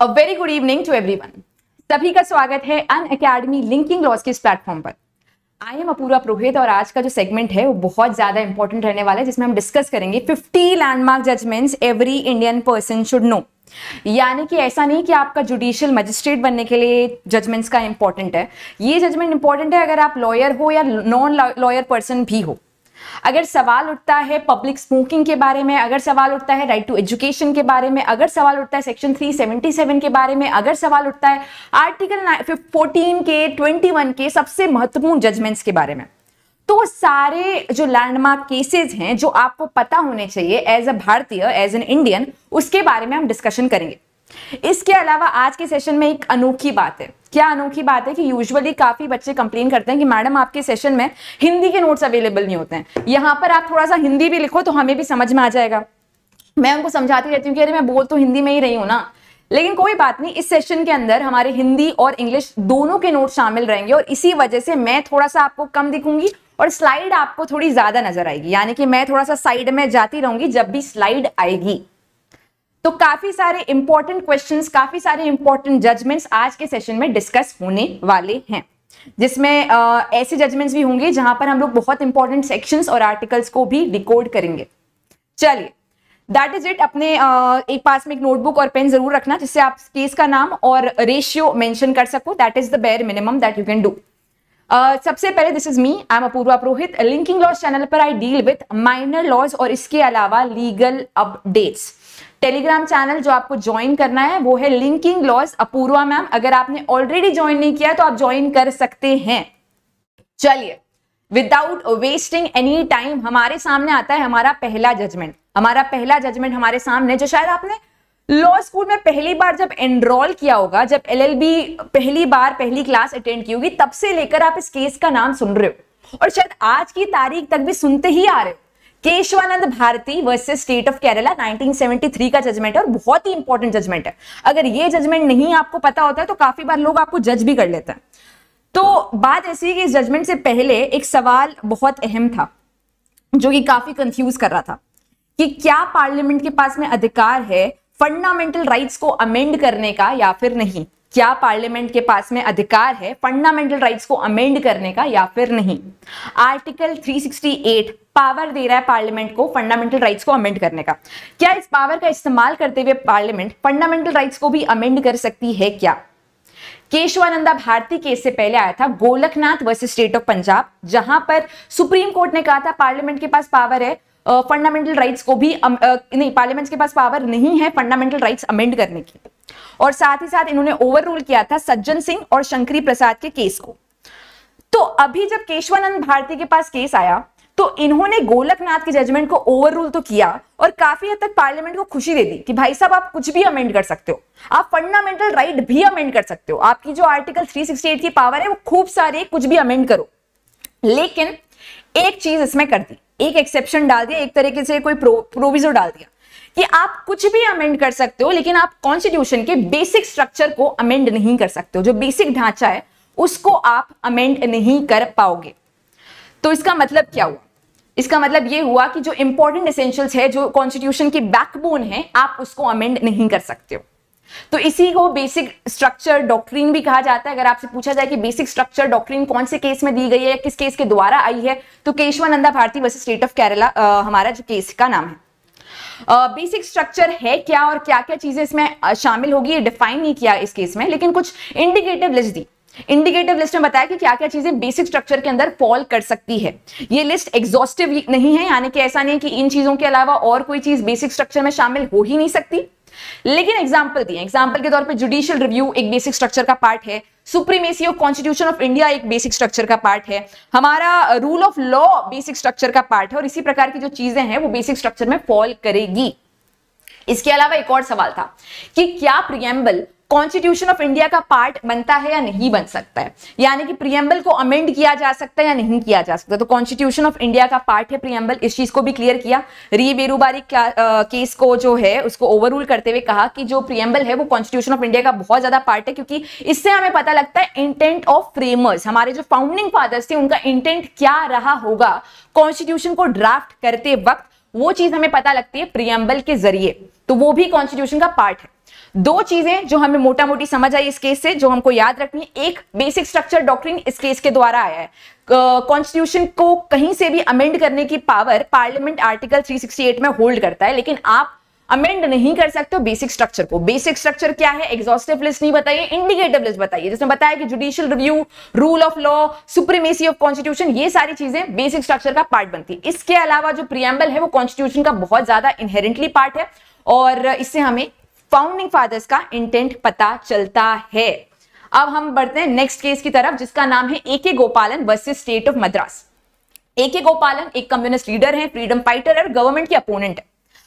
A very good evening to everyone सभी का स्वागत है अन अकेडमी लिंकिंग लॉस के इस प्लेटफॉर्म पर। आई एम अपूरा पुरोहित और आज का जो सेगमेंट है, वो बहुत ज़्यादा इंपॉर्टेंट रहने वाला है, जिसमें हम डिस्कस करेंगे 50 landmark judgments every Indian person should know यानी कि ऐसा नहीं कि आपका जुडिशियल मजिस्ट्रेट बनने के लिए जजमेंट्स का इंपॉर्टेंट है। ये जजमेंट इंपॉर्टेंट है अगर आप लॉयर हो या नॉन लॉयर पर्सन भी हो। अगर सवाल उठता है पब्लिक स्मोकिंग के बारे में, अगर सवाल उठता है राइट टू एजुकेशन के बारे में, अगर सवाल उठता है सेक्शन 377 के बारे में, अगर सवाल उठता है आर्टिकल 14 के 21 के सबसे महत्वपूर्ण जजमेंट्स के बारे में। तो सारे जो लैंडमार्क केसेस हैं, जो आपको पता होने चाहिए एज अ भारतीय एज एन इंडियन उसके बारे में हम डिस्कशन करेंगे। इसके अलावा आज के सेशन में एक अनोखी बात है। क्या अनोखी बात है कि यूजुअली काफ़ी बच्चे कंप्लेन करते हैं कि मैडम आपके सेशन में हिंदी के नोट्स अवेलेबल नहीं होते हैं। यहाँ पर आप थोड़ा सा हिंदी भी लिखो तो हमें भी समझ में आ जाएगा। मैं उनको समझाती रहती हूँ कि अरे मैं बोल तो हिंदी में ही रही हूँ ना। लेकिन कोई बात नहीं, इस सेशन के अंदर हमारे हिंदी और इंग्लिश दोनों के नोट शामिल रहेंगे और इसी वजह से मैं थोड़ा सा आपको कम दिखूँगी और स्लाइड आपको थोड़ी ज़्यादा नज़र आएगी। यानी कि मैं थोड़ा सा साइड में जाती रहूँगी जब भी स्लाइड आएगी। तो काफ़ी सारे इंपॉर्टेंट क्वेश्चंस काफ़ी सारे इंपॉर्टेंट जजमेंट्स आज के सेशन में डिस्कस होने वाले हैं। जिसमें ऐसे जजमेंट्स भी होंगे जहाँ पर हम लोग बहुत इंपॉर्टेंट सेक्शंस और आर्टिकल्स को भी डिकोड करेंगे। चलिए दैट इज़ इट अपने uh, एक पास में एक नोटबुक और पेन ज़रूर रखना जिससे आप केस का नाम और रेशियो मेंशन कर सको। That is the bare minimum that you can do Uh, सबसे पहले this is me I am Apoorva Purohit linking laws channel पर I deal with minor laws और इसके अलावा लीगल अपडेट्स टेलीग्राम चैनल जो आपको ज्वाइन करना है, वो है लिंकिंग लॉज अपूर्वा मैम अगर आपने ऑलरेडी ज्वाइन नहीं किया तो आप ज्वाइन कर सकते हैं। चलिए विदाउट वेस्टिंग एनी टाइम हमारे सामने आता है हमारा पहला जजमेंट हमारा पहला जजमेंट हमारे सामने, जो शायद आपने लॉ स्कूल में पहली बार जब एनरोल किया होगा, जब एलएलबी पहली बार, पहली क्लास अटेंड की होगी, तब से लेकर आप इस केस का नाम सुन रहे हो। और शायद आज की तारीख तक भी सुनते ही आ रहे हो। Kesavananda Bharati versus state of Kerala 1973 का जजमेंट है और बहुत ही इंपॉर्टेंट जजमेंट है। अगर ये जजमेंट नहीं आपको पता होता है तो काफ़ी बार लोग आपको जज भी कर लेते हैं। तो बात ऐसी है कि इस जजमेंट से पहले एक सवाल बहुत अहम था, जो कि काफ़ी कंफ्यूज कर रहा था, कि क्या पार्लियामेंट के पास में अधिकार है फंडामेंटल राइट्स को अमेंड करने का या फिर नहीं? क्या पार्लियामेंट के पास में अधिकार है फंडामेंटल राइट्स को अमेंड करने का या फिर नहीं? आर्टिकल 368 पावर दे रहा है पार्लियामेंट को फंडामेंटल राइट्स को अमेंड करने का। क्या इस पावर का इस्तेमाल करते हुए पार्लियामेंट फंडामेंटल राइट्स को भी अमेंड कर सकती है क्या? केशवानंदा भारती केस से पहले आया था Golaknath versus state of Punjab जहाँ पर सुप्रीम कोर्ट ने कहा था पार्लियामेंट के पास पावर है फंडामेंटल uh, राइट्स को भी uh, नहीं पार्लियामेंट के पास पावर नहीं है फंडामेंटल राइट्स अमेंड करने की। और साथ ही साथ इन्होंने ओवर रूल किया था सज्जन सिंह और शंकरी प्रसाद के केस को। तो अभी जब केशवानंद भारती के पास केस आया तो इन्होंने गोलकनाथ के जजमेंट को ओवर रूल तो किया और काफ़ी हद तक पार्लियामेंट को खुशी दे दी कि भाई साहब आप कुछ भी अमेंड कर सकते हो। आप फंडामेंटल राइट right भी अमेंड कर सकते हो। आपकी जो आर्टिकल 368 की पावर है वो खूब सारे कुछ भी अमेंड करो। लेकिन एक चीज़ इसमें कर दी एक एक्सेप्शन डाल दिया एक तरीके से कोई प्रो, प्रोविजो डाल दिया। कि आप कुछ भी अमेंड कर सकते हो, लेकिन आप कॉन्स्टिट्यूशन के बेसिक स्ट्रक्चर को अमेंड नहीं कर सकते हो। जो बेसिक ढांचा है, उसको आप अमेंड नहीं कर पाओगे। तो इसका मतलब क्या हुआ? इसका मतलब ये हुआ कि जो इंपॉर्टेंट एसेंशियल्स है, जो कॉन्स्टिट्यूशन की बैकबोन है, आप उसको अमेंड नहीं कर सकते हो। तो इसी को बेसिक स्ट्रक्चर डॉक्ट्रीन भी कहा जाता है। अगर आपसे पूछा जाए कि बेसिक स्ट्रक्चर डॉक्ट्रीन कौन से केस में दी गई है, किस केस के द्वारा आई है तो Kesavananda Bharati versus state of Kerala हमारा जो केस का नाम है। बेसिक स्ट्रक्चर है क्या और क्या क्या चीज़ें इसमें शामिल होगी? ये डिफाइन नहीं किया इस केस में, लेकिन कुछ इंडिकेटिव लिस्ट दी। इंडिकेटिव लिस्ट में बताया कि क्या क्या चीज़ें बेसिक स्ट्रक्चर के अंदर फॉल कर सकती है। ये लिस्ट एग्जॉस्टिव नहीं है, यानी कि ऐसा नहीं कि इन चीज़ों के अलावा और कोई चीज़ बेसिक स्ट्रक्चर में शामिल हो ही नहीं सकती। लेकिन एग्ज़ाम्पल दिए एग्ज़ाम्पल के तौर पर जुडिशियल रिव्यू एक बेसिक स्ट्रक्चर का पार्ट है। Supremacy of constitution of India एक बेसिक स्ट्रक्चर का पार्ट है। हमारा rule of law basic structure का पार्ट है और इसी प्रकार की जो चीज़ें हैं वो बेसिक स्ट्रक्चर में फॉल करेगी। इसके अलावा एक और सवाल था कि क्या प्रियम्बल कॉन्स्टिट्यूशन ऑफ़ इंडिया का पार्ट बनता है या नहीं बन सकता है? यानी कि प्रियम्बल को अमेंड किया जा सकता है या नहीं किया जा सकता? तो कॉन्स्टिट्यूशन ऑफ़ इंडिया का पार्ट है प्रियम्बल इस चीज़ को भी क्लियर किया। री बेरूबारी केस को जो है, उसको ओवररूल करते हुए कहा कि जो प्रियम्बल है, वो कॉन्स्टिट्यूशन ऑफ़ इंडिया का बहुत ज़्यादा पार्ट है, क्योंकि इससे हमें पता लगता है इंटेंट ऑफ़ फ्रेमर्स हमारे जो फाउंडिंग फादर्स थे, उनका इंटेंट क्या रहा होगा? कॉन्स्टिट्यूशन को ड्राफ्ट करते वक्त वो चीज़ हमें पता लगती है प्रियम्बल के ज़रिए। तो वो भी कॉन्स्टिट्यूशन का पार्ट है। दो चीज़ें जो हमें मोटा मोटी समझ आई इस केस से जो हमको याद रखनी है एक बेसिक स्ट्रक्चर डॉक्ट्रिन इस केस के द्वारा आया है। कॉन्स्टिट्यूशन uh, को कहीं से भी अमेंड करने की पावर पार्लियामेंट आर्टिकल 368 में होल्ड करता है लेकिन आप अमेंड नहीं कर सकते हो बेसिक स्ट्रक्चर को। बेसिक स्ट्रक्चर क्या है? एग्जॉस्टिव लिस्ट नहीं बताइए इंडिकेटिव लिस्ट बताइए। जिसमें बताया कि judicial review rule of law supremacy of constitution ये सारी चीज़ें बेसिक स्ट्रक्चर का पार्ट बनती है। इसके अलावा जो प्रियम्बल है वो कॉन्स्टिट्यूशन का बहुत ज़्यादा इनहेरेंटली पार्ट है और इससे हमें फाउंडिंग फादर्स का इंटेंट पता चलता है। अब हम बढ़ते हैं नेक्स्ट केस की तरफ़, जिसका नाम है A K Gopalan versus state of Madras A K Gopalan एक कम्युनिस्ट लीडर है फ्रीडम फाइटर और गवर्नमेंट के अपोनेंट है।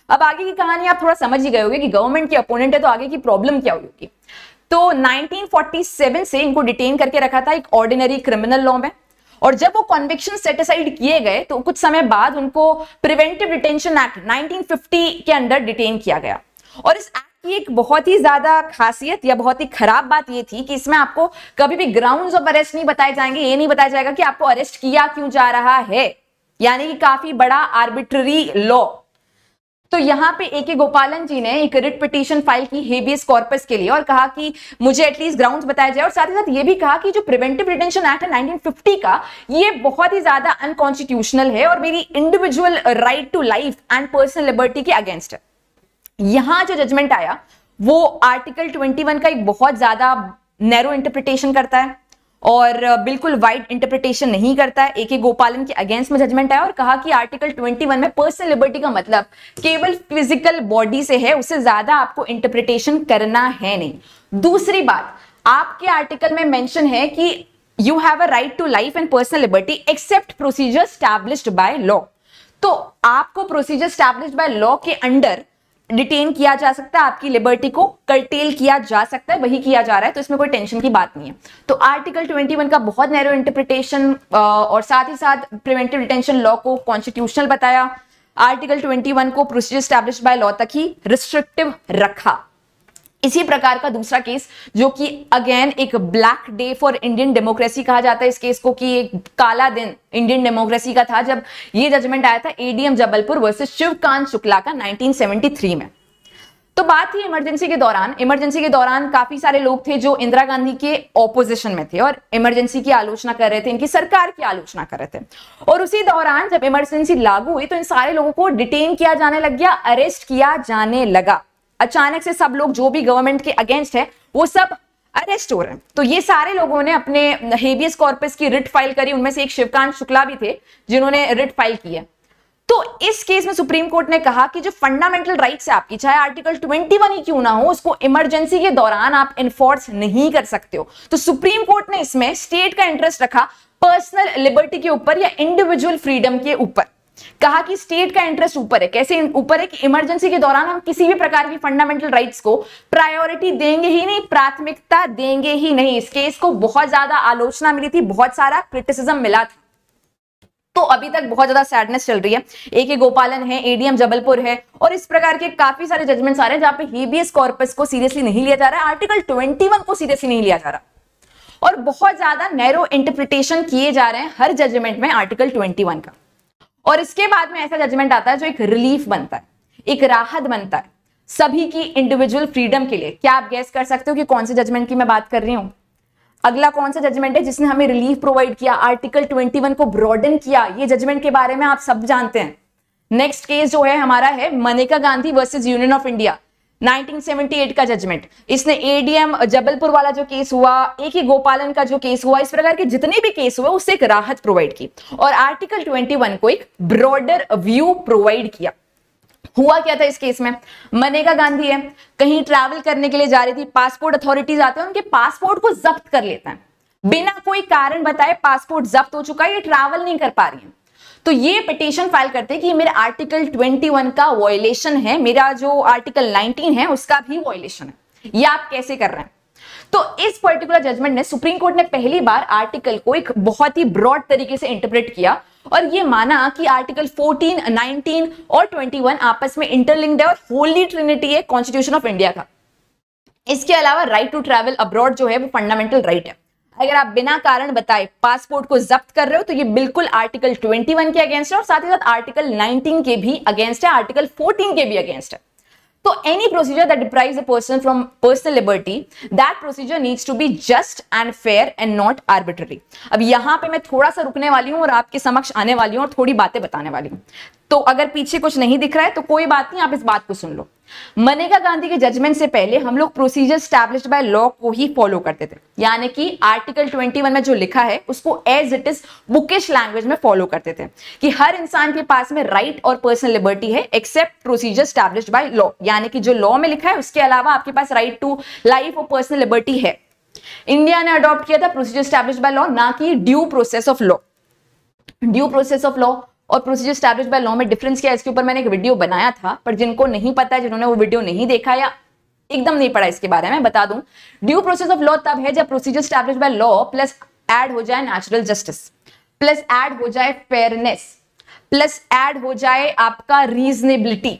अब आगे की कहानी आप थोड़ा समझ ही गए होगे कि गवर्नमेंट के अपोनेंट है तो आगे की प्रॉब्लम क्या होगी। तो 1947 से इनको डिटेन करके रखा था एक ऑर्डिनरी क्रिमिनल लॉ में। और जब वो कॉन्विक्शन सेटिसाइड किए गए तो कुछ समय बाद उनको प्रिवेंटिव डिटेंशन एक्ट 1950 के अंडर डिटेन किया गया। और इस एक्ट की एक बहुत ही ज़्यादा खासियत या बहुत ही खराब बात ये थी कि इसमें आपको कभी भी ग्राउंड्स ऑफ़ अरेस्ट नहीं बताए जाएँगे। ये नहीं बताया जाएगा कि आपको अरेस्ट किया क्यों जा रहा है। यानी कि काफ़ी बड़ा आर्बिट्ररी लॉ तो यहाँ पे ए के गोपालन जी ने एक रिट पिटीशन फ़ाइल की हेबियस कॉर्पस के लिए और कहा कि मुझे एटलीस्ट ग्राउंड्स बताया जाए और साथ ही साथ ये भी कहा कि जो प्रिवेंटिव डिटेंशन एक्ट है 1950 का, ये बहुत ही ज़्यादा अनकॉन्स्टिट्यूशनल है और मेरी individual right to life and personal liberty के अगेंस्ट है। यहाँ जो जजमेंट आया, वो आर्टिकल 21 का एक बहुत ज़्यादा नैरो इंटरप्रिटेशन करता है और बिल्कुल वाइड इंटरप्रिटेशन नहीं करता है। ए के गोपालन के अगेंस्ट में जजमेंट आया और कहा कि आर्टिकल 21 में पर्सनल लिबर्टी का मतलब केवल फ़िज़िकल बॉडी से है, उससे ज़्यादा आपको इंटरप्रिटेशन करना है नहीं। दूसरी बात, आपके आर्टिकल में मेंशन है कि you have a right to life and personal liberty except procedure established by law तो आपको प्रोसीजर स्टैब्लिश्ड बाय लॉ के अंडर डिटेन किया जा सकता है, आपकी लिबर्टी को कर्टेल किया जा सकता है, वही किया जा रहा है तो इसमें कोई टेंशन की बात नहीं है। तो आर्टिकल 21 का बहुत नैरो इंटरप्रिटेशन और साथ ही साथ प्रिवेंटिव डिटेंशन लॉ को कॉन्स्टिट्यूशनल बताया। आर्टिकल 21 को प्रोसीजर स्टैब्लिश बाय लॉ तक ही रिस्ट्रिक्टिव रखा। इसी प्रकार का दूसरा केस, जो कि अगेन एक black day for Indian democracy कहा जाता है। इस केस को कि एक काला दिन इंडियन डेमोक्रेसी का था, जब ये जजमेंट आया था एडीएम जबलपुर वर्सेस शिवकांत शुक्ला का 1973 में। तो बात थी इमरजेंसी के दौरान। इमरजेंसी के दौरान काफ़ी सारे लोग थे जो इंदिरा गांधी के ऑपोजिशन में थे और इमरजेंसी की आलोचना कर रहे थे, इनकी सरकार की आलोचना कर रहे थे। और उसी दौरान जब इमरजेंसी लागू हुई तो इन सारे लोगों को डिटेन किया जाने लग गया अरेस्ट किया जाने लगा। अचानक से सब लोग जो भी गवर्नमेंट के अगेंस्ट है, वो सब अरेस्ट हो रहे हैं। तो ये सारे लोगों ने अपने हेबियस कॉर्पस की रिट फ़ाइल करी। उनमें से एक शिवकांत शुक्ला भी थे, जिन्होंने रिट फ़ाइल की है। तो इस केस में सुप्रीम कोर्ट ने कहा कि जो फंडामेंटल राइट्स है आपकी, चाहे आर्टिकल 21 ही क्यों ना हो, उसको इमरजेंसी के दौरान आप इन्फोर्स नहीं कर सकते हो। तो सुप्रीम कोर्ट ने इसमें स्टेट का इंटरेस्ट रखा पर्सनल लिबर्टी के ऊपर या इंडिविजुअल फ्रीडम के ऊपर। कहा कि स्टेट का इंटरेस्ट ऊपर है। कैसे ऊपर है कि इमरजेंसी के दौरान हम किसी भी प्रकार की फंडामेंटल राइट्स को प्रायोरिटी देंगे ही नहीं, प्राथमिकता देंगे ही नहीं। इस केस को बहुत ज़्यादा आलोचना मिली थी, बहुत सारा क्रिटिसिज्म मिला था। तो अभी तक बहुत ज़्यादा सैडनेस चल रही है। ए के गोपालन है एडीएम जबलपुर है और इस प्रकार के काफ़ी सारे जजमेंट्स आ रहे हैं जहाँ पे हेबियस कॉर्पस को सीरियसली नहीं लिया जा रहा आर्टिकल 21 को सीरियसली नहीं लिया जा रहा। और बहुत ज़्यादा नैरो इंटरप्रिटेशन किए जा रहे हैं हर जजमेंट में आर्टिकल 21 का। और इसके बाद में ऐसा जजमेंट आता है जो एक रिलीफ बनता है, एक राहत बनता है सभी की इंडिविजुअल फ्रीडम के लिए। क्या आप गैस कर सकते हो कि कौन से जजमेंट की मैं बात कर रही हूँ? अगला कौन सा जजमेंट है जिसने हमें रिलीफ प्रोवाइड किया आर्टिकल 21 को ब्रॉडन किया? ये जजमेंट के बारे में आप सब जानते हैं। नेक्स्ट केस जो है हमारा है Maneka Gandhi versus union of India 1978 का जजमेंट इसने एडीएम जबलपुर वाला जो केस हुआ, एक ही गोपालन का जो केस हुआ, इस प्रकार के जितने भी केस हुए, उससे एक राहत प्रोवाइड की। और आर्टिकल 21 को एक ब्रॉडर व्यू प्रोवाइड किया। हुआ क्या था इस केस में? मनेका गांधी है, कहीं ट्रैवल करने के लिए जा रही थी पासपोर्ट अथॉरिटीज आते हैं, उनके पासपोर्ट को जब्त कर लेते हैं। बिना कोई कारण बताए पासपोर्ट जब्त हो चुका है, ये ट्रैवल नहीं कर पा रही है। तो ये पिटीशन फ़ाइल करते हैं कि मेरे आर्टिकल 21 का वॉयलेशन है मेरा जो आर्टिकल 19 है उसका भी वॉयलेशन है। ये आप कैसे कर रहे हैं? तो इस पर्टिकुलर जजमेंट ने सुप्रीम कोर्ट ने पहली बार आर्टिकल को एक बहुत ही ब्रॉड तरीके से इंटरप्रेट किया और ये माना कि आर्टिकल 14, 19 और 21 आपस में इंटरलिंक्ड है और होली ट्रिनिटी है कॉन्स्टिट्यूशन ऑफ़ इंडिया का। इसके अलावा राइट टू ट्रैवल अब्रॉड जो है वो फंडामेंटल राइट right है। अगर आप बिना कारण बताए पासपोर्ट को जब्त कर रहे हो तो ये बिल्कुल आर्टिकल 21 के अगेंस्ट है और साथ ही साथ आर्टिकल 19 के भी अगेंस्ट है, आर्टिकल 14 के भी अगेंस्ट है। तो any procedure that deprives a person from personal liberty that procedure needs to be just and fair and not arbitrary अब यहाँ पे मैं थोड़ा सा रुकने वाली हूँ और आपके समक्ष आने वाली हूँ और थोड़ी बातें बताने वाली हूँ। तो अगर पीछे कुछ नहीं दिख रहा है तो कोई बात नहीं, आप इस बात को सुन लो। मनेगा गांधी के जजमेंट से पहले हम लोग प्रोसीजर स्टैब्लिश बाय लॉ को ही फॉलो करते थे। यानी कि आर्टिकल 21 में जो लिखा है, उसको as it is bookish language में फॉलो करते थे कि हर इंसान के पास में राइट और पर्सनल लिबर्टी है except procedure established by law यानी कि जो लॉ में लिखा है, उसके अलावा आपके पास राइट टू लाइफ और पर्सनल लिबर्टी है। इंडिया ने अडॉप्ट किया था प्रोसीजर स्टैब्लिश बाय लॉ ना कि due process of law due process of law और प्रोसीजर स्टैब्लिश बाय लॉ में डिफरेंस क्या है? इसके ऊपर मैंने एक वीडियो बनाया था, पर जिनको नहीं पता है, जिन्होंने वो वीडियो नहीं देखा या एकदम नहीं पढ़ा इसके बारे में बता दूँ। ड्यू प्रोसेस ऑफ़ लॉ तब है जब procedure establish by law plus add हो जाए नेचुरल जस्टिस प्लस ऐड हो जाए फेयरनेस प्लस ऐड हो जाए आपका रीजनेबिलिटी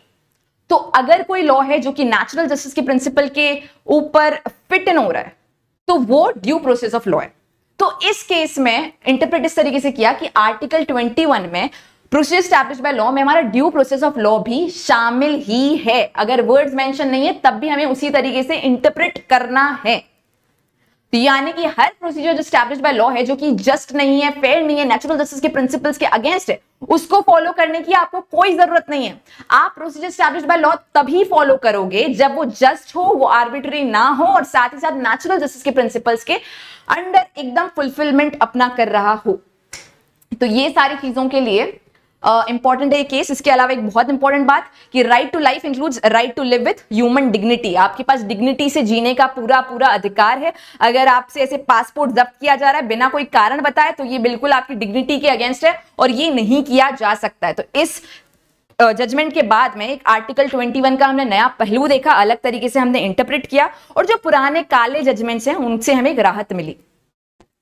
तो अगर कोई लॉ है जो कि नेचुरल जस्टिस के प्रिंसिपल के ऊपर फिट इन हो रहा है तो वो ड्यू प्रोसेस ऑफ़ लॉ है। तो इस केस में इंटरप्रेट इस तरीके से किया कि आर्टिकल 21 में प्रोसीजर स्टैब्लिश बाय लॉ में हमारा ड्यू प्रोसेस ऑफ़ लॉ भी शामिल ही है। अगर वर्ड्स मेंशन नहीं है, तब भी हमें उसी तरीके से इंटरप्रेट करना है। तो यानी कि हर प्रोसीजर जो स्टैब्लिश बाय लॉ है, जो कि जस्ट नहीं है फेयर नहीं है नेचुरल जस्टिस के प्रिंसिपल्स के अगेंस्ट है, उसको फॉलो करने की आपको कोई ज़रूरत नहीं है। आप प्रोसीजर स्टैब्लिश बाय लॉ तभी फॉलो करोगे जब वो जस्ट हो, वो आर्बिट्री ना हो और साथ ही साथ नेचुरल जस्टिस के प्रिंसिपल्स के अंडर एकदम फुलफिलमेंट अपना कर रहा हो। तो ये सारी चीज़ों के लिए इंपॉर्टेंट है केस इसके अलावा एक बहुत इंपॉर्टेंट बात कि right to life includes right to live with human dignity आपके पास डिग्निटी से जीने का पूरा पूरा अधिकार है. अगर आपसे ऐसे पासपोर्ट जब्त किया जा रहा है, बिना कोई कारण बताए तो ये बिल्कुल आपकी डिग्निटी के अगेंस्ट है और ये नहीं किया जा सकता है. तो इस जजमेंट के बाद में एक आर्टिकल 21 का हमने नया पहलू देखा. अलग तरीके से हमने इंटरप्रेट किया और जो पुराने काले जजमेंट्स हैं, उनसे हमें राहत मिली.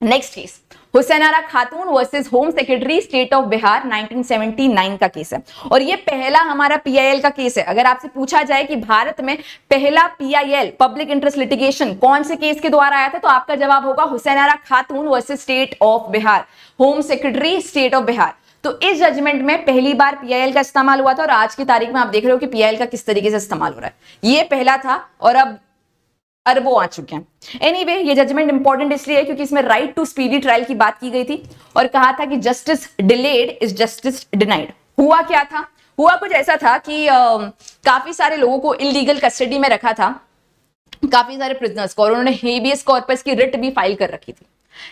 Next case Hussainara Khatoon versus home secretary state of Bihar 1979 का केस है। और ये पहला हमारा पीआईएल का केस है। अगर आपसे पूछा जाए कि भारत में पहला पीआईएल पब्लिक इंटरेस्ट लिटिगेशन कौन से केस के द्वारा आया था तो आपका जवाब होगा Hussainara Khatoon versus state of Bihar home secretary state of Bihar तो इस जजमेंट में पहली बार पीआईएल का इस्तेमाल हुआ था और आज की तारीख में आप देख रहे हो कि पीआईएल का किस तरीके से इस्तेमाल हो रहा है। ये पहला था और अब अरबों आ चुके हैं। एनीवे anyway, ये जजमेंट इंपॉर्टेंट इसलिए है क्योंकि इसमें राइट टू स्पीडी ट्रायल की बात की गई थी और कहा था कि justice delayed is justice denied हुआ क्या था? हुआ कुछ ऐसा था कि आ, काफ़ी सारे लोगों को इलीगल कस्टडी में रखा था। काफ़ी सारे प्रिजनर्स को और उन्होंने हेबियस कॉर्पस की रिट भी फ़ाइल कर रखी थी।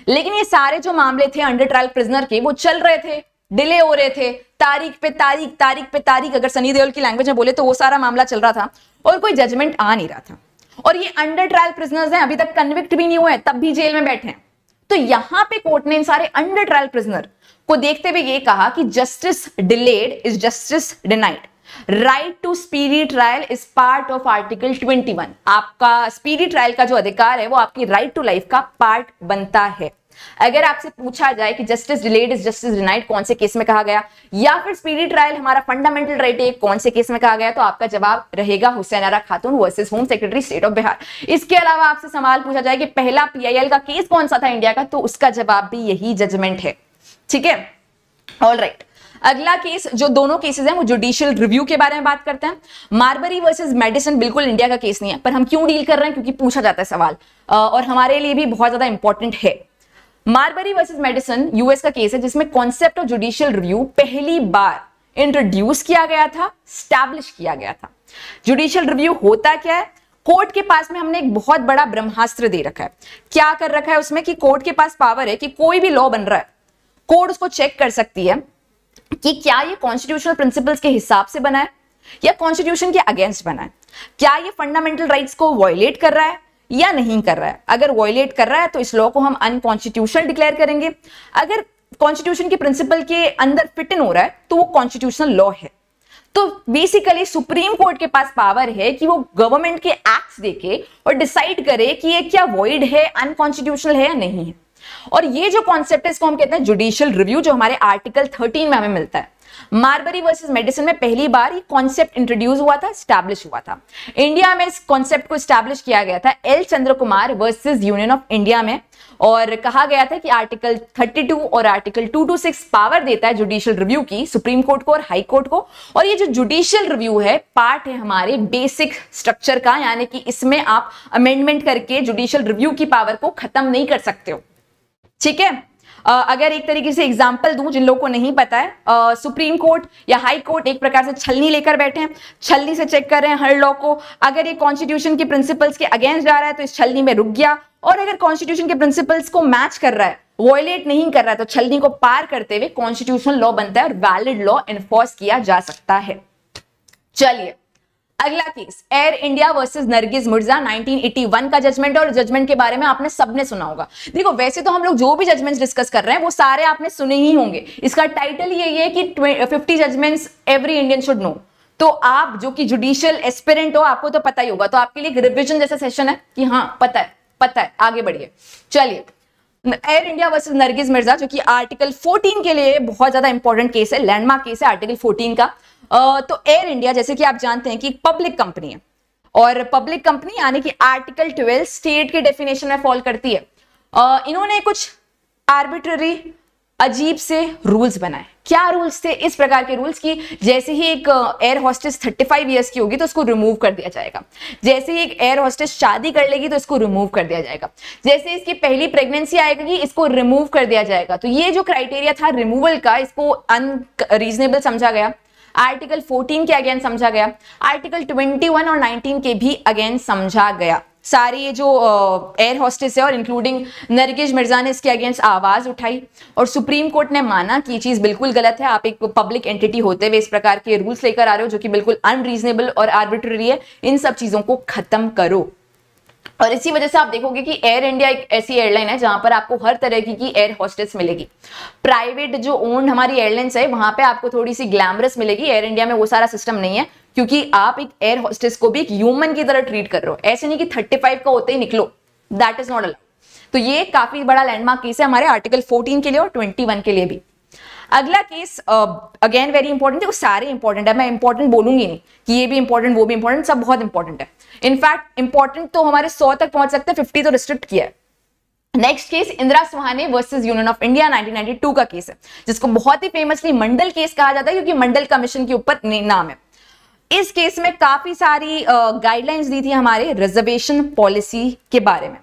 लेकिन ये सारे जो मामले थे अंडर ट्रायल प्रिजनर के वो चल रहे थे डिले हो रहे थे। तारीख पे तारीख तारीख पे तारीख अगर सनी देओल की लैंग्वेज में बोले तो वो सारा मामला चल रहा था और कोई जजमेंट आ नहीं रहा था। और ये अंडर ट्रायल प्रिजनर्स हैं, अभी तक कन्विक्ट भी नहीं हुए तब भी जेल में बैठे हैं। तो यहाँ पे कोर्ट ने इन सारे अंडर ट्रायल प्रिजनर को देखते हुए ये कहा कि justice delayed is justice denied right to speedy trial is part of article 21 आपका स्पीडी ट्रायल का जो अधिकार है, वो आपकी राइट टू लाइफ का पार्ट बनता है। अगर आपसे पूछा जाए कि justice delayed is justice denied कौन से केस में कहा गया? या फिर स्पीडी ट्रायल हमारा फंडामेंटल राइट है कौन से केस में कहा गया? तो आपका जवाब रहेगा Hussainara Khatoon versus home secretary state of Bihar इसके अलावा आपसे सवाल पूछा जाए कि पहला पीआईएल का केस कौन सा था इंडिया का? तो उसका जवाब भी यही जजमेंट है। ठीक है? ऑल राइट अगला केस जो दोनों केसेस हैं, वो जुडिशियल रिव्यू के बारे में बात करते हैं। मार्बरी वर्सेस मेडिसिन बिल्कुल इंडिया का केस नहीं है, पर हम क्यों डील कर रहे हैं? क्योंकि पूछा जाता है सवाल। और हमारे लिए भी बहुत ज़्यादा इंपॉर्टेंट है। मार्बरी वर्सेस मेडिसिन यूएस का केस है, जिसमें कॉन्सेप्ट ऑफ़ जुडिशियल रिव्यू पहली बार इंट्रोड्यूस किया गया था स्टैब्लिश किया गया था। जुडिशियल रिव्यू होता क्या है? कोर्ट के पास में हमने एक बहुत बड़ा ब्रह्मास्त्र दे रखा है। क्या कर रखा है उसमें कि कोर्ट के पास पावर है कि कोई भी लॉ बन रहा है। कोर्ट उसको चेक कर सकती है कि क्या ये कॉन्स्टिट्यूशनल प्रिंसिपल्स के हिसाब से बना है या कॉन्स्टिट्यूशन के अगेंस्ट बना है। क्या ये फंडामेंटल राइट्स को वॉयलेट कर रहा है? या नहीं कर रहा है। अगर वॉयलेट कर रहा है तो इस लॉ को हम अनकॉन्स्टिट्यूशनल डिक्लेयर करेंगे। अगर कॉन्स्टिट्यूशन के प्रिंसिपल के अंदर फिट इन हो रहा है तो वो कॉन्स्टिट्यूशनल लॉ है। तो बेसिकली सुप्रीम कोर्ट के पास पावर है कि वो गवर्नमेंट के एक्ट्स देखे और डिसाइड करे कि ये क्या वॉइड है अनकॉन्स्टिट्यूशनल है या नहीं है। और ये जो कॉन्सेप्ट है, इसको हम कहते हैं जुडिशियल रिव्यू जो हमारे आर्टिकल 13 में हमें मिलता है। मार्बरी वर्सेस मेडिसिन में पहली बार ये कॉन्सेप्ट इंट्रोड्यूस हुआ था स्टैब्लिश हुआ था। इंडिया में इस कॉन्सेप्ट को स्टैब्लिश किया गया था L Chandra Kumar versus union of India में। और कहा गया था कि आर्टिकल 32 और आर्टिकल 226 पावर देता है जुडिशियल रिव्यू की, सुप्रीम कोर्ट को और हाई कोर्ट को। और ये जो जुडिशियल रिव्यू है पार्ट है हमारे बेसिक स्ट्रक्चर का, यानी कि इसमें आप अमेंडमेंट करके जुडिशियल रिव्यू की पावर को खत्म नहीं कर सकते हो। ठीक है? अगर एक तरीके से एग्ज़ाम्पल दूँ, जिन लोगों को नहीं पता है सुप्रीम कोर्ट या हाई कोर्ट एक प्रकार से छलनी लेकर बैठे हैं, छलनी से चेक कर रहे हैं हर लॉ को। अगर ये कॉन्स्टिट्यूशन के प्रिंसिपल्स के अगेंस्ट जा रहा है तो इस छलनी में रुक गया। और अगर कॉन्स्टिट्यूशन के प्रिंसिपल्स को मैच कर रहा है वॉयलेट नहीं कर रहा है तो छलनी को पार करते हुए कॉन्स्टिट्यूशनल लॉ बनता है और वैलिड लॉ इन्फोर्स किया जा सकता है। चलिए अगला case air India versus Nargis Mirza 1981 का जजमेंट और जजमेंट के बारे में आपने सबने सुना होगा। देखो, वैसे तो हम लोग जो भी जजमेंट्स डिस्कस कर रहे हैं, वो सारे आपने सुने ही होंगे। इसका टाइटल यही है कि 50 judgments every Indian should know तो आप जो कि जुडिशियल एस्पिरेंट हो, आपको तो पता ही होगा। तो आपके लिए रिविजन जैसा सेशन है कि हाँ पता है पता है, आगे बढ़िए। चलिए air India versus Nargis Mirza जो कि आर्टिकल 14 के लिए बहुत ज़्यादा इंपॉर्टेंट केस है लैंडमार्क केस है आर्टिकल 14 का। तो एयर इंडिया जैसे कि आप जानते हैं कि पब्लिक कंपनी है। और पब्लिक कंपनी यानी कि आर्टिकल 12 स्टेट के डेफिनेशन में फॉल करती है। इन्होंने कुछ आर्बिट्ररी अजीब से रूल्स बनाए। क्या रूल्स थे? इस प्रकार के रूल्स की, जैसे ही एक एयर हॉस्टेस 35 इयर्स की होगी तो उसको रिमूव कर दिया जाएगा। जैसे ही एक एयर हॉस्टेस शादी कर लेगी तो इसको रिमूव कर दिया जाएगा। जैसे इसकी पहली प्रेगनेंसी आएगी, इसको रिमूव कर दिया जाएगा। तो ये जो क्राइटेरिया था रिमूवल का, इसको अनरीजनेबल समझा गया। आर्टिकल 14 के अगेन समझा गया। आर्टिकल 21 और 19 के भी अगेन समझा गया। सारी ये जो एयर हॉस्टेस है और इंक्लूडिंग नरगिश मिर्ज़ा ने इसके अगेंस्ट आवाज़ उठाई और सुप्रीम कोर्ट ने माना कि ये चीज़ बिल्कुल गलत है। आप एक पब्लिक एंटिटी होते हुए इस प्रकार के रूल्स लेकर आ रहे हो जो कि बिल्कुल अनरीजनेबल और आर्बिट्ररी है। इन सब चीज़ों को खत्म करो। और इसी वजह से आप देखोगे कि एयर इंडिया एक ऐसी एयरलाइन है जहाँ पर आपको हर तरह की, की एयर हॉस्टेस मिलेगी। प्राइवेट जो ओन हमारी एयरलाइंस है वहाँ पे आपको थोड़ी सी ग्लैमरस मिलेगी। एयर इंडिया में वो सारा सिस्टम नहीं है क्योंकि आप एक एयर हॉस्टेस को भी एक ह्यूमन की तरह ट्रीट कर रहे हो। ऐसे नहीं कि 35 का होते ही निकलो। दैट इज़ नॉट अलाउड तो ये काफ़ी बड़ा लैंडमार्क केस है हमारे आर्टिकल 14 के लिए और 21 के लिए भी। अगला केस अगेन वेरी इंपॉर्टेंट है, वो सारे इंपॉर्टेंट है। मैं इंपॉर्टेंट बोलूँगी नहीं कि ये भी इंपॉर्टेंट वो भी इंपॉर्टेंट सब बहुत इंपॉर्टेंट है। इनफैक्ट इंपॉर्टेंट तो हमारे सौ तक पहुँच सकते हैं फिफ्टी तो रिस्ट्रिक्ट किया है। नेक्स्ट केस इंदिरा सुहाने वर्सेस यूनियन ऑफ़ इंडिया 1992 का केस है, जिसको बहुत ही फेमसली मंडल केस कहा जाता है, क्योंकि मंडल कमीशन के ऊपर नाम है। इस केस में काफ़ी सारी गाइडलाइंस दी थी हमारे रिजर्वेशन पॉलिसी के बारे में।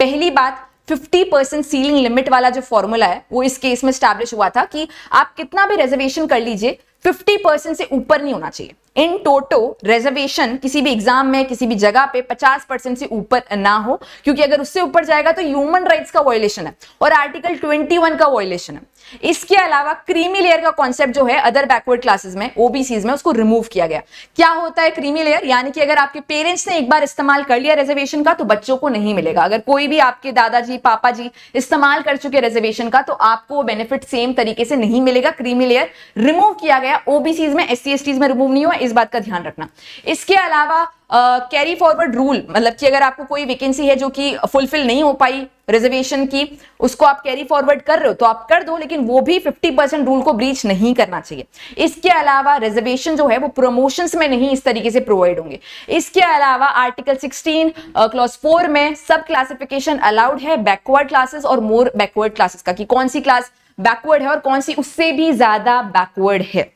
पहली बात 50 परसेंट सीलिंग लिमिट वाला जो फॉर्मूला है, वो इस केस में स्टैब्लिश हुआ था कि आप कितना भी रिजर्वेशन कर लीजिए 50 परसेंट से ऊपर नहीं होना चाहिए। इन टोटो रिजर्वेशन किसी भी एग्ज़ाम में, किसी भी जगह पे 50 परसेंट से ऊपर ना हो, क्योंकि अगर उससे ऊपर जाएगा तो ह्यूमन राइट्स का वॉयलेशन है और आर्टिकल 21 का वॉयलेशन है। इसके अलावा क्रीमी लेयर का कॉन्सेप्ट जो है अदर बैकवर्ड क्लासेस में ओबीसीज में, उसको रिमूव किया गया। क्या होता है क्रीमी लेयर यानी कि अगर आपके पेरेंट्स ने एक बार इस्तेमाल कर लिया रिजर्वेशन का तो बच्चों को नहीं मिलेगा। अगर कोई भी आपके दादाजी पापा जी इस्तेमाल कर चुके रिजर्वेशन का तो आपको बेनिफिट सेम तरीके से नहीं मिलेगा। क्रीमी लेयर रिमूव किया गया। ओबीसीज में एस सी में रिमूव नहीं हुआ। इस बात का ध्यान रखना। इसके अलावा कैरी फॉरवर्ड रूल मतलब कि अगर आपको कोई वैकेंसी है जो कि फुलफिल नहीं हो पाई रिजर्वेशन की, उसको आप कैरी फॉरवर्ड कर रहे हो तो आप कर दो, लेकिन वो भी 50 परसेंट रूल को ब्रीच नहीं करना चाहिए। इसके अलावा रिजर्वेशन जो है वो प्रमोशंस में नहीं इस तरीके से प्रोवाइड होंगे। इसके अलावा आर्टिकल 16 क्लॉज 4 में सब क्लासिफिकेशन अलाउड है बैकवर्ड क्लासेस और मोर बैकवर्ड क्लासेस का, कि कौन सी क्लास बैकवर्ड है और कौन सी उससे भी ज़्यादा बैकवर्ड है।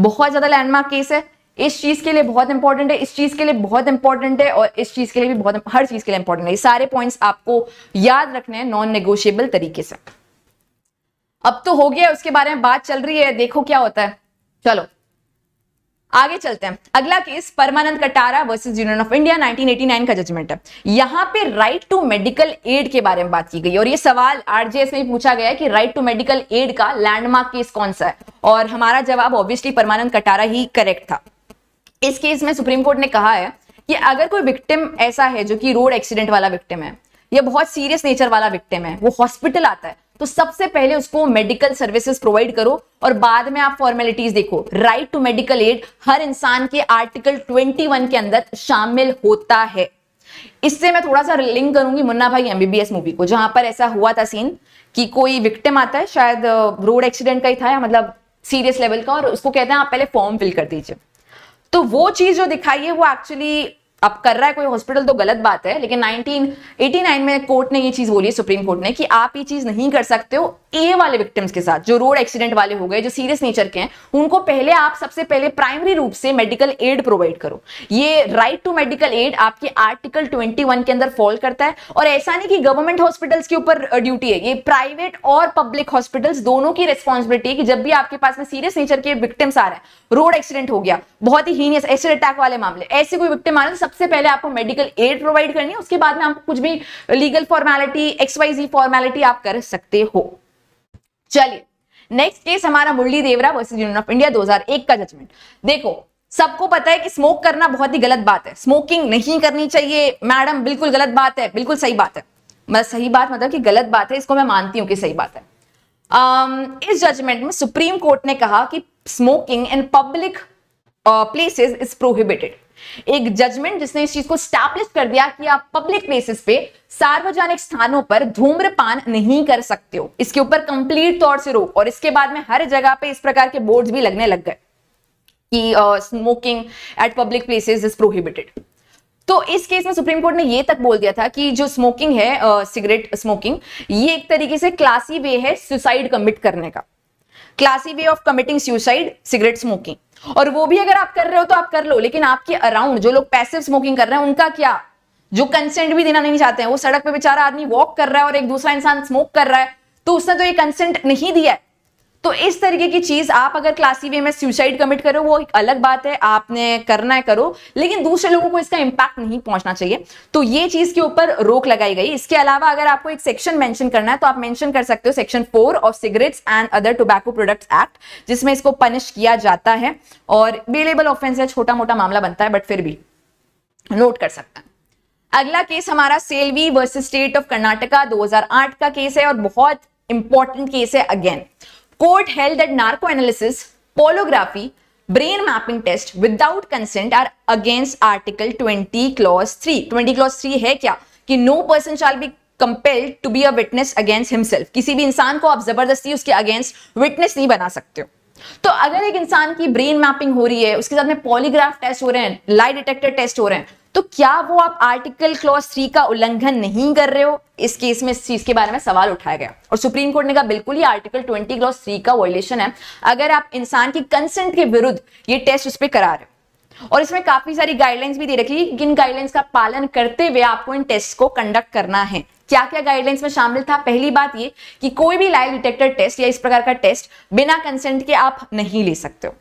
बहुत ज़्यादा लैंडमार्क केस है इस चीज़ के लिए बहुत इंपॉर्टेंट है, इस चीज़ के लिए बहुत इंपॉर्टेंट है और इस चीज़ के लिए भी बहुत, हर चीज़ के लिए इंपॉर्टेंट है। ये सारे पॉइंट्स आपको याद रखने हैं नॉन नेगोशिएबल तरीके से। अब तो हो गया, उसके बारे में बात चल रही है, देखो क्या होता है। चलो, आगे चलते हैं। अगला case Parmanand Katara versus union of India 1989 का जजमेंट है। यहाँ पे राइट टू मेडिकल एड के बारे में बात की गई, और ये सवाल आरजेएस में पूछा गया है कि राइट टू मेडिकल एड का लैंडमार्क केस कौन सा है? और हमारा जवाब ऑब्वियसली परमानंद कटारा ही करेक्ट था। इस केस में सुप्रीम कोर्ट ने कहा है कि अगर कोई विक्टिम ऐसा है जो कि रोड एक्सीडेंट वाला विक्टिम है या बहुत सीरियस नेचर वाला विक्टिम है, वो हॉस्पिटल आता है तो सबसे पहले उसको मेडिकल सर्विसेज़ प्रोवाइड करो और बाद में आप फॉर्मेलिटीज देखो। राइट टू मेडिकल एड हर इंसान के आर्टिकल 21 के अंदर शामिल होता है। इससे मैं थोड़ा सा लिंक करूँगी मुन्ना भाई एमबीबीएस मूवी को, जहाँ पर ऐसा हुआ था सीन कि कोई विक्टिम आता है, शायद रोड एक्सीडेंट का ही था या मतलब सीरियस लेवल का, और उसको कहते हैं, आप पहले फॉर्म फिल कर दीजिए। तो वो चीज़ जो दिखाई है वो एक्चुअली अब कर रहा है कोई हॉस्पिटल तो गलत बात है, लेकिन 1989 में कोर्ट ने ये चीज़ बोली है, सुप्रीम कोर्ट ने, कि आप ये चीज़ नहीं कर सकते हो ए वाले विक्टिम्स के साथ, जो रोड एक्सीडेंट वाले हो गए, जो सीरियस नेचर के हैं, उनको पहले आप सबसे पहले प्राइमरी रूप से मेडिकल एड प्रोवाइड करो। ये राइट टू मेडिकल एड आपके आर्टिकल 21 के अंदर फॉल करता है, और ऐसा नहीं कि गवर्नमेंट हॉस्पिटल्स के ऊपर ड्यूटी है। ये प्राइवेट और पब्लिक हॉस्पिटल्स दोनों की रिस्पॉन्सिबिलिटी है कि जब भी आपके पास में सीरियस नेचर के विक्टिम्स आ रहे हैं रोड एक्सीडेंट हो गया, बहुत ही हीनियस एसिड अटैक वाले मामले, ऐसे कोई विक्टिम आ रहे हैं सबसे पहले आपको मेडिकल एड प्रोवाइड करनी है उसके बाद में आपको कुछ भी लीगल फॉर्मेलिटी एक्सवाइजी फॉर्मेलिटी आप कर सकते हो। चलिए नेक्स्ट केस हमारा Murli Deora versus Union of India 2001 का जजमेंट देखो सबको पता है कि स्मोक करना बहुत ही गलत बात है। स्मोकिंग नहीं करनी चाहिए। मैडम बिल्कुल गलत बात है बिल्कुल सही बात है। मतलब सही बात मतलब कि गलत बात है इसको मैं मानती हूँ कि सही बात है। um, इस जजमेंट में सुप्रीम कोर्ट ने कहा कि smoking in public places is prohibited एक जजमेंट जिसने इस चीज़ को स्टैब्लिश कर दिया कि आप पब्लिक प्लेसेस पे सार्वजनिक स्थानों पर धूम्रपान नहीं कर सकते हो। इसके ऊपर कंप्लीट तौर से रोक और इसके बाद में हर जगह पे इस प्रकार के बोर्ड्स भी लगने लग गए कि smoking at public places is prohibited तो इस केस में सुप्रीम कोर्ट ने ये तक बोल दिया था कि जो स्मोकिंग है सिगरेट स्मोकिंग ये एक तरीके से क्लासी वे है सुसाइड कमिट करने का। Classy way of committing suicide, cigarette smoking. और वो भी अगर आप कर रहे हो तो आप कर लो, लेकिन आपके अराउंड जो लोग पैसिव स्मोकिंग कर रहे हैं, उनका क्या? जो कंसेंट भी देना नहीं चाहते हैं, वो सड़क पे बेचारा आदमी वॉक कर रहा है और एक दूसरा इंसान स्मोक कर रहा है तो उसने तो ये कंसेंट नहीं दिया है। तो इस तरीके की चीज़ आप अगर क्लासी वे में सुसाइड कमिट करो, वो एक अलग बात है, आपने करना है, करो, लेकिन दूसरे लोगों को इसका इंपैक्ट नहीं पहुँचना चाहिए। तो ये चीज़ के ऊपर रोक लगाई गई। इसके अलावा अगर आपको एक सेक्शन मेंशन करना है तो आप मेंशन कर सकते हो section four of cigarettes and other tobacco products act जिसमें इसको पनिश किया जाता है और बेलेबल ऑफेंस है छोटा मोटा मामला बनता है बट फिर भी नोट कर सकता है। अगला केस हमारा Selvi versus state of Karnataka 2008 का केस है और बहुत इंपॉर्टेंट केस है again Court held that narcoanalysis, polography, brain mapping test without consent are against Article 20 Clause 3. 20 Clause 3 है क्या कि no person shall be compelled to be a witness against himself. किसी भी इंसान को आप ज़बरदस्ती उसके अगेंस्ट विटनेस नहीं बना सकते हो तो अगर एक इंसान की ब्रेन मैपिंग हो रही है उसके साथ में पॉलीग्राफ टेस्ट हो रहे हैं लाई डिटेक्टर टेस्ट हो रहे हैं तो क्या वो आप आर्टिकल क्लॉज थ्री का उल्लंघन नहीं कर रहे हो? इस केस में, इस चीज़ के बारे में सवाल उठाया गया। और सुप्रीम कोर्ट ने कहा, बिल्कुल ही आर्टिकल ट्वेंटी क्लॉज थ्री का वायलेशन है। अगर आप इंसान की कंसेंट के विरुद्ध ये टेस्ट उस पर करा रहे हो। और इसमें काफ़ी सारी गाइडलाइंस भी दे रखी है किन गाइडलाइंस का पालन करते हुए आपको इन टेस्ट को कंडक्ट करना है? क्या क्या गाइडलाइंस में शामिल था? पहली बात ये कि कोई भी लाइव डिटेक्टर टेस्ट या इस प्रकार का टेस्ट बिना कंसेंट के आप नहीं ले सकते हो।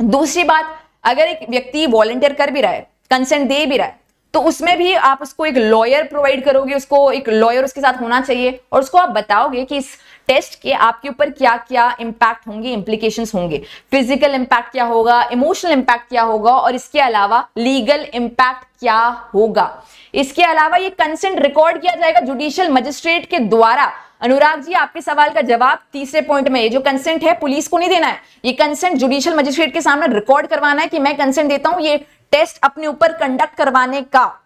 दूसरी बात, अगर एक व्यक्ति वॉलेंटियर कर भी रहा है कंसेंट दे भी रहा है। तो उसमें भी आप उसको एक लॉयर प्रोवाइड करोगे, उसको एक लॉयर उसके साथ होना चाहिए और उसको आप बताओगे कि इस टेस्ट के आपके ऊपर क्या क्या इंपैक्ट होंगे इंप्लीकेशन होंगे। फ़िज़िकल इंपैक्ट क्या होगा इमोशनल इंपैक्ट क्या होगा और इसके अलावा लीगल इंपैक्ट क्या होगा। इसके अलावा ये कंसेंट रिकॉर्ड किया जाएगा जुडिशियल मजिस्ट्रेट के द्वारा। अनुराग जी, आपके सवाल का जवाब तीसरे पॉइंट में ये जो कंसेंट है, पुलिस को नहीं देना है। ये कंसेंट जुडिशियल मजिस्ट्रेट के सामने रिकॉर्ड करवाना है कि मैं कंसेंट देता हूँ, ये टेस्ट अपने ऊपर कंडक्ट करवाने का।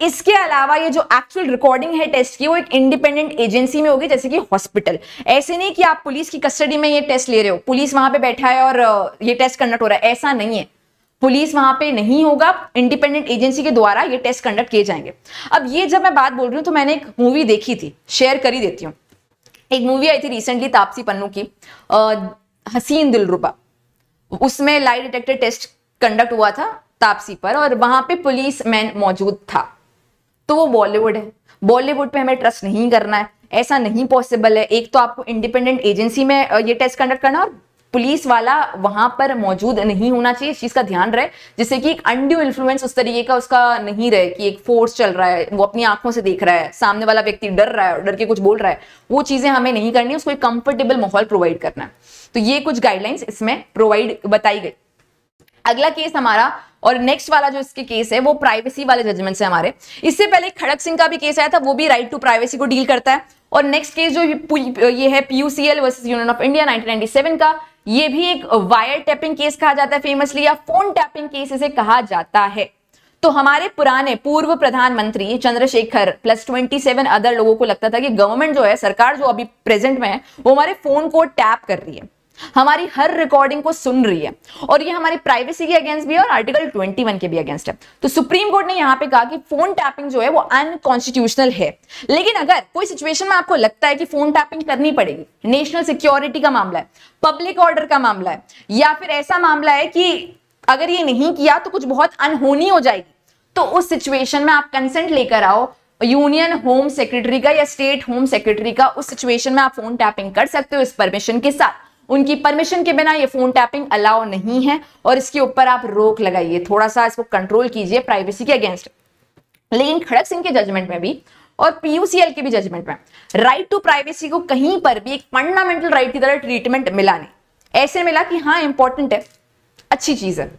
इसके अलावा ये जो एक्चुअल रिकॉर्डिंग है टेस्ट की, वो एक इंडिपेंडेंट एजेंसी में होगी, जैसे कि हॉस्पिटल ऐसे नहीं कि आप पुलिस की कस्टडी में ये टेस्ट ले रहे हो। पुलिस वहाँ पे बैठा है और ये टेस्ट कंडक्ट हो रहा है। ऐसा नहीं है। पुलिस वहाँ पे नहीं होगा इंडिपेंडेंट एजेंसी के द्वारा ये टेस्ट कंडक्ट किए जाएँगे। अब ये जब मैं बात बोल रही हूँ तो मैंने एक मूवी देखी थी शेयर कर देती हूँ। एक मूवी आई थी रिसेंटली तापसी पन्नू की हसीन दिलरुबा उसमें लाई डिटेक्टर टेस्ट कंडक्ट हुआ था तापसी पर, और वहाँ पे पुलिस मैन मौजूद था। तो वो बॉलीवुड है। बॉलीवुड पे हमें ट्रस्ट नहीं करना है। ऐसा नहीं पॉसिबल है। एक तो आपको इंडिपेंडेंट एजेंसी में ये टेस्ट कंडक्ट करना और पुलिस वाला वहाँ पर मौजूद नहीं होना चाहिए, इस चीज़ का ध्यान रहे, जिससे कि एक अनड्यू इन्फ्लुएंस उस तरीके का उसका नहीं रहे कि एक फोर्स चल रहा है, वो अपनी आँखों से देख रहा है, सामने वाला व्यक्ति डर रहा है, डर के कुछ बोल रहा है, वो चीज़ें हमें नहीं करनी उसको एक कंफर्टेबल माहौल प्रोवाइड करना है। तो ये कुछ गाइडलाइंस इसमें प्रोवाइड बताई गई। अगला केस हमारा और नेक्स्ट वाला जो इसके केस है, वो प्राइवेसी वाले जजमेंट से हमारे। इससे पहले खड़क सिंह का भी केस आया था, वो भी राइट टू प्राइवेसी को डील करता है। और नेक्स्ट केस जो ये है PUCL versus Union of India 1997 का ये भी एक वायर टैपिंग केस कहा जाता है फेमसली या फ़ोन टैपिंग केस इसे कहा जाता है। तो हमारे पुराने पूर्व प्रधानमंत्री चंद्रशेखर प्लस 27 अदर लोगों को लगता था कि गवर्नमेंट जो है, सरकार जो अभी प्रेजेंट में है, वो हमारे फ़ोन को टैप कर रही है। हमारी हर रिकॉर्डिंग को सुन रही है। और ये हमारी प्राइवेसी के अगेंस्ट भी है और आर्टिकल 21 के भी अगेंस्ट है। तो सुप्रीम कोर्ट ने यहाँ पे कहा कि फ़ोन टैपिंग जो है वो अनकॉन्स्टिट्यूशनल है। लेकिन अगर कोई सिचुएशन में आपको लगता है कि फ़ोन टैपिंग करनी पड़ेगी नेशनल सिक्योरिटी का मामला है पब्लिक ऑर्डर का मामला है, या फिर ऐसा मामला है कि अगर ये नहीं किया तो कुछ बहुत अनहोनी हो जाएगी तो उस सिचुएशन में आप कंसेंट लेकर आओ यूनियन होम सेक्रेटरी का या स्टेट होम सेक्रेटरी का उस सिचुएशन में आप फ़ोन टैपिंग कर सकते हो इस परमिशन के साथ। उनकी परमिशन के बिना ये फ़ोन टैपिंग अलाउ नहीं है और इसके ऊपर आप रोक लगाइए। थोड़ा सा इसको कंट्रोल कीजिए प्राइवेसी के अगेंस्ट लेकिन खड़क सिंह के जजमेंट में भी और पीयूसीएल के भी जजमेंट में राइट टू प्राइवेसी को कहीं पर भी एक फंडामेंटल राइट की तरह ट्रीटमेंट मिला नहीं। ऐसे मिला कि हाँ इंपॉर्टेंट है, अच्छी चीज़ है।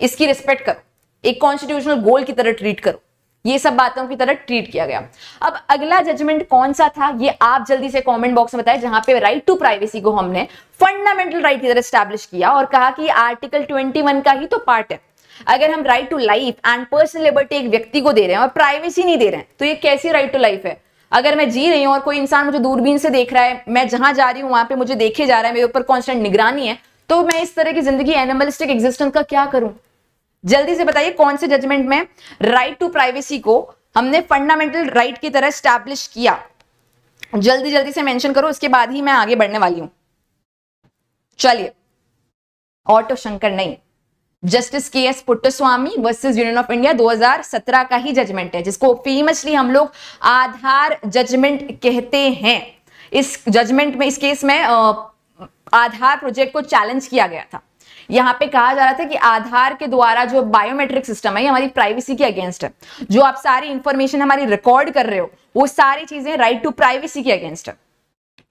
इसकी रिस्पेक्ट करो। एक कॉन्स्टिट्यूशनल गोल की तरह ट्रीट करो। ये सब बातों की तरह ट्रीट किया गया। अब अगला जजमेंट कौन सा था? ये आप जल्दी से कमेंट बॉक्स में बताएँ, जहाँ पे राइट टू प्राइवेसी को हमने फंडामेंटल राइट की तरह स्टैब्लिश किया और कहा कि आर्टिकल 21 का ही तो पार्ट है। अगर हम right to life and personal liberty एक व्यक्ति को दे रहे हैं और प्राइवेसी नहीं दे रहे हैं तो ये कैसी राइट टू लाइफ है? अगर मैं जी रही हूँ और कोई इंसान मुझे दूरबीन से देख रहा है, मैं जहाँ जा रही हूँ, वहाँ पे मुझे देखे जा रहा है, मेरे ऊपर कॉन्स्टेंट निगरानी है तो मैं इस तरह की ज़िंदगी एनिमलिस्टिक एग्जिस्टेंस का क्या करूँ? जल्दी से बताइए कौन से जजमेंट में राइट टू प्राइवेसी को हमने फंडामेंटल राइट की तरह स्टैब्लिश किया? जल्दी जल्दी से मेंशन करो, उसके बाद ही मैं आगे बढ़ने वाली हूँ। चलिए। ऑटो शंकर नहीं। Justice K S Puttaswamy versus Union of India 2017 का ही जजमेंट है, जिसको फेमसली हम लोग आधार जजमेंट कहते हैं। इस जजमेंट में, इस केस में आधार प्रोजेक्ट को चैलेंज किया गया था। यहाँ पे कहा जा रहा था कि आधार के द्वारा जो बायोमेट्रिक सिस्टम है हमारी प्राइवेसी के अगेंस्ट है। जो आप सारी इंफॉर्मेशन हमारी रिकॉर्ड कर रहे हो, वो सारी चीज़ें राइट टू प्राइवेसी के अगेंस्ट है।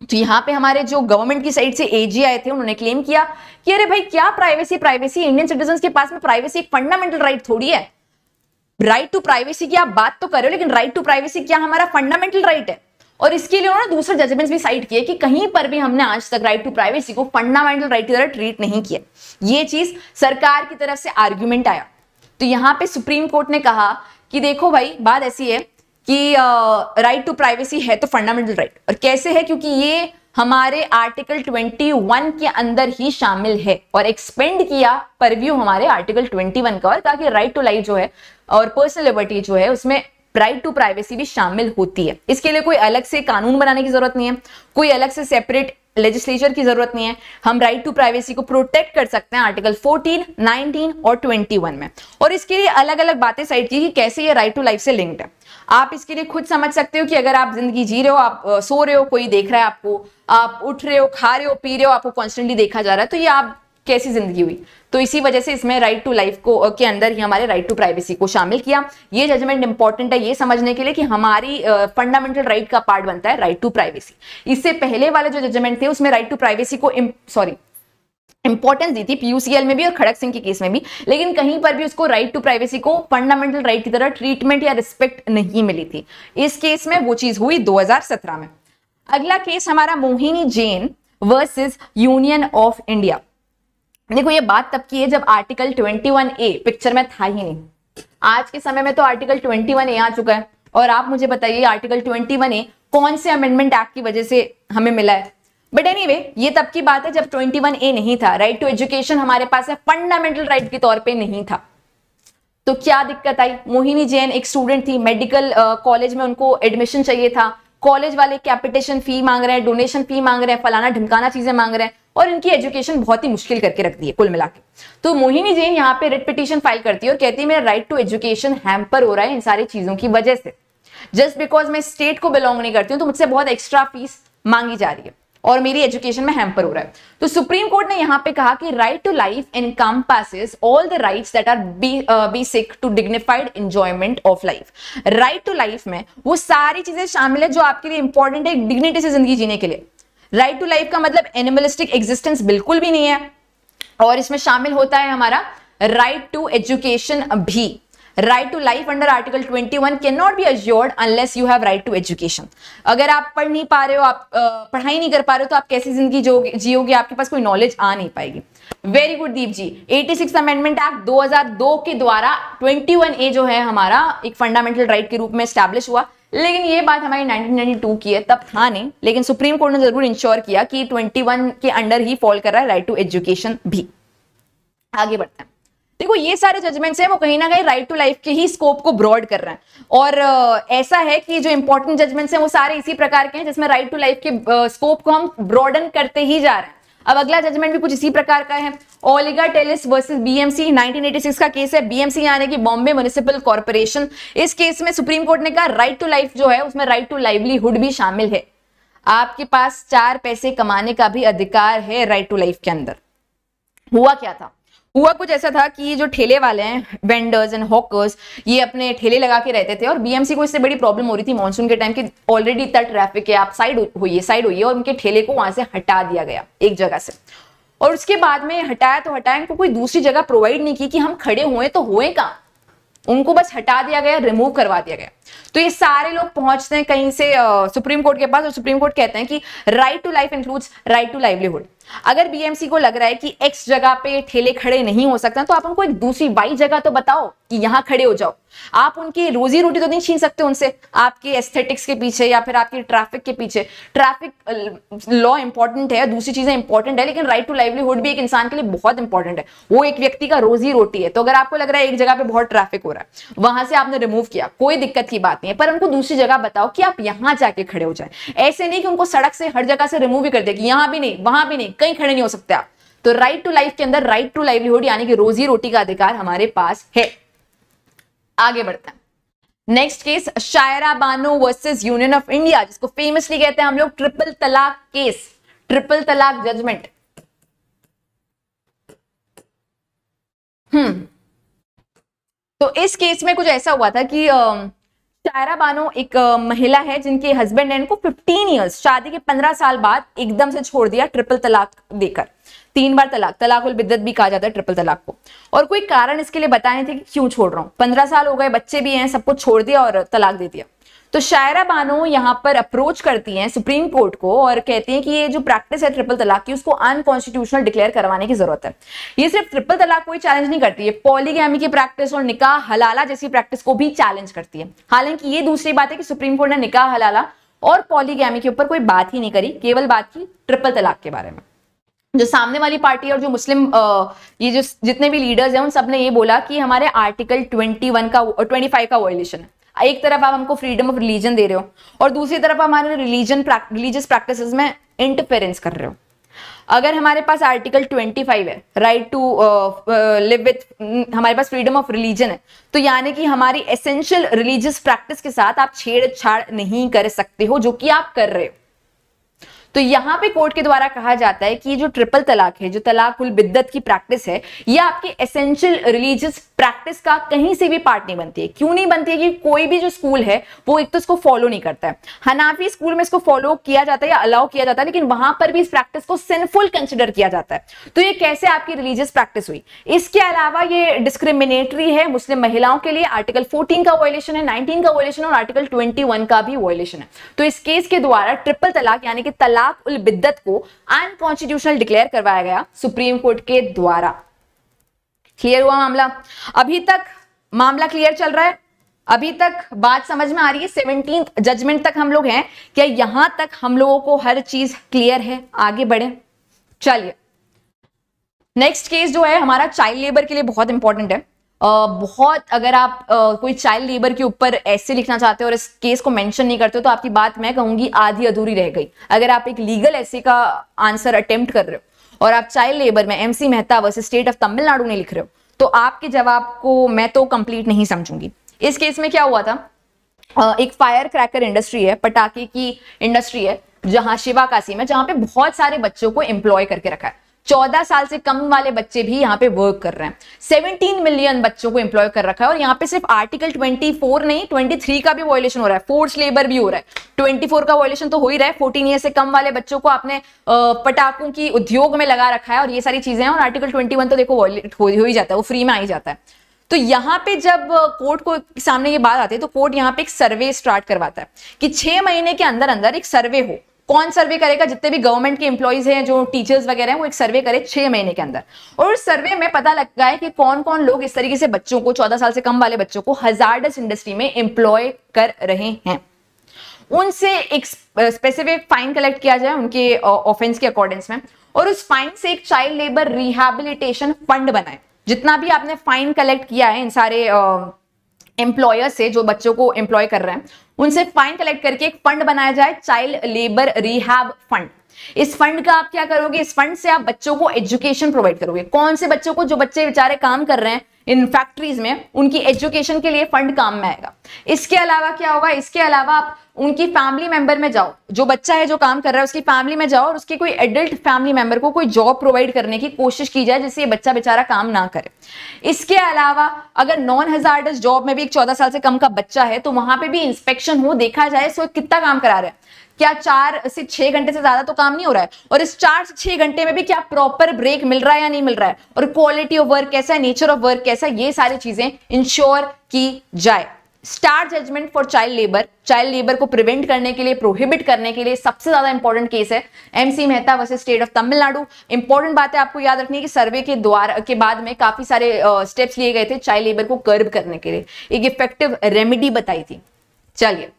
तो यहाँ पे हमारे जो गवर्नमेंट की साइड से एजी आए थे, उन्होंने क्लेम किया कि अरे भाई, क्या प्राइवेसी प्राइवेसी इंडियन सिटीजन के पास में प्राइवेसी एक फंडामेंटल राइट थोड़ी है। राइट टू प्राइवेसी की आप बात तो कर रहे हो, लेकिन राइट टू प्राइवेसी क्या हमारा फंडामेंटल राइट है? और इसके लिए उन्होंने दूसरे जजमेंट्स भी साइड किए कि कहीं पर भी हमने आज तक राइट टू प्राइवेसी को फंडामेंटल राइट की तरह ट्रीट नहीं किया। ये चीज़ सरकार की तरफ़ से आर्ग्यूमेंट आया। तो यहाँ पे सुप्रीम कोर्ट ने कहा कि देखो भाई, बात ऐसी है कि राइट टू प्राइवेसी है तो फंडामेंटल राइट right. और कैसे है? क्योंकि ये हमारे आर्टिकल 21 के अंदर ही शामिल है और एक्सपेंड किया परव्यू हमारे आर्टिकल 21 का और ताकि राइट टू लाइफ जो है और पर्सनल लिबर्टी जो है, उसमें राइट टू प्राइवेसी भी शामिल होती है। इसके लिए कोई अलग से कानून बनाने की ज़रूरत नहीं है कोई अलग से सेपरेट लेजिस्लेचर की ज़रूरत नहीं है। हम राइट टू प्राइवेसी को प्रोटेक्ट कर सकते हैं आर्टिकल 14, 19 और 21 में। और इसके लिए अलग अलग बातें साइड की कि कैसे ये राइट टू लाइफ से लिंक्ड है। आप इसके लिए खुद समझ सकते हो कि अगर आप ज़िंदगी जी रहे हो आप सो रहे हो कोई देख रहा है आपको आप उठ रहे हो खा रहे हो पी रहे हो आपको कॉन्स्टेंटली देखा जा रहा है तो ये आप कैसी ज़िंदगी हुई? तो इसी वजह से इसमें राइट टू लाइफ को के अंदर ही हमारे राइट टू प्राइवेसी को शामिल किया। ये जजमेंट इंपॉर्टेंट है ये समझने के लिए कि हमारी फंडामेंटल uh, राइट का पार्ट बनता है राइट टू प्राइवेसी इससे पहले वाले जो जजमेंट थे उसमें राइट टू प्राइवेसी को सॉरी इंपॉर्टेंस दी थी पीयूसीएल में भी और खड़क सिंह के केस में भी। लेकिन कहीं पर भी उसको राइट टू प्राइवेसी को फंडामेंटल राइट की तरह ट्रीटमेंट या रिस्पेक्ट नहीं मिली थी। इस केस में वो चीज़ हुई 2017 में। अगला केस हमारा Mohini Jain versus Union of India देखो ये बात तब की है जब आर्टिकल 21 ए पिक्चर में था ही नहीं। आज के समय में तो आर्टिकल 21 ए आ चुका है। और आप मुझे बताइए आर्टिकल 21 ए कौन से अमेंडमेंट एक्ट की वजह से हमें मिला है? बट एनी anyway, ये तब की बात है जब 21 ए नहीं था। राइट टू एजुकेशन हमारे पास है फंडामेंटल राइट के तौर पे नहीं था। तो क्या दिक्कत आई? मोहिनी जैन एक स्टूडेंट थी मेडिकल कॉलेज में उनको एडमिशन चाहिए था। कॉलेज वाले कैपिटेशन फ़ी मांग रहे हैं डोनेशन फ़ी मांग रहे हैं फलाना ढमकाना चीज़ें मांग रहे हैं। और इनकी एजुकेशन बहुत ही मुश्किल करके रख दी है, कुल मिला तो मोहिनी जैन यहाँ पे रिट पिटिशन फ़ाइल करती है और कहती है, मेरा राइट टू एजुकेशन हैम्पर हो रहा है इन सारी चीज़ों की वजह से। जस्ट बिकॉज़ मैं स्टेट को बिलोंग नहीं करती हूँ तो मुझसे बहुत एक्स्ट्रा फ़ीस मांगी जा रही है और मेरी एजुकेशन में हैम्पर हो रहा है। तो सुप्रीम कोर्ट ने यहाँ पे कहा कि right to life encompasses all the rights that are basic to dignified enjoyment of life right to life में वो सारी चीज़ें शामिल है जो आपके लिए इंपॉर्टेंट है डिग्निटी से ज़िंदगी जीने के लिए। राइट टू लाइफ का मतलब एनिमलिस्टिक एग्जिस्टेंस बिल्कुल भी नहीं है। और इसमें शामिल होता है हमारा राइट टू एजुकेशन भी। Right to life under article 21 can not be assured unless you have right to education अगर आप पढ़ नहीं पा रहे हो, आप पढ़ाई नहीं कर पा रहे हो तो आप कैसी ज़िंदगी जियोगे आपके पास कोई नॉलेज आ नहीं पाएगी। Very good Deep ji. 86 amendment act 2002 के द्वारा 21 ए जो है हमारा एक फंडामेंटल राइट right के रूप में स्टैब्लिश हुआ। लेकिन ये बात हमारी 1992 की है, तब था नहीं। लेकिन सुप्रीम कोर्ट ने ज़रूर इंश्योर किया कि 21 के अंडर ही फॉल कर रहा है राइट टू एजुकेशन भी। आगे बढ़ते हैं। देखो, ये सारे जजमेंट्स हैं, वो कहीं ना कहीं राइट टू लाइफ के ही स्कोप को ब्रॉड कर रहे हैं। और ऐसा है कि जो इंपॉर्टेंट जजमेंट्स हैं, वो सारे इसी प्रकार के हैं, जिसमें राइट टू लाइफ के स्कोप को हम ब्रॉडन करते ही जा रहे हैं। अब अगला जजमेंट भी कुछ इसी प्रकार का है। ओलिगा टेलिस वर्सेस बीएमसी 1986 का केस है। बीएमसी यानी कि बॉम्बे म्यूनिसिपल कॉर्पोरेशन इस केस में सुप्रीम कोर्ट ने कहा राइट टू लाइफ जो है, उसमें राइट टू लाइवलीहुड भी शामिल है। आपके पास चार पैसे कमाने का भी अधिकार है राइट टू लाइफ के अंदर। हुआ क्या था? हुआ कुछ ऐसा था कि जो ठेले वाले हैं वेंडर्स एंड हॉकर्स ये अपने ठेले लगा के रहते थे और बीएमसी को इससे बड़ी प्रॉब्लम हो रही थी मानसून के टाइम की ऑलरेडी इतना ट्रैफ़िक है, आप साइड हुई साइड हुई और उनके ठेले को वहाँ से हटा दिया गया, एक जगह से। और उसके बाद में हटाया तो हटाया, इनको कोई दूसरी जगह प्रोवाइड नहीं की कि हम खड़े हुए तो हुए कहाँ? उनको बस हटा दिया गया रिमूव करवा दिया गया। तो ये सारे लोग पहुँचते हैं कहीं से सुप्रीम कोर्ट के पास और सुप्रीम कोर्ट कहते हैं कि right to life includes right to livelihood अगर बीएमसी को लग रहा है कि एक्स जगह पे ठेले खड़े नहीं हो सकता तो आप उनको एक दूसरी वाई जगह तो बताओ कि यहाँ खड़े हो जाओ। आप उनकी रोजी रोटी तो नहीं छीन सकते उनसे, आपके एस्थेटिक्स के पीछे या फिर आपके ट्रैफ़िक के पीछे। ट्रैफ़िक लॉ इंपॉर्टेंट है, दूसरी चीज़ें इंपॉर्टेंट है, लेकिन राइट टू लाइवलीहुड भी एक इंसान के लिए बहुत इंपॉर्टेंट है। वो एक व्यक्ति का रोजी रोटी है। तो अगर आपको लग रहा है एक जगह पे बहुत ट्रैफ़िक हो रहा है, वहाँ से आपने रिमूव किया, कोई दिक्कत की बात नहीं है, पर उनको दूसरी जगह बताओ कि आप यहाँ जाके खड़े हो जाए। ऐसे नहीं कि उनको सड़क से हर जगह से रिमूव ही कर दे कि यहाँ भी नहीं, वहाँ भी नहीं, कहीं खड़े नहीं हो सकते आप। तो राइट टू लाइफ के अंदर राइट टू लाइवलीहुड यानी कि रोजी रोटी का अधिकार हमारे पास है। आगे बढ़ते हैं। Next case Shayara Bano versus Union of India जिसको फेमसली कहते हैं हम लोग triple talaq case triple talaq judgement hmm. तो इस केस में कुछ ऐसा हुआ था कि शायरा बानो एक महिला है जिनके हस्बैंड ने इनको 15 इयर्स शादी के 15 साल बाद एकदम से छोड़ दिया ट्रिपल तलाक देकर। तीन बार तलाक तलाक उल बिद्दत भी कहा जाता है ट्रिपल तलाक को। और कोई कारण इसके लिए बताए थे कि क्यों छोड़ रहा हूँ? पंद्रह साल हो गए, बच्चे भी हैं सबको छोड़ दिया और तलाक दे दिया। तो शायरा बानो यहाँ पर अप्रोच करती हैं सुप्रीम कोर्ट को और कहती हैं कि ये जो प्रैक्टिस है ट्रिपल तलाक की, उसको अनकॉन्स्टिट्यूशनल डिक्लेयर करवाने की ज़रूरत है। ये सिर्फ़ ट्रिपल तलाक कोई चैलेंज नहीं करती है पॉलीगैमी की प्रैक्टिस और निकाह हलाला जैसी प्रैक्टिस को भी चैलेंज करती है। हालाँकि ये दूसरी बात है कि सुप्रीम कोर्ट ने निकाह हलाला और पॉलीगैमी के ऊपर कोई बात ही नहीं करी, केवल बात की ट्रिपल तलाक के बारे में। जो सामने वाली पार्टी और जो मुस्लिम ये जो जितने भी लीडर्स हैं, उन सबने ये बोला कि हमारे आर्टिकल 21 का 25 का वॉयलेशन है। एक तरफ़ आप हमको फ्रीडम ऑफ़ रिलीजन दे रहे हो और दूसरी तरफ़ हमारे रिलीजन रिलीजियस प्रैक्टिस में इंटरफेरेंस कर रहे हो। अगर हमारे पास आर्टिकल 25 है राइट टू लिव विथ हमारे पास फ्रीडम ऑफ़ रिलीजन है तो यानी कि हमारी एसेंशियल रिलीजियस प्रैक्टिस के साथ आप छेड़छाड़ नहीं कर सकते हो, जो कि आप कर रहे हो। तो यहाँ पे कोर्ट के द्वारा कहा जाता है कि जो ट्रिपल तलाक है, जो तलाक उल बिद्दत की प्रैक्टिस है, ये आपके एसेंशियल रिलीजियस प्रैक्टिस का कहीं से भी पार्ट नहीं बनती है। क्यों नहीं बनती है? कि कोई भी जो स्कूल है, वो एक तो इसको फॉलो नहीं करता है। हनाफी स्कूल में इसको फॉलो किया जाता है या अलाउ किया जाता है, लेकिन वहाँ पर भी इस प्रैक्टिस को सिंफुल कंसिडर किया जाता है। तो ये कैसे आपकी रिलीजियस प्रैक्टिस हुई? इसके अलावा ये डिस्क्रिमिनेटरी है मुस्लिम महिलाओं के लिए। आर्टिकल फोर्टीन का वॉयलेशन है नाइनटीन का वॉयलेशन और आर्टिकल ट्वेंटी का भी वॉयलेशन है। तो इस केस के द्वारा ट्रिपल तलाक, यानी कि तलाक तलाक उल बिद्दत को अनकॉन्स्टिट्यूशनल डिक्लेयर करवाया गया सुप्रीम कोर्ट के द्वारा। क्लियर हुआ मामला? अभी तक मामला क्लियर चल रहा है। अभी तक बात समझ में आ रही है। सेवनटीन जजमेंट तक हम लोग हैं। क्या यहाँ तक हम लोगों को हर चीज़ क्लियर है? आगे बढ़े। चलिए। नेक्स्ट केस जो है, हमारा चाइल्ड लेबर के लिए बहुत इंपॉर्टेंट है। बहुत अगर आप कोई चाइल्ड लेबर के ऊपर ऐसे लिखना चाहते हो और इस केस को मेंशन नहीं करते हो तो आपकी बात मैं कहूँगी आधी अधूरी रह गई। अगर आप एक लीगल ऐसे का आंसर अटेम्प्ट कर रहे हो और आप चाइल्ड लेबर में MC Mehta versus state of Tamil Nadu ने लिख रहे हो तो आपके जवाब को मैं तो कंप्लीट नहीं समझूँगी। इस केस में क्या हुआ था? एक फायर क्रैकर इंडस्ट्री है, पटाखे की इंडस्ट्री है, जहाँ शिवा काशी में, जहाँ पे बहुत सारे बच्चों को एम्प्लॉय करके रखा है। चौदह साल से कम वाले बच्चे भी यहाँ पे वर्क कर रहे हैं। सेवनटीन मिलियन बच्चों को एम्प्लॉय कर रखा है और यहाँ पे सिर्फ़ आर्टिकल 24 नहीं 23 का भी वॉयलेशन हो रहा है। फोर्स लेबर भी हो रहा है। 24 का वॉयलेशन तो हो ही रहा है। फोर्टीन ईयर से कम वाले बच्चों को आपने पटाखों की उद्योग में लगा रखा है और ये सारी चीज़ें हैं और आर्टिकल ट्वेंटी तो देखो वॉयलेट हो, ही जाता है। वो फ्री में आ ही जाता है। तो यहाँ पे जब कोर्ट को सामने ये बात आती है तो कोर्ट यहाँ पे एक सर्वे स्टार्ट करवाता है कि छह महीने के अंदर अंदर एक सर्वे हो। कौन सर्वे करेगा? जितने भी गवर्नमेंट के एम्प्लॉयज़ हैं, जो टीचर्स वगैरह हैं, वो एक सर्वे करे छह महीने के अंदर। और उस सर्वे में पता लगता है कि कौन कौन लोग इस तरीके से बच्चों को, चौदह साल से कम वाले बच्चों को हजारडस इंडस्ट्री में एम्प्लॉय कर रहे हैं। उनसे एक स्पेसिफिक फाइन कलेक्ट किया जाए उनके ऑफेंस के अकॉर्डिंग्स में और उस फाइन से एक चाइल्ड लेबर रिहेबिलिटेशन फंड बनाए। जितना भी आपने फाइन कलेक्ट किया है इन सारे एम्प्लॉयर से जो बच्चों को एम्प्लॉय कर रहे हैं, उनसे फाइन कलेक्ट करके एक फंड बनाया जाए चाइल्ड लेबर रिहैब फंड इस फंड का आप क्या करोगे? इस फंड से आप बच्चों को एजुकेशन प्रोवाइड करोगे। कौन से बच्चों को जो बच्चे बेचारे काम कर रहे हैं इन फैक्ट्रीज में, उनकी एजुकेशन के लिए फंड काम में आएगा। इसके अलावा क्या होगा? इसके अलावा आप उनकी फैमिली मेंबर में जाओ। जो बच्चा है, जो काम कर रहा है, उसकी फैमिली में जाओ और उसके कोई एडल्ट फैमिली मेंबर को कोई जॉब प्रोवाइड करने की कोशिश की जाए, जिससे ये बच्चा बेचारा काम ना करे। इसके अलावा, अगर नॉन हजार्डस जॉब में भी एक चौदह साल से कम का बच्चा है तो वहाँ पे भी इंस्पेक्शन हो, देखा जाए सो कितना काम करा रहा है। क्या चार से छह घंटे से ज़्यादा तो काम नहीं हो रहा है? और इस चार से छह घंटे में भी क्या प्रॉपर ब्रेक मिल रहा है या नहीं मिल रहा है? और क्वालिटी ऑफ़ वर्क कैसा है नेचर ऑफ़ वर्क कैसा है, ये सारी चीज़ें इंश्योर की जाए। Star judgement for child labour child labour को प्रिवेंट करने के लिए प्रोहिबिट करने के लिए सबसे ज़्यादा इंपॉर्टेंट केस है MC Mehta versus state of Tamil Nadu important बात है आपको याद रखनी है कि सर्वे के द्वारा, के बाद में काफ़ी सारे स्टेप्स लिए गए थे चाइल्ड लेबर को कर्ब करने के लिए। एक इफ़ेक्टिव रेमेडी बताई थी। चलिए,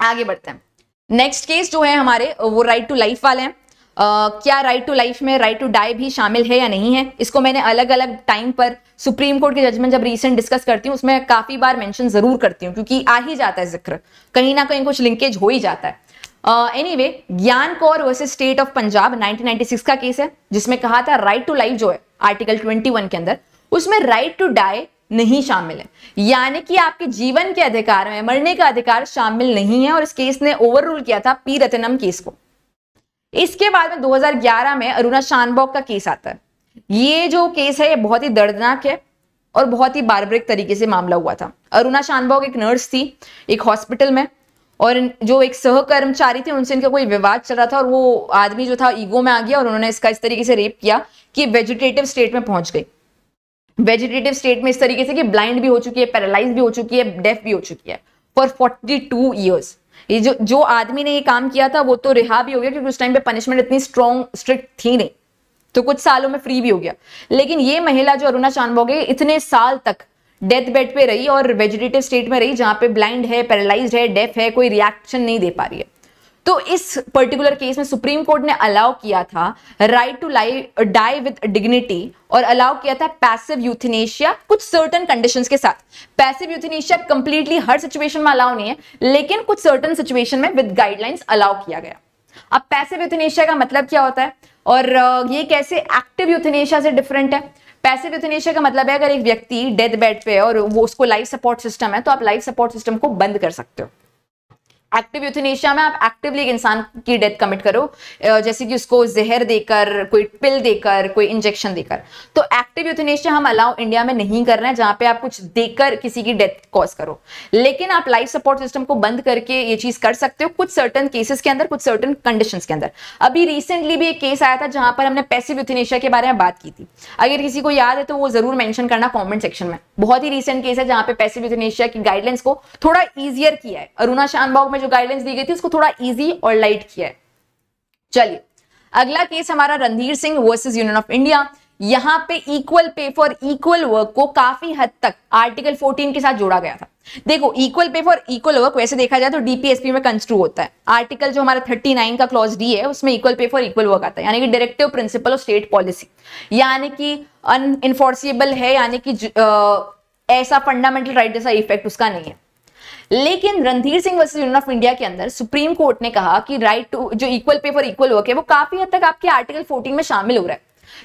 आगे बढ़ते हैं। नेक्स्ट केस जो है हमारे, वो राइट टू लाइफ वाले हैं। क्या राइट टू लाइफ में राइट टू डाई भी शामिल है या नहीं है? इसको मैंने अलग अलग टाइम पर सुप्रीम कोर्ट के जजमेंट जब रिसेंट डिस्कस करती हूँ, उसमें काफ़ी बार मेंशन ज़रूर करती हूँ, क्योंकि आ ही जाता है ज़िक्र। कहीं ना कहीं कुछ लिंकेज हो ही जाता है। Any way Gyan Kaur versus state of Punjab 1996 का केस है, जिसमें कहा था राइट टू लाइफ जो है आर्टिकल 21 के अंदर, उसमें राइट टू डाई नहीं शामिल है। यानी कि आपके जीवन के अधिकार में मरने का अधिकार शामिल नहीं है, और इस केस ने ओवर रूल किया था पी रतनम केस को। इसके बाद में 2011 में अरुणा शानबॉग का केस आता है। ये जो केस है, ये बहुत ही दर्दनाक है और बहुत ही बारबरिक तरीके से मामला हुआ था। अरुणा शानबॉग एक नर्स थी, एक हॉस्पिटल में, और जो एक सहकर्मचारी थे, उनसे इनका कोई विवाद चल रहा था और वो आदमी जो था ईगो में आ गया और उन्होंने इसका इस तरीके से रेप किया कि वेजिटेटिव स्टेट में पहुँच गई। वेजिटेटिव स्टेट में इस तरीके से कि ब्लाइंड भी हो चुकी है पैरालाइज भी हो चुकी है डेफ भी हो चुकी है फॉर फोर्टी टू ईयर्स ये जो जो आदमी ने ये काम किया था, वो तो रिहा भी हो गया, क्योंकि उस टाइम पे पनिशमेंट इतनी स्ट्रॉन्ग स्ट्रिक्ट थी नहीं। तो कुछ सालों में फ्री भी हो गया। लेकिन ये महिला जो अरुणा चांदबोगे इतने साल तक डेथ बेड पे रही और वेजिटेटिव स्टेट में रही, जहाँ पे ब्लाइंड है पैरालाइज है डेफ है, कोई रिएक्शन नहीं दे पा रही है। तो इस पर्टिकुलर केस में सुप्रीम कोर्ट ने अलाउ किया था right to live die with dignity और अलाउ किया था पैसिव यूथिनेशिया कुछ सर्टन कंडीशंस के साथ। पैसिव यूथिनेशिया कंप्लीटली हर सिचुएशन में अलाउ नहीं है, लेकिन कुछ सर्टन सिचुएशन में विद गाइडलाइंस अलाउ किया गया। अब पैसिव यूथिनेशिया का मतलब क्या होता है? और ये कैसे एक्टिव यूथिनेशिया से डिफरेंट है? पैसिव यूथिनेशिया का मतलब है अगर एक व्यक्ति डेथ बेड पे है और वो उसको लाइफ सपोर्ट सिस्टम है तो आप लाइफ सपोर्ट सिस्टम को बंद कर सकते हो। एक्टिव यूथनेशिया में आप एक्टिवली एक इंसान की डेथ कमिट करो। जैसे कि उसको जहर देकर, कोई पिल देकर, कोई इंजेक्शन देकर। तो एक्टिव यूथनेशिया हम अलाउ इंडिया में नहीं कर रहे हैं, जहाँ पे आप कुछ देकर किसी की डेथ कॉज करो। लेकिन आप लाइफ सपोर्ट सिस्टम को बंद करके ये चीज़ कर सकते हो कुछ सर्टन केसेस के अंदर, कुछ सर्टन कंडीशन के अंदर। अभी रिसेंटली भी एक केस आया था जहाँ पर हमने पैसिव यूथनेशिया के बारे में बात की थी। अगर किसी को याद है तो वो ज़रूर मैंशन करना कॉमेंट सेक्शन में। बहुत ही रिसेंट केस है जहाँ पे पैसिव यूथनेशिया की गाइडलाइंस को थोड़ा ईजियर किया है। अरुणा शानबाग में जो गाइडलाइंस दी गई थी, उसको थोड़ा इजी और लाइट किया है। चलिए, अगला केस हमारा Randhir Singh versus Union of India यहाँ पे equal pay for equal work को काफ़ी हद तक आर्टिकल 14 के साथ जोड़ा गया था। देखो equal pay for equal work वैसे देखा जाए तो डीपीएसपी में कंस्ट्रू होता है। आर्टिकल जो हमारा 39 का क्लॉज डी है, उसमें equal pay for equal work आता है। यानी कि directive principle of state policy यानी कि अनइनफोर्सिबल है, यानी कि ऐसा फंडामेंटल राइट जैसा इफ़ेक्ट उसका नहीं है। लेकिन Randhir Singh versus Union of India के अंदर सुप्रीम कोर्ट ने कहा कि राइट टू जो equal pay for equal work है, वो काफ़ी हद तक आपके आर्टिकल 14 में शामिल हो रहा है।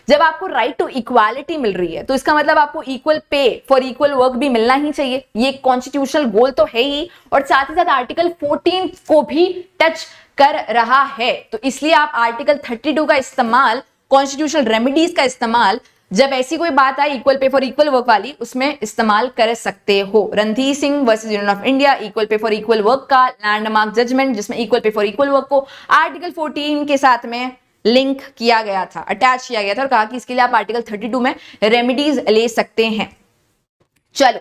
जब आपको राइट टू इक्वालिटी मिल रही है तो इसका मतलब आपको equal pay for equal work भी मिलना ही चाहिए। ये कॉन्स्टिट्यूशनल गोल तो है ही, और साथ ही साथ आर्टिकल 14 को भी टच कर रहा है। तो इसलिए आप आर्टिकल 32 का इस्तेमाल कॉन्स्टिट्यूशनल रेमेडीज का इस्तेमाल जब ऐसी कोई बात आई equal pay for equal work वाली, उसमें इस्तेमाल कर सकते हो। Randhir Singh versus Union of India equal pay for equal work का लैंडमार्क जजमेंट जिसमें equal pay for equal work को आर्टिकल 14 के साथ में लिंक किया गया था अटैच किया गया था और कहा कि इसके लिए आप आर्टिकल 32 में रेमिडीज ले सकते हैं। चलो,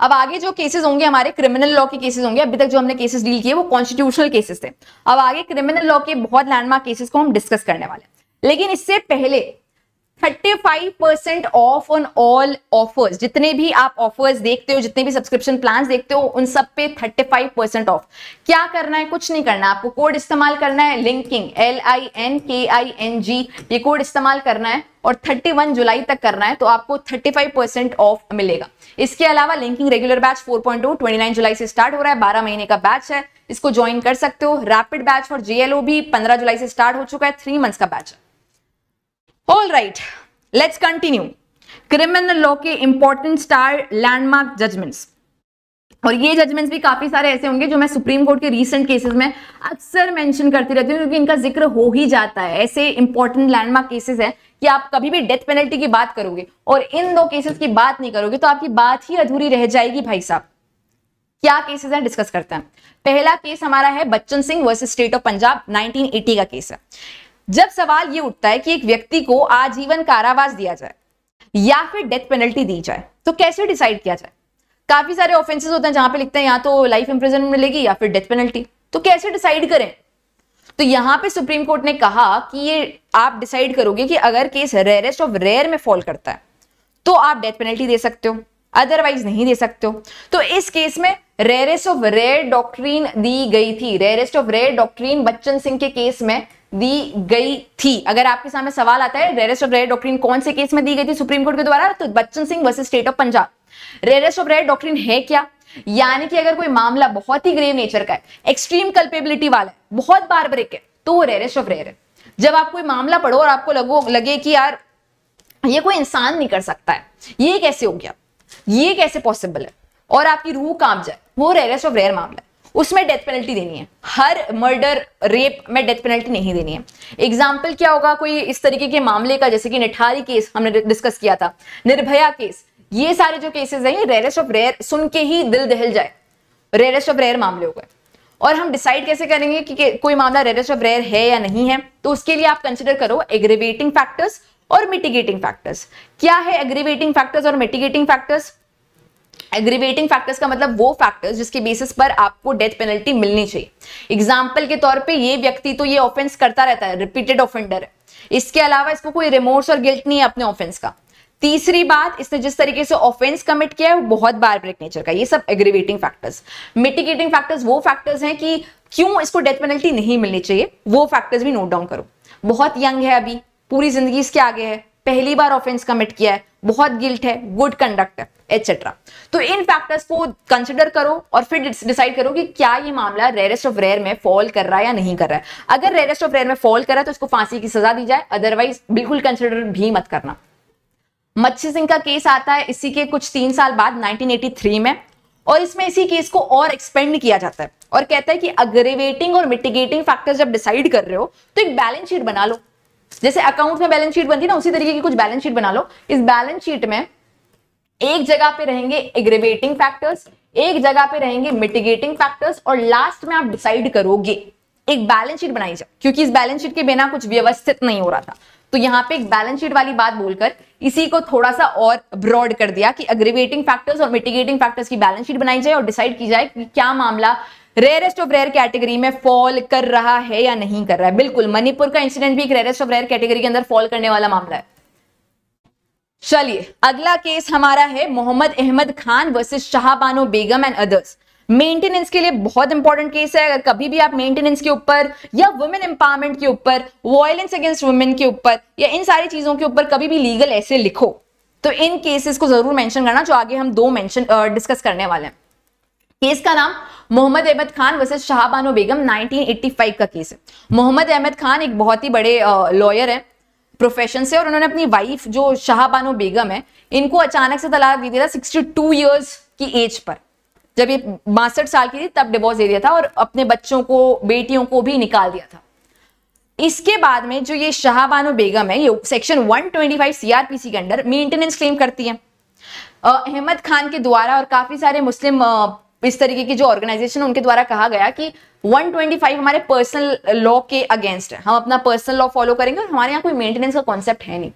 अब आगे जो केसेस होंगे, हमारे क्रिमिनल लॉ के केसेस होंगे। अभी तक जो हमने केसेस डील किए, वो कॉन्स्टिट्यूशनल केसेस थे। अब आगे क्रिमिनल लॉ के बहुत लैंडमार्क केसेस को हम डिस्कस करने वाले लेकिन इससे पहले 35 percent off on all offers, जितने भी आप ऑफर्स देखते हो, जितने भी सब्सक्रिप्शन प्लान देखते हो, उन सब पे 35 परसेंट ऑफ़ क्या करना है? कुछ नहीं करना आपको कोड इस्तेमाल करना है लिंकिंग एल आई एन के आई एन जी ये कोड इस्तेमाल करना है और 31 जुलाई तक करना है तो आपको 35 परसेंट ऑफ़ मिलेगा। इसके अलावा लिंकिंग रेगुलर बैच 4.2 29 जुलाई से स्टार्ट हो रहा है 12 महीने का बैच है, इसको ज्वाइन कर सकते हो। रैपिड बैच फॉर जेएलओ भी 15 जुलाई से स्टार्ट हो चुका है थ्री मंथ्स का बैच है। All right let's continue criminal law के इंपॉर्टेंट स्टार लैंडमार्क जजमेंट्स और ये जजमेंट्स भी काफ़ी सारे ऐसे होंगे जो मैं सुप्रीम कोर्ट के रीसेंट केसेस में अक्सर मेंशन करती रहती हूँ, क्योंकि इनका ज़िक्र हो ही जाता है। ऐसे इंपॉर्टेंट लैंडमार्क केसेस है कि आप कभी भी डेथ पेनल्टी की बात करोगे और इन दो केसेस की बात नहीं करोगे तो आपकी बात ही अधूरी रह जाएगी भाई साहब। क्या केसेस है? डिस्कस करते हैं। पहला केस हमारा है Bachan Singh versus state of Punjab 1980 का केस है। जब सवाल ये उठता है कि एक व्यक्ति को आजीवन कारावास दिया जाए या फिर डेथ पेनल्टी दी जाए तो कैसे डिसाइड किया जाए? काफ़ी सारे ऑफेंसेस होते हैं जहाँ पे लिखते हैं या तो लाइफ इंप्रिजन मिलेगी या फिर डेथ पेनल्टी तो कैसे डिसाइड करें? तो यहाँ पे सुप्रीम कोर्ट ने कहा कि ये आप डिसाइड करोगे कि अगर केस रेयरेस्ट ऑफ़ रेयर में फॉल करता है तो आप डेथ पेनल्टी दे सकते हो अदरवाइज़ नहीं दे सकते हो। तो इस केस में रेयरेस्ट ऑफ़ रेयर डॉक्ट्रीन दी गई थी। Rarest of rare doctrine Bachan Singh के केस में दी गई थी। अगर आपके सामने सवाल आता है रेरेस्ट ऑफ़ रेयर डॉक्ट्रीन कौन से केस में दी गई थी सुप्रीम कोर्ट के द्वारा? तो Bachan Singh versus state of Punjab rarest of rare doctrine है क्या? यानी कि अगर कोई मामला बहुत ही ग्रेव नेचर का है एक्सट्रीम कल्पेबिलिटी वाला है, बहुत बारबरिक है तो वो रेरेस्ट ऑफ़ रेयर है। जब आप कोई मामला पढ़ो और आपको लगो, लगे कि यार, ये कोई इंसान नहीं कर सकता है, ये कैसे हो गया? ये कैसे पॉसिबल है? और आपकी रूह काँप जाए, वो रेयरेस्ट ऑफ़ रेयर मामला है। उसमें डेथ पेनल्टी देनी है। हर मर्डर रेप में डेथ पेनल्टी नहीं देनी है। एग्ज़ाम्पल क्या होगा कोई इस तरीके के मामले का, जैसे कि निठारी केस हमने डिस्कस किया था, निर्भया केस ये सारे जो केसेस हैं रेयरेस्ट ऑफ़ रेयर सुन के ही दिल दहल जाए। रेयरेस्ट ऑफ़ रेयर मामले हो गए। और हम डिसाइड कैसे करेंगे कि कोई मामला रेयरेस्ट ऑफ़ रेयर है या नहीं है तो उसके लिए आप कंसिडर करो एग्रीवेटिंग फैक्टर्स और मिटिगेटिंग फैक्टर्स क्या है एग्रीवेटिंग फैक्टर्स और मिटिगेटिंग फैक्टर्स एग्रीवेटिंग फैक्टर्स का मतलब वो फैक्टर्स जिसके बेसिस पर आपको डेथ पेनल्टी मिलनी चाहिए। एग्ज़ाम्पल के तौर पे ये व्यक्ति तो ये ऑफेंस करता रहता है रिपीटेड ऑफेंडर इसके अलावा इसको कोई रिमोर्स और गिल्ट नहीं है अपने ऑफेंस का। तीसरी बात, इसने जिस तरीके से ऑफेंस कमिट किया है, वो बहुत बार ब्रेक नेचर का ये सब एग्रीवेटिंग फैक्टर्स मिटिगेटिंग फैक्टर्स वो फैक्टर्स हैं कि क्यों इसको डेथ पेनल्टी नहीं मिलनी चाहिए, वो फैक्टर्स भी नोट डाउन करो। बहुत यंग है अभी, पूरी ज़िंदगी इसके आगे है। पहली बार ऑफेंस कमिट किया है, बहुत गिल्ट है गुड कंडक्ट है एटसेट्रा तो इन फैक्टर्स को कंसिडर करो और फिर डिसाइड करो कि क्या ये मामला रेयरेस्ट ऑफ़ रेयर में फॉल कर रहा है या नहीं कर रहा है. अगर रेयरेस्ट ऑफ़ रेयर में फॉल कर रहा है तो इसको फांसी की सजा दी जाए अदरवाइज़ बिल्कुल कंसिडर भी मत करना. मच्छी सिंह का केस आता है, इसी के कुछ तीन साल बाद 1983 में, और इसमें इसी केस को और एक्सपेंड किया जाता है और कहता है कि अग्रेवेटिंग और मिटिगेटिंग फैक्टर्स जब डिसाइड कर रहे हो तो एक बैलेंस शीट बना लो. जैसे अकाउंट में बैलेंस शीट बनती है ना, उसी तरीके की कुछ बैलेंस शीट बना लो। इस बैलेंस शीट में एक जगह पे रहेंगे एग्रेवेटिंग फैक्टर्स एक जगह पे रहेंगे मिटिगेटिंग फैक्टर्स और लास्ट में आप डिसाइड करोगे। एक बैलेंस शीट बनाई जाए क्योंकि इस बैलेंस शीट के बिना कुछ व्यवस्थित नहीं हो रहा था। तो यहाँ पे एक बैलेंस शीट वाली बात बोलकर इसी को थोड़ा सा और ब्रॉड कर दिया कि अग्रीवेटिंग फैक्टर्स और मिटिगेटिंग फैक्टर्स की बैलेंस शीट बनाई जाए और डिसाइड की जाए कि क्या मामला रेयरेस्ट ऑफ़ रेयर कैटेगरी में फॉल कर रहा है या नहीं कर रहा है? बिल्कुल, मणिपुर का इंसिडेंट भी एक रेयरेस्ट ऑफ़ रेयर कैटेगरी के अंदर फॉल करने वाला मामला है। चलिए, अगला केस हमारा है Mohammed Ahmed Khan versus Shah Bano Begum and others maintenance के लिए बहुत इंपॉर्टेंट केस है। अगर कभी भी आप मेंटेनेंस के ऊपर या वुमेन एम्पावरमेंट के ऊपर वायलेंस अगेंस्ट वुमेन के ऊपर या इन सारी चीज़ों के ऊपर कभी भी लीगल ऐसे लिखो तो इन केसेस को ज़रूर मेंशन करना जो आगे हम दो मेंशन डिस्कस करने वाले हैं। केस का नाम मोहम्मद अहमद खान वर्सेस शाहबानो बेगम 1985 का केस है। मोहम्मद अहमद खान एक बहुत ही बड़े लॉयर है प्रोफेशन से, और उन्होंने अपनी वाइफ जो शाहबानो बेगम है, इनको अचानक से तलाक दे दिया था 62 इयर्स की एज पर। जब ये बासठ साल की थी, तब डिवोर्स दे दिया था और अपने बच्चों को, बेटियों को भी निकाल दिया था। इसके बाद में जो ये शाहबानो बेगम है, ये सेक्शन 125 सीआरपीसी के अंडर मेंटेनेंस क्लेम करती है। अहमद खान के द्वारा और काफ़ी सारे मुस्लिम इस तरीके की जो ऑर्गेनाइजेशन उनके द्वारा कहा गया कि 125 हमारे पर्सनल लॉ के अगेंस्ट है। हम अपना पर्सनल लॉ फॉलो करेंगे और हमारे यहाँ कोई मेंटेनेंस का कॉन्सेप्ट है नहीं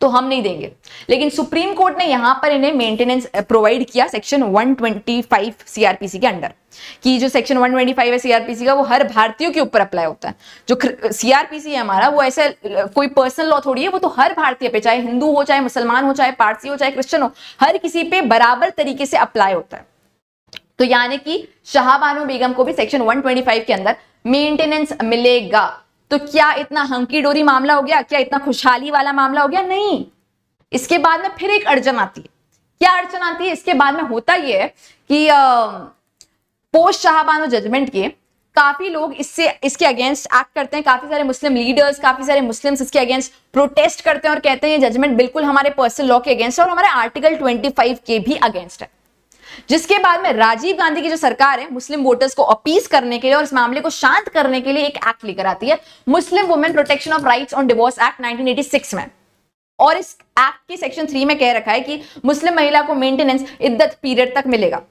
तो हम नहीं देंगे। लेकिन सुप्रीम कोर्ट ने यहाँ पर इन्हें मेंटेनेंस प्रोवाइड किया सेक्शन 125 सीआरपीसी के अंडर कि जो सेक्शन 125 है सीआरपीसी का, वो हर भारतीयों के ऊपर अप्लाई होता है। जो सीआरपीसी है हमारा, वो ऐसे कोई पर्सनल लॉ थोड़ी है, वो तो हर भारतीय पे, चाहे हिंदू हो, चाहे मुसलमान हो, चाहे पारसी हो, चाहे क्रिश्चियन हो, हर किसी पे बराबर तरीके से अप्लाई होता है। तो यानी कि शाहबानो बेगम को भी सेक्शन 125 के अंदर मेंटेनेंस मिलेगा। तो क्या इतना हंकी डोरी मामला हो गया? क्या इतना खुशहाली वाला मामला हो गया? नहीं। इसके बाद में फिर एक अड़चन आती है। क्या अड़चन आती है? इसके बाद में होता यह है कि पोस्ट शाहबानो जजमेंट के काफ़ी लोग इससे, इसके अगेंस्ट एक्ट करते हैं। काफ़ी सारे मुस्लिम लीडर्स काफ़ी सारे मुस्लिम्स इसके अगेंस्ट प्रोटेस्ट करते हैं और कहते हैं ये जजमेंट बिल्कुल हमारे पर्सनल लॉ के अगेंस्ट है और हमारे आर्टिकल 25 के भी अगेंस्ट है। जिसके बाद में राजीव गांधी की जो सरकार है, मुस्लिम वोटर्स को अपीस करने के लिए और इस मामले को शांत करने के लिए एक एक्ट लेकर आती है, Muslim women protection of rights on divorce act 1986 में। और इस एक्ट के सेक्शन थ्री में कह रखा है कि मुस्लिम महिला को मेंटेनेंस इद्दत पीरियड तक मिलेगा।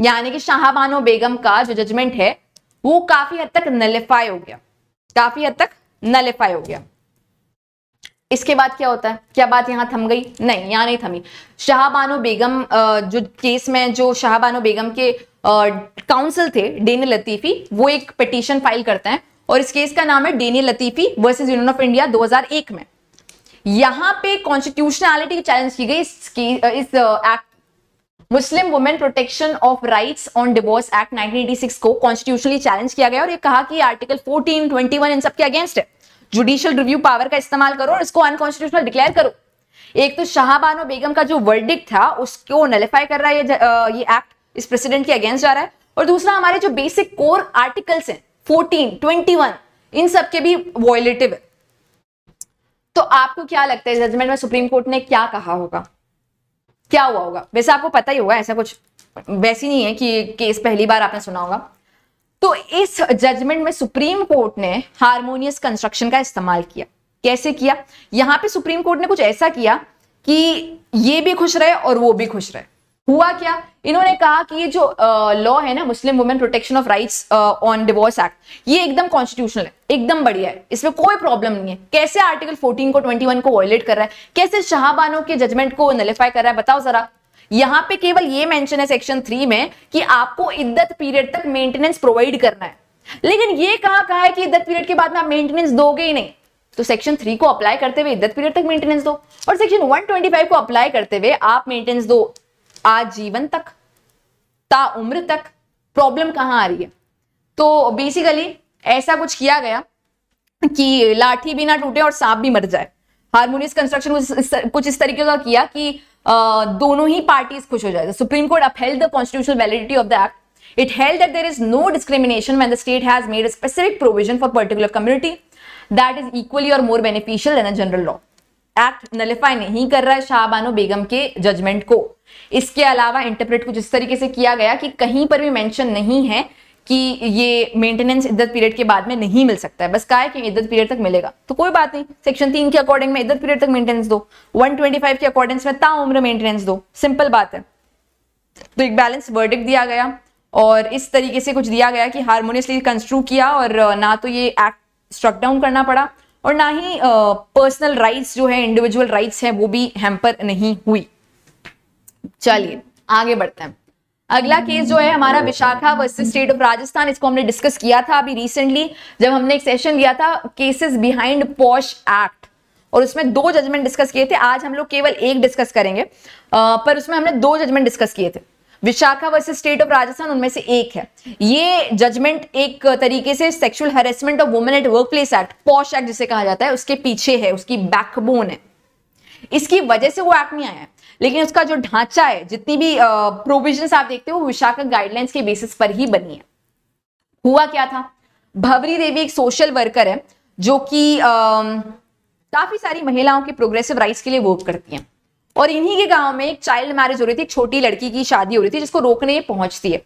यानी कि शाहबानो बेगम का जो जजमेंट है, वो काफ़ी हद तक नलिफाई हो गया। काफ़ी हद तक नलिफाई हो गया। इसके बाद क्या होता है? क्या बात यहाँ थम गई? नहीं यहाँ नहीं थमी। शाहबानो बेगम जो केस में जो शाहबानो बेगम के काउंसिल थे डेन लतीफी वो एक पिटीशन फ़ाइल करते हैं और इस केस का नाम है Danial Latifi versus Union of India 2001 में। यहाँ पे कॉन्स्टिट्यूशनैलिटी चैलेंज की गई इस, इस act Muslim women protection of rights on divorce act 1986 को कॉन्स्टिट्यूशनली चैलेंज किया गया और ये कहा कि आर्टिकल 14, 21 इन सबके अगेंस्ट है। जुडिशियल रिव्यू पावर का इस्तेमाल करो और इसको अनकॉन्स्टिट्यूशनल डिक्लेयर करो। एक तो शाहबानो बेगम का जो वर्डिक था उसको नलिफाई कर रहा है ये, ये एक्ट इस प्रेसिडेंट के अगेंस्ट जा रहा है। और दूसरा हमारे जो बेसिक कोर आर्टिकल्स हैं 14, 21 इन सब के भी वॉयलेटिव है। तो आपको क्या लगता है जजमेंट में सुप्रीम कोर्ट ने क्या कहा होगा? क्या हुआ होगा? वैसे आपको पता ही होगा ऐसा कुछ वैसी नहीं है कि केस पहली बार आपने सुना होगा। तो इस जजमेंट में सुप्रीम कोर्ट ने हारमोनियस कंस्ट्रक्शन का इस्तेमाल किया। कैसे किया? यहाँ पे सुप्रीम कोर्ट ने कुछ ऐसा किया कि ये भी खुश रहे और वो भी खुश रहे। हुआ क्या? इन्होंने कहा कि ये जो लॉ है ना Muslim women protection of rights on divorce act ये एकदम कॉन्स्टिट्यूशनल है, एकदम बढ़िया है। इसमें कोई प्रॉब्लम नहीं है। कैसे आर्टिकल 14 को 21 को वायलेट कर रहा है? कैसे शाहबानों के जजमेंट को नलिफाई कर रहा है? बताओ जरा। यहाँ पे केवल ये मेंशन है सेक्शन थ्री में कि आपको इद्दत पीरियड तक मेंटेनेंस प्रोवाइड करना है। लेकिन ये कहा कहा है कि इद्दत पीरियड के बाद में आप मेंटेनेंस दोगे ही नहीं? तो सेक्शन थ्री को अप्लाई करते हुए इद्दत पीरियड तक मेंटेनेंस दो और सेक्शन 125 को अप्लाई करते हुए आप मेंटेनेंस दो। आजीवन तक, ता उम्र तक प्रॉब्लम कहाँ आ रही है? तो बेसिकली ऐसा कुछ किया गया कि लाठी भी ना टूटे और सांप भी मर जाए। हारमोनियस कंस्ट्रक्शन कुछ इस तरीके का किया कि दोनों ही पार्टीज़ खुश हो जाए। Supreme Court upheld the constitutional validity of the act it held that there is no discrimination the state has made a specific provision for particular community that is equally or more beneficial than a general law. Act nullify नहीं कर रहा है शाहबानो बेगम के judgment को। इसके अलावा interpret कुछ इस तरीके से किया गया कि कहीं पर भी मेंशन नहीं है कि ये मेंटेनेंस इद्दत पीरियड के बाद में नहीं मिल सकता है। बस कहा है कि इद्दत पीरियड तक मिलेगा। तो कोई बात नहीं सेक्शन तीन के अकॉर्डिंग में इद्दत पीरियड तक मेंटेनेंस दो। 125 के अकॉर्डिंग में ता उम्र मेंटेनेंस दो। सिंपल बात है। तो एक बैलेंस वर्डिक दिया गया और इस तरीके से कुछ दिया गया कि हारमोनियसली कंस्ट्रू किया और ना तो ये एक्ट स्ट्रक डाउन करना पड़ा और ना ही पर्सनल uh, राइट्स जो है इंडिविजुअल राइट्स है वो भी हैम्पर नहीं हुई। चलिए आगे बढ़ते हैं। अगला केस जो है हमारा Vishakha versus state of Rajasthan इसको हमने डिस्कस किया था अभी रिसेंटली जब हमने एक सेशन लिया था केसेस बिहाइंड पॉश एक्ट और उसमें दो जजमेंट डिस्कस किए थे आज हम लोग केवल एक डिस्कस करेंगे। आ, पर उसमें हमने दो जजमेंट डिस्कस किए थे। Vishakha versus state of Rajasthan उनमें से एक है। ये जजमेंट एक तरीके से sexual harassment of women at work place act POSH act जिसे कहा जाता है उसके पीछे है उसकी बैकबोन है। इसकी वजह से वो एक्ट नहीं आया लेकिन उसका जो ढांचा है, जितनी भी प्रोविजंस आप देखते हो, वो विशाखा गाइडलाइंस के बेसिस पर ही बनी है। हुआ क्या था? भवरी देवी एक सोशल वर्कर है, जो कि काफ़ी सारी महिलाओं के प्रोग्रेसिव राइट्स के लिए वर्क करती हैं। और इन्हीं के गाँव में एक चाइल्ड मैरिज हो रही थी, एक छोटी लड़की की शादी हो रही थी, जिसको रोकने पहुँचती है।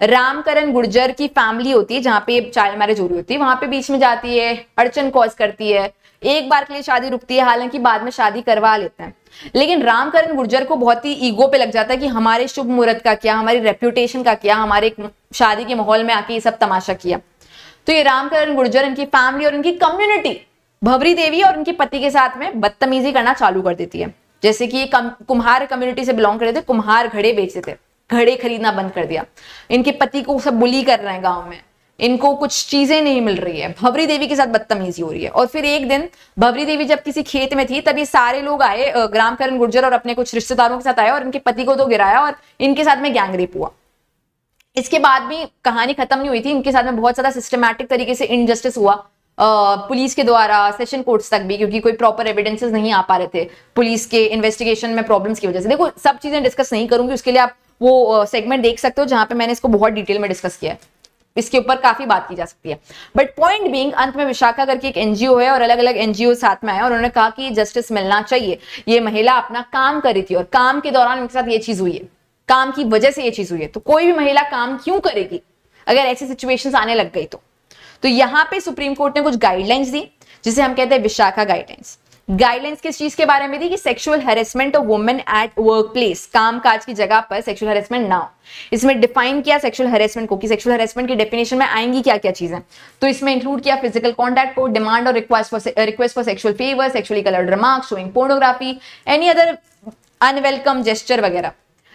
रामकरण गुर्जर की फैमिली होती है, जहाँ पे चाइल्ड मैरिज हो रही होती है, वहाँ पे बीच में जाती है, अड़चन कॉज करती है। एक बार के लिए शादी रुकती है, हालाँकि बाद में शादी करवा लेते हैं। लेकिन रामकरण गुर्जर को बहुत ही ईगो पे लग जाता है कि हमारे शुभ मुहूर्त का क्या, हमारी रेप्यूटेशन का क्या, हमारे शादी के माहौल में आके ये सब तमाशा किया। तो ये रामकरण गुर्जर, इनकी फैमिली और इनकी कम्युनिटी भवरी देवी और उनके पति के साथ में बदतमीजी करना चालू कर देती है। जैसे कि ये कुम्हार कम्युनिटी से बिलोंग करते थे, कुम्हार घड़े बेचते थे घड़े खरीदना बंद कर दिया। इनके पति को सब बुली कर रहे हैं गाँव में। इनको कुछ चीज़ें नहीं मिल रही है। भवरी देवी के साथ बदतमीजी हो रही है। और फिर एक दिन, भवरी देवी जब किसी खेत में थी, तभी सारे लोग आए ग्राम करण गुर्जर और अपने कुछ रिश्तेदारों के साथ आए और इनके पति को तो गिराया और इनके साथ में गैंग रेप हुआ। इसके बाद भी कहानी खत्म नहीं हुई थी। इनके साथ में बहुत ज़्यादा सिस्टमैटिक तरीके से इनजस्टिस हुआ। पुलिस के द्वारा सेशन कोर्ट्स तक भी, क्योंकि कोई प्रॉपर एविडेंसेस नहीं आ पा रहे थे। पुलिस के इन्वेस्टिगेशन में प्रॉब्लम्स की वजह से। देखो, सब चीज़ें डिस्कस नहीं करूँगी, उसके लिए आप वो सेगमेंट देख सकते हो, जहाँ पे मैंने इसको बहुत डिटेल में डिस्कस किया है। इसके ऊपर काफ़ी बात की जा सकती है। बट पॉइंट बीइंग अंत में विशाखा करके एक एनजीओ है और अलग अलग एनजीओ साथ में आए और उन्होंने कहा कि जस्टिस मिलना चाहिए। ये महिला अपना काम कर रही थी और काम के दौरान उनके साथ ये चीज़ हुई है। काम की वजह से ये चीज़ हुई है। तो कोई भी महिला काम क्यों करेगी? अगर ऐसी सिचुएशन आने लग गई तो। तो यहाँ पे सुप्रीम कोर्ट ने कुछ गाइडलाइंस दी, जिसे हम कहते हैं विशाखा गाइडलाइंस गाइडलाइंस किस चीज़ के बारे में थी कि sexual harassment of women at work place काम काज की जगह पर सेक्सुअल हेरेसमेंट ना हो। इसमें डिफाइन किया सेक्सुअल हेरेसमेंट को कि सेक्सुअल हेरेसमेंट की डेफिनेशन में आएँगी क्या क्या चीज़ें। तो इसमें इंक्लूड किया फ़िज़िकल कॉन्टैक्ट को डिमांड और request for request for sexual favour sexually coloured remark showing pornography any other unwelcome gesture वगैरह।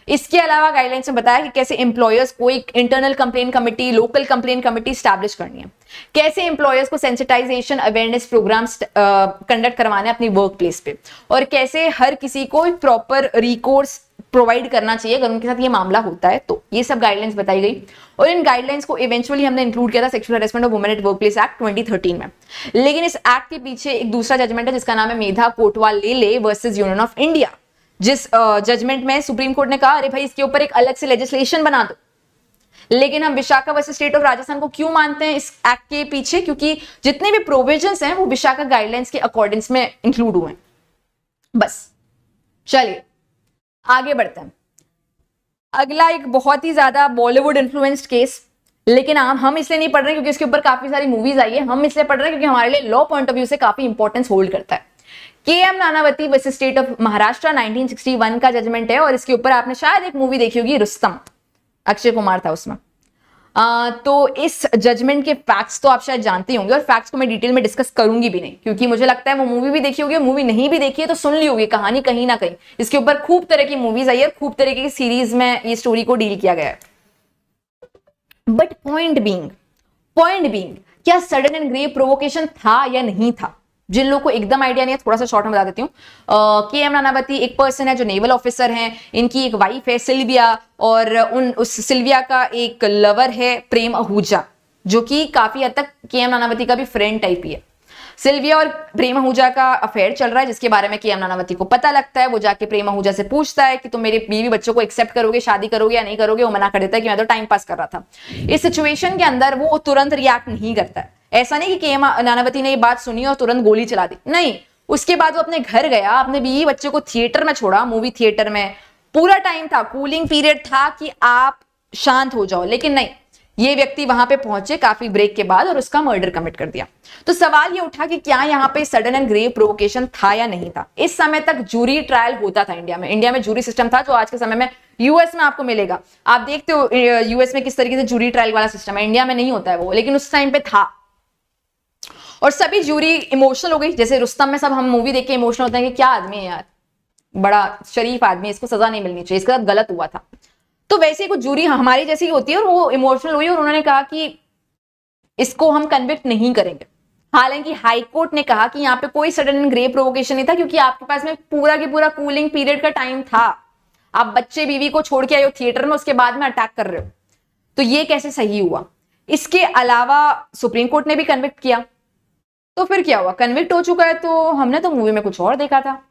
इसके अलावा गाइडलाइंस में बताया कि कैसे एम्प्लॉयर्स को एक internal complaint committee local complaint committee establish करनी है। कैसे एम्प्लॉयर्स को सेंसिटाइजेशन अवेयरनेस प्रोग्राम्स कंडक्ट करवाने अपनी वर्क प्लेस पे। और कैसे हर किसी को प्रॉपर रिकोर्स प्रोवाइड करना चाहिए, अगर उनके साथ ये मामला होता है तो। ये सब गाइडलाइंस बताई गई। और इन गाइडलाइंस को इवेंचुअली हमने इंक्लूड किया था sexual harassment of women at work place act 2013 में। लेकिन इस एक्ट के पीछे एक दूसरा जजमेंट है जिसका नाम है Medha Kotwal Lele versus union of India जिस जजमेंट में सुप्रीम कोर्ट ने कहा, अरे भाई, इसके ऊपर एक अलग से लेजिस्लेशन बना दो। लेकिन हम Vishakha versus state of Rajasthan को क्यों मानते हैं इस एक्ट के पीछे? क्योंकि जितने भी प्रोविजंस हैं, वो विशाखा गाइडलाइंस के अकॉर्डिंग्स में इंक्लूड हुए बस। चलिए, आगे बढ़ते हैं। अगला एक बहुत ही ज़्यादा बॉलीवुड इन्फ्लुएंस्ड केस लेकिन हम हम इसलिए नहीं पढ़ रहे क्योंकि इसके ऊपर काफ़ी सारी मूवीज़ आई है। हम इसलिए पढ़ रहे हैं क्योंकि हमारे लिए लॉ पॉइंट ऑफ़ व्यू से काफ़ी इंपॉर्टेंस होल्ड करता है। K M Nanavati versus state of Maharashtra 1961 का जजमेंट है और इसके ऊपर आपने शायद एक मूवी देखी होगी रुस्तम अक्षय कुमार था उसमें। आ, तो इस जजमेंट के फैक्ट्स तो आप शायद जानते होंगे और फैक्ट्स को मैं डिटेल में डिस्कस करूँगी भी नहीं क्योंकि मुझे लगता है वो मूवी भी देखी होगी मूवी नहीं भी देखी है तो सुन ली होगी कहानी कहीं ना कहीं। इसके ऊपर खूब तरह की मूवीज़ आई है खूब तरीके की सीरीज़ में ये स्टोरी को डील किया गया है। But point being point being क्या सडन एंड ग्रेव प्रोवोकेशन था या नहीं था? जिन लोगों को एकदम आइडिया नहीं है, थोड़ा सा शॉर्ट में बता देती हूँ। के एम नानावती एक पर्सन है जो नेवल ऑफिसर हैं। इनकी एक वाइफ है सिल्विया और उन, उस सिल्विया का एक लवर है प्रेम आहूजा जो कि काफ़ी हद तक के एम नानावती का भी फ्रेंड टाइप ही है। सिल्विया और प्रेम आहूजा का अफेयर चल रहा है, जिसके बारे में के एम नानावती को पता लगता है। वो जाके प्रेम आहूजा से पूछता है कि तुम मेरे बीवी बच्चों को एक्सेप्ट करोगे, शादी करोगे या नहीं करोगे, वो मना कर देता है कि मैं तो टाइम पास कर रहा था। इस सिचुएशन के अंदर वो तुरंत रिएक्ट नहीं करता है। ऐसा नहीं कि के नानावती ने ये बात सुनी और तुरंत गोली चला दी। नहीं, उसके बाद वो अपने घर गया, अपने बीवी बच्चे को थिएटर में छोड़ा मूवी थिएटर में। पूरा टाइम था कूलिंग पीरियड था कि आप शांत हो जाओ, लेकिन नहीं। ये व्यक्ति वहाँ पे पहुँचे काफ़ी ब्रेक के बाद और उसका मर्डर कमिट कर दिया। तो सवाल ये उठा कि क्या यहाँ पे सडन एंड ग्रेव प्रोवोकेशन था या नहीं था? इस समय तक जूरी ट्रायल होता था इंडिया में। इंडिया में जूरी सिस्टम था जो आज के समय में यूएस में आपको मिलेगा। आप देखते हो यूएस में किस तरीके से जूरी ट्रायल वाला सिस्टम है। इंडिया में नहीं होता है वो, लेकिन उस टाइम पे था। और सभी जूरी इमोशनल हो गई। जैसे रुस्तम में सब हम मूवी देख के इमोशनल होते हैं कि क्या आदमी है यार। बड़ा शरीफ आदमी इसको सजा नहीं मिलनी चाहिए, इसके साथ गलत हुआ था। तो वैसे ही कुछ जूरी हमारी जैसी होती है और वो इमोशनल हुई और उन्होंने कहा कि इसको हम कन्विक्ट नहीं करेंगे। हालाँकि हाईकोर्ट ने कहा कि यहाँ पे कोई सडन ग्रे प्रोवोकेशन नहीं था, क्योंकि आपके पास में पूरा के पूरा कूलिंग पीरियड का टाइम था। आप बच्चे बीवी को छोड़ के आए हो थिएटर में, उसके बाद में अटैक कर रहे हो। तो ये कैसे सही हुआ? इसके अलावा सुप्रीम कोर्ट ने भी कन्विक्ट किया। तो फिर क्या हुआ? कन्विक्ट हो चुका है तो हमने तो मूवी में कुछ और देखा था।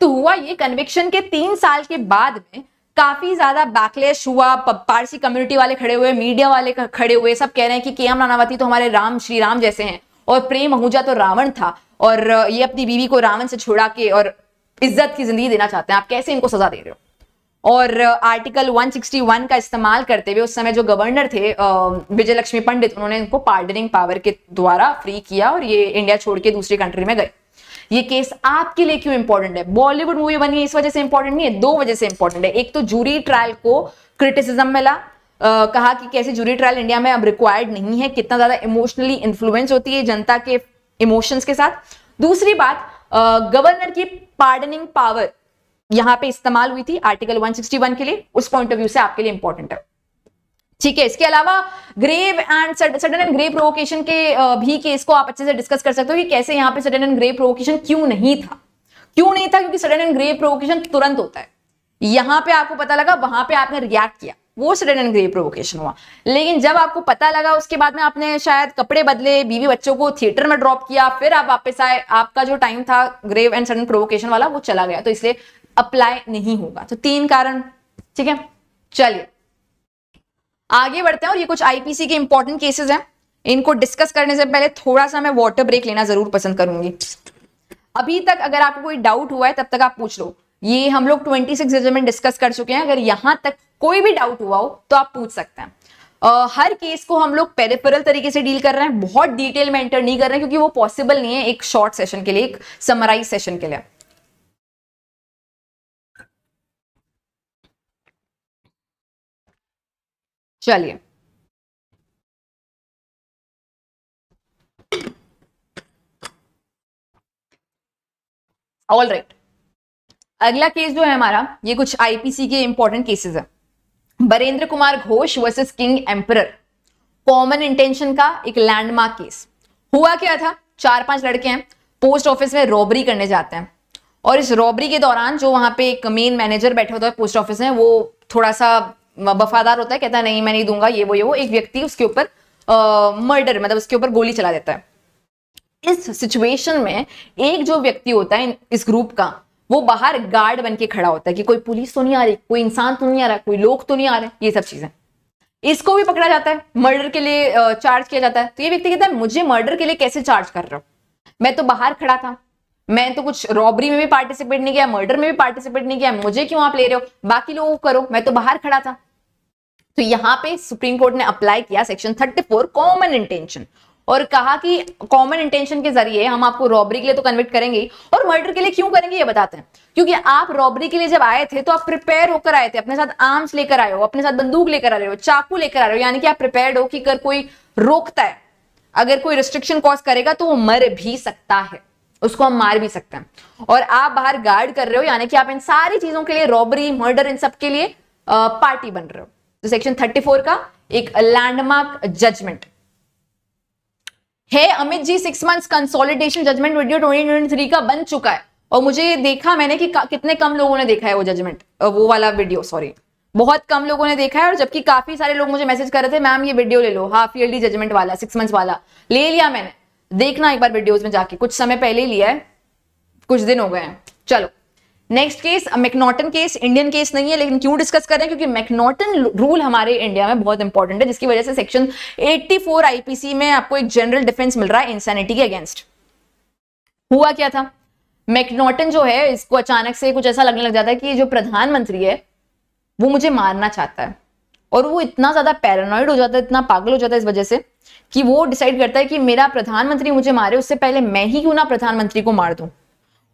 तो हुआ ये कन्विक्शन के तीन साल के बाद में काफ़ी ज़्यादा बैकलेश हुआ। पारसी कम्युनिटी वाले खड़े हुए मीडिया वाले खड़े हुए, सब कह रहे हैं कि के एम नानावती तो हमारे राम, श्री राम जैसे हैं और प्रेम आहूजा तो रावण था और ये अपनी बीवी को रावण से छुड़ा के और इज़्ज़त की ज़िंदगी देना चाहते हैं। आप कैसे इनको सजा दे रहे हो? और आर्टिकल 161 का इस्तेमाल करते हुए उस समय जो गवर्नर थे विजय लक्ष्मी पंडित उन्होंने इनको पार्डनिंग पावर के द्वारा फ्री किया और ये इंडिया छोड़ के दूसरी कंट्री में गए। ये केस आपके लिए क्यों इंपॉर्टेंट है? बॉलीवुड मूवी बनी है इस वजह से इंपॉर्टेंट नहीं है? दो वजह से इंपॉर्टेंट है। एक तो जूरी ट्रायल को क्रिटिसिज्म मिला Uh, कहा कि कैसे जूरी ट्रायल इंडिया में अब रिक्वायर्ड नहीं है कितना ज़्यादा इमोशनली इन्फ्लुएंस होती है जनता के इमोशंस के साथ। दूसरी बात गवर्नर की पार्डनिंग पावर यहाँ पे इस्तेमाल हुई थी आर्टिकल 161 के लिए, उस पॉइंट ऑफ़ व्यू से आपके लिए इंपॉर्टेंट है। ठीक है, इसके अलावा grave and sudden and grave provocation के भी केस को आप अच्छे से डिस्कस कर सकते हो कि कैसे यहाँ पे सडन एंड ग्रेव प्रोवोकेशन क्यों नहीं था। क्यों नहीं था? क्योंकि सडन एंड ग्रेव प्रोवोकेशन तुरंत होता है। यहाँ पे आपको पता लगा, वहाँ पे आपने रिएक्ट किया, वो सडन एंड ग्रेव प्रोवोकेशन हुआ। लेकिन जब आपको पता लगा, उसके बाद में आपने शायद कपड़े बदले, बीवी बच्चों को थिएटर में ड्रॉप किया, फिर आप वापस आए, आपका जो टाइम था ग्रेव एंड सडन प्रोवोकेशन वाला, वो चला गया। तो इसलिए अप्लाई नहीं होगा। तो तीन कारण ठीक है? चलिए। आगे बढ़ते हैं और ये कुछ आईपीसी के इंपॉर्टेंट केसेस हैं। इनको डिस्कस करने से पहले थोड़ा सा मैं वाटर ब्रेक लेना ज़रूर पसंद करूँगी। अभी तक अगर आपको कोई डाउट हुआ है तब तक आप पूछ लो। ये हम लोग 26 जजमेंट डिस्कस कर चुके हैं। अगर यहाँ तक कोई भी डाउट हुआ हो तो आप पूछ सकते हैं। Uh, हर केस को हम लोग पेरिफेरल तरीके से डील कर रहे हैं। बहुत डिटेल में एंटर नहीं कर रहे हैं क्योंकि वो पॉसिबल नहीं है एक शॉर्ट सेशन के लिए एक समराइज सेशन के लिए। चलिए। ऑल राइट अगला केस जो है हमारा, ये कुछ आईपीसी के इंपॉर्टेंट केसेस है। Barendra Kumar Ghosh versus king emperor common intention का एक लैंडमार्क केस हुआ क्या था? चार पाँच लड़के हैं पोस्ट ऑफ़िस में रॉबरी करने जाते हैं। और इस रॉबरी के दौरान जो वहाँ पे एक मेन मैनेजर बैठा होता है पोस्ट ऑफ़िस में, वो थोड़ा सा वफादार होता है, कहता है, नहीं, मैं नहीं दूँगा, ये वो ये वो। एक व्यक्ति उसके ऊपर मर्डर मतलब उसके ऊपर गोली चला देता है। इस सिचुएशन में एक जो व्यक्ति होता है, इस ग्रुप का, वो बाहर गार्ड बन के खड़ा होता है कि कोई पुलिस तो नहीं आ रही, कोई इंसान तो नहीं आ रहा, कोई लोग तो नहीं आ रहे, ये सब चीज़ें। इसको भी पकड़ा जाता है मर्डर के लिए चार्ज किया जाता है। तो ये व्यक्ति कहता है, मुझे मर्डर के लिए कैसे चार्ज कर रहे हो? मैं तो बाहर खड़ा था मैं तो कुछ रॉबरी में भी पार्टिसिपेट नहीं किया मर्डर में भी पार्टिसिपेट नहीं किया, मुझे क्यों आप ले रहे हो? बाकी लोगों को करो, मैं तो बाहर खड़ा था। तो यहाँ पे सुप्रीम कोर्ट ने अप्लाई किया सेक्शन 34 कॉमन इंटेंशन और कहा कि कॉमन इंटेंशन के ज़रिए हम आपको रॉबरी के लिए तो कन्विक्ट करेंगे और मर्डर के लिए क्यों करेंगे ये बताते हैं। क्योंकि आप रॉबरी के लिए जब आए थे तो आप प्रिपेयर होकर आए थे, अपने साथ आर्म्स लेकर आए हो, अपने साथ बंदूक लेकर आ रहे हो, चाकू लेकर आ रहे हो, यानी कि आप प्रिपेयर हो कि अगर कोई रोकता है, अगर कोई रिस्ट्रिक्शन कॉज करेगा तो वो मर भी सकता है। उसको हम मार भी सकते हैं। और आप बाहर गार्ड कर रहे हो, यानी कि आप इन सारी चीज़ों के लिए रॉबरी मर्डर इन सब के लिए पार्टी बन रहे हो। तो सेक्शन 34 का एक लैंडमार्क जजमेंट है, Amit ji six months consolidation judgment video 2023 का बन चुका है। और मुझे देखा मैंने कि कितने कम लोगों ने देखा है वो जजमेंट वो वाला वीडियो सॉरी बहुत कम लोगों ने देखा है और जबकि काफ़ी सारे लोग मुझे मैसेज कर रहे थे मैम ये वीडियो ले लो हाफ़ ईयरली जजमेंट वाला सिक्स मंथ्स वाला। ले लिया मैंने। देखना एक बार वीडियोस में जाके। कुछ समय पहले ही लिया है। कुछ दिन हो गए हैं। चलो। Next case McNaughton case Indian case नहीं है, लेकिन क्यों डिस्कस कर रहे हैं? क्योंकि मैकनॉटन रूल हमारे इंडिया में बहुत इंपॉर्टेंट है, जिसकी वजह से सेक्शन 84 आईपीसी में आपको एक जनरल डिफेंस मिल रहा है इंसैनिटी के अगेंस्ट हुआ क्या था? मैकनॉटन जो है, इसको अचानक से कुछ ऐसा लगने लग जाता है कि जो प्रधानमंत्री है, वो मुझे मारना चाहता है। और वो इतना ज़्यादा पैरानॉइड हो जाता है, इतना पागल हो जाता है इस वजह से। कि वो डिसाइड करता है कि मेरा प्रधानमंत्री मुझे मारे, उससे पहले मैं ही क्यों ना प्रधानमंत्री को मार दूँ?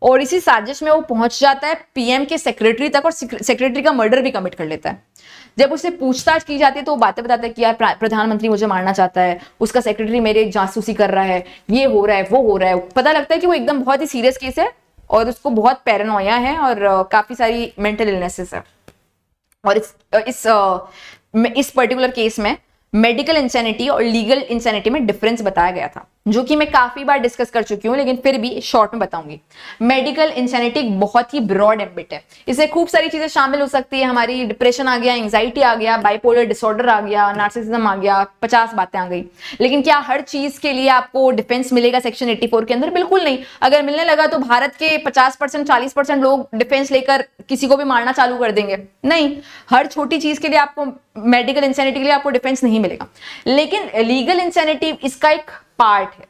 और इसी साजिश में वो पहुँच जाता है पीएम के सेक्रेटरी तक और सेक्रेटरी का मर्डर भी कमिट कर लेता है। जब उससे पूछताछ की जाती है तो वो बातें बताता है कि यार प्रधानमंत्री मुझे मारना चाहता है, उसका सेक्रेटरी मेरे जासूसी कर रहा है, ये हो रहा है, वो हो रहा है। पता लगता है कि वो एकदम बहुत ही सीरियस केस है और उसको बहुत पैरानोया है और काफ़ी सारी मेंटल इलनेसेस है। और इस इस इस पर्टिकुलर केस में मेडिकल इंसेनिटी और लीगल इंसेनिटी में डिफरेंस बताया गया था। जो कि मैं काफ़ी बार डिस्कस कर चुकी हूँ, लेकिन फिर भी शॉर्ट में बताऊँगी। मेडिकल इंसैनिटी बहुत ही ब्रॉड एम्बिट है। इसे खूब सारी चीज़ें शामिल हो सकती है। हमारी डिप्रेशन आ गया एंग्जाइटी आ गया बाइपोलर डिसऑर्डर आ गया नार्सिसिज्म आ गया, पचास बातें आ गई। लेकिन क्या हर चीज़ के लिए आपको डिफेंस मिलेगा सेक्शन एट्टी के अंदर? बिल्कुल नहीं। अगर मिलने लगा तो भारत के पचास परसेंट, चालीस परसेंट लोग डिफेंस लेकर किसी को भी मारना चालू कर देंगे। नहीं। हर छोटी चीज़ के लिए आपको मेडिकल इंसैनिटी के लिए आपको डिफेंस नहीं मिलेगा। लेकिन लीगल इंसैनिटी इसका एक पार्ट है।